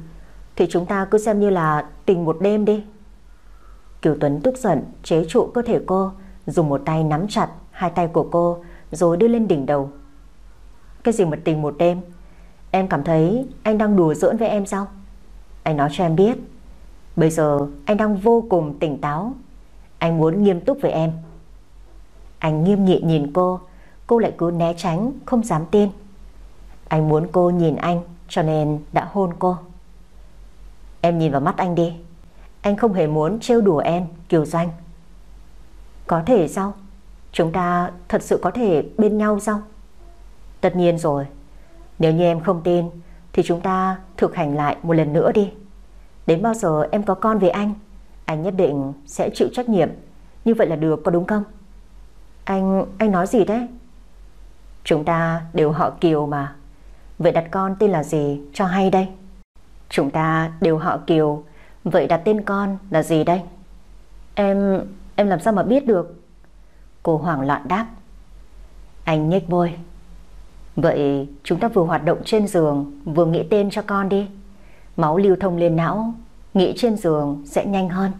Thì chúng ta cứ xem như là tình một đêm đi. Kiều Tuấn tức giận chế trụ cơ thể cô, dùng một tay nắm chặt hai tay của cô rồi đưa lên đỉnh đầu. Cái gì mà tình một đêm? Em cảm thấy anh đang đùa giỡn với em sao? Anh nói cho em biết, bây giờ anh đang vô cùng tỉnh táo. Anh muốn nghiêm túc với em. Anh nghiêm nghị nhìn cô, cô lại cứ né tránh, không dám tin. Anh muốn cô nhìn anh, cho nên đã hôn cô. Em nhìn vào mắt anh đi. Anh không hề muốn trêu đùa em, Kiều Doanh. Có thể sao? Chúng ta thật sự có thể bên nhau sao? Tất nhiên rồi. Nếu như em không tin, thì chúng ta thực hành lại một lần nữa đi. Đến bao giờ em có con với anh, anh nhất định sẽ chịu trách nhiệm. Như vậy là được có đúng không? Anh, anh nói gì đấy? Chúng ta đều họ Kiều mà. Vậy đặt con tên là gì cho hay đây? Chúng ta đều họ Kiều, vậy đặt tên con là gì đây? Em, em làm sao mà biết được? Cô hoảng loạn đáp. Anh nhếch môi. Vậy chúng ta vừa hoạt động trên giường Vừa nghĩ tên cho con đi Máu lưu thông lên não Nghĩ trên giường sẽ nhanh hơn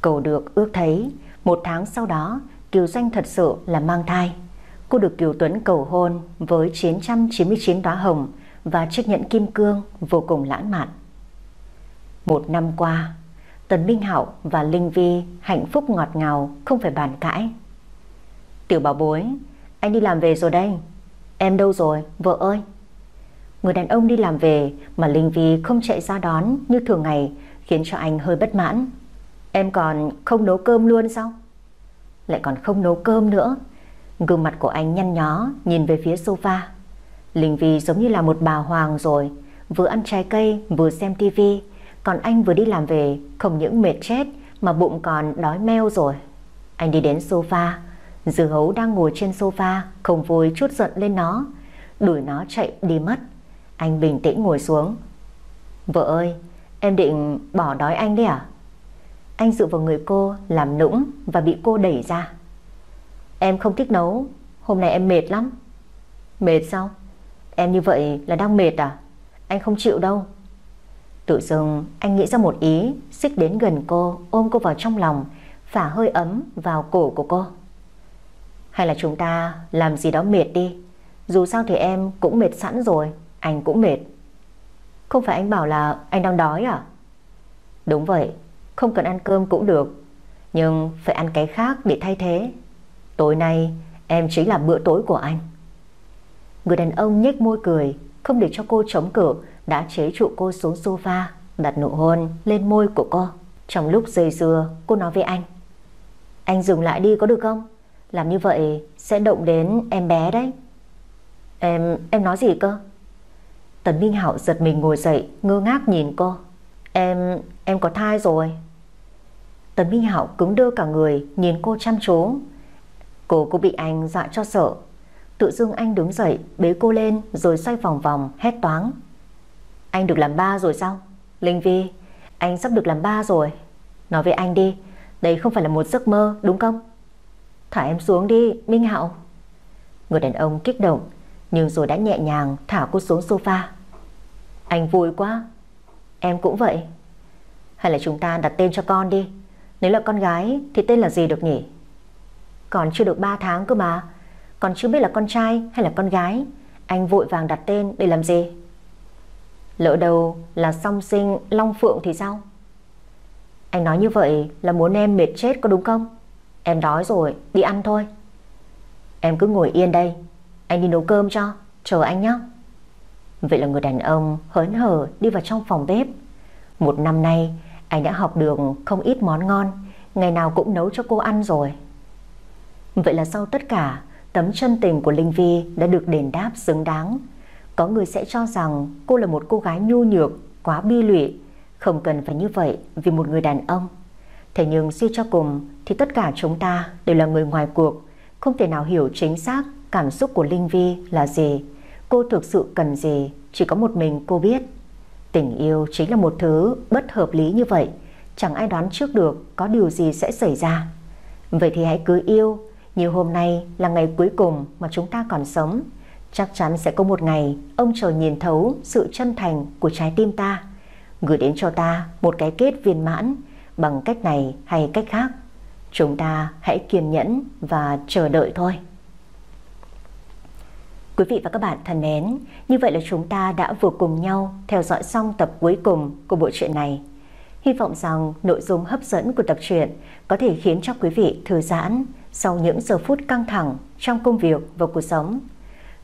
Cầu được ước thấy Một tháng sau đó Kiều Doanh thật sự là mang thai Cô được Kiều Tuấn cầu hôn Với 999 đóa hồng Và chiếc nhẫn kim cương vô cùng lãng mạn Một năm qua Tần Minh Hảo và Linh Vi hạnh phúc ngọt ngào không phải bàn cãi. Tiểu bảo bối, anh đi làm về rồi đây. Em đâu rồi, vợ ơi? Người đàn ông đi làm về mà Linh Vi không chạy ra đón như thường ngày khiến cho anh hơi bất mãn. Em còn không nấu cơm luôn sao? Lại còn không nấu cơm nữa. Gương mặt của anh nhăn nhó nhìn về phía sofa. Linh Vi giống như là một bà hoàng rồi, vừa ăn trái cây vừa xem tivi còn anh vừa đi làm về Không những mệt chết Mà bụng còn đói meo rồi. Anh đi đến sofa. Dư hấu đang ngồi trên sofa Không vui chút giận lên nó. Đuổi nó chạy đi mất. Anh bình tĩnh ngồi xuống. Vợ ơi em định bỏ đói anh đấy à? Anh dựa vào người cô Làm nũng và bị cô đẩy ra. Em không thích nấu. Hôm nay em mệt lắm. Mệt sao? Em như vậy là đang mệt à? Anh không chịu đâu. Tự dưng anh nghĩ ra một ý, Xích đến gần cô, ôm cô vào trong lòng, Phả hơi ấm vào cổ của cô. Hay là chúng ta làm gì đó mệt đi. Dù sao thì em cũng mệt sẵn rồi, Anh cũng mệt. Không phải anh bảo là anh đang đói à? Đúng vậy, Không cần ăn cơm cũng được. Nhưng phải ăn cái khác để thay thế. Tối nay em chính là bữa tối của anh Người đàn ông nhếch môi cười Không để cho cô chống cự đã chế trụ cô xuống sofa, đặt nụ hôn lên môi của cô. Trong lúc dây dưa, cô nói với anh. Anh dừng lại đi có được không? Làm như vậy sẽ động đến em bé đấy. Em, em nói gì cơ? Tần Minh Hạo giật mình ngồi dậy, ngơ ngác nhìn cô. Em, em có thai rồi. Tần Minh Hạo cứng đơ cả người, nhìn cô chăm chú. Cô cũng bị anh dọa cho sợ. Tự dưng anh đứng dậy, bế cô lên rồi xoay vòng vòng, hét toáng. Anh được làm ba rồi sao? Linh Vi Anh sắp được làm ba rồi. Nói với anh đi Đây không phải là một giấc mơ đúng không? Thả em xuống đi Minh Hạo. Người đàn ông kích động Nhưng rồi đã nhẹ nhàng thả cô xuống sofa. Anh vui quá. Em cũng vậy. Hay là chúng ta đặt tên cho con đi. Nếu là con gái thì tên là gì được nhỉ? Còn chưa được 3 tháng cơ mà. Còn chưa biết là con trai hay là con gái, Anh vội vàng đặt tên để làm gì Lỡ đầu là song sinh Long Phượng thì sao? Anh nói như vậy là muốn em mệt chết có đúng không? Em đói rồi, Đi ăn thôi. Em cứ ngồi yên đây, Anh đi nấu cơm cho, Chờ anh nhé Vậy là người đàn ông hớn hở đi vào trong phòng bếp. Một năm nay, Anh đã học được không ít món ngon, Ngày nào cũng nấu cho cô ăn rồi. Vậy là sau tất cả Tấm chân tình của Linh Vi đã được đền đáp xứng đáng có người sẽ cho rằng cô là một cô gái nhu nhược, quá bi lụy, không cần phải như vậy vì một người đàn ông. Thế nhưng suy cho cùng thì tất cả chúng ta đều là người ngoài cuộc, không thể nào hiểu chính xác cảm xúc của Linh Vi là gì. Cô thực sự cần gì, chỉ có một mình cô biết. Tình yêu chính là một thứ bất hợp lý như vậy, chẳng ai đoán trước được có điều gì sẽ xảy ra. Vậy thì hãy cứ yêu, như hôm nay là ngày cuối cùng mà chúng ta còn sống. Chắc chắn sẽ có một ngày ông trời nhìn thấu sự chân thành của trái tim ta, gửi đến cho ta một cái kết viên mãn bằng cách này hay cách khác. Chúng ta hãy kiên nhẫn và chờ đợi thôi. Quý vị và các bạn thân mến, như vậy là chúng ta đã vừa cùng nhau theo dõi xong tập cuối cùng của bộ truyện này. Hy vọng rằng nội dung hấp dẫn của tập truyện có thể khiến cho quý vị thư giãn sau những giờ phút căng thẳng trong công việc và cuộc sống.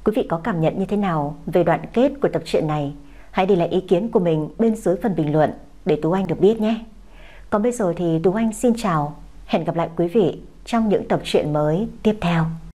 Quý vị có cảm nhận như thế nào về đoạn kết của tập truyện này? Hãy để lại ý kiến của mình bên dưới phần bình luận để Tú Anh được biết nhé. Còn bây giờ thì Tú Anh xin chào, hẹn gặp lại quý vị trong những tập truyện mới tiếp theo.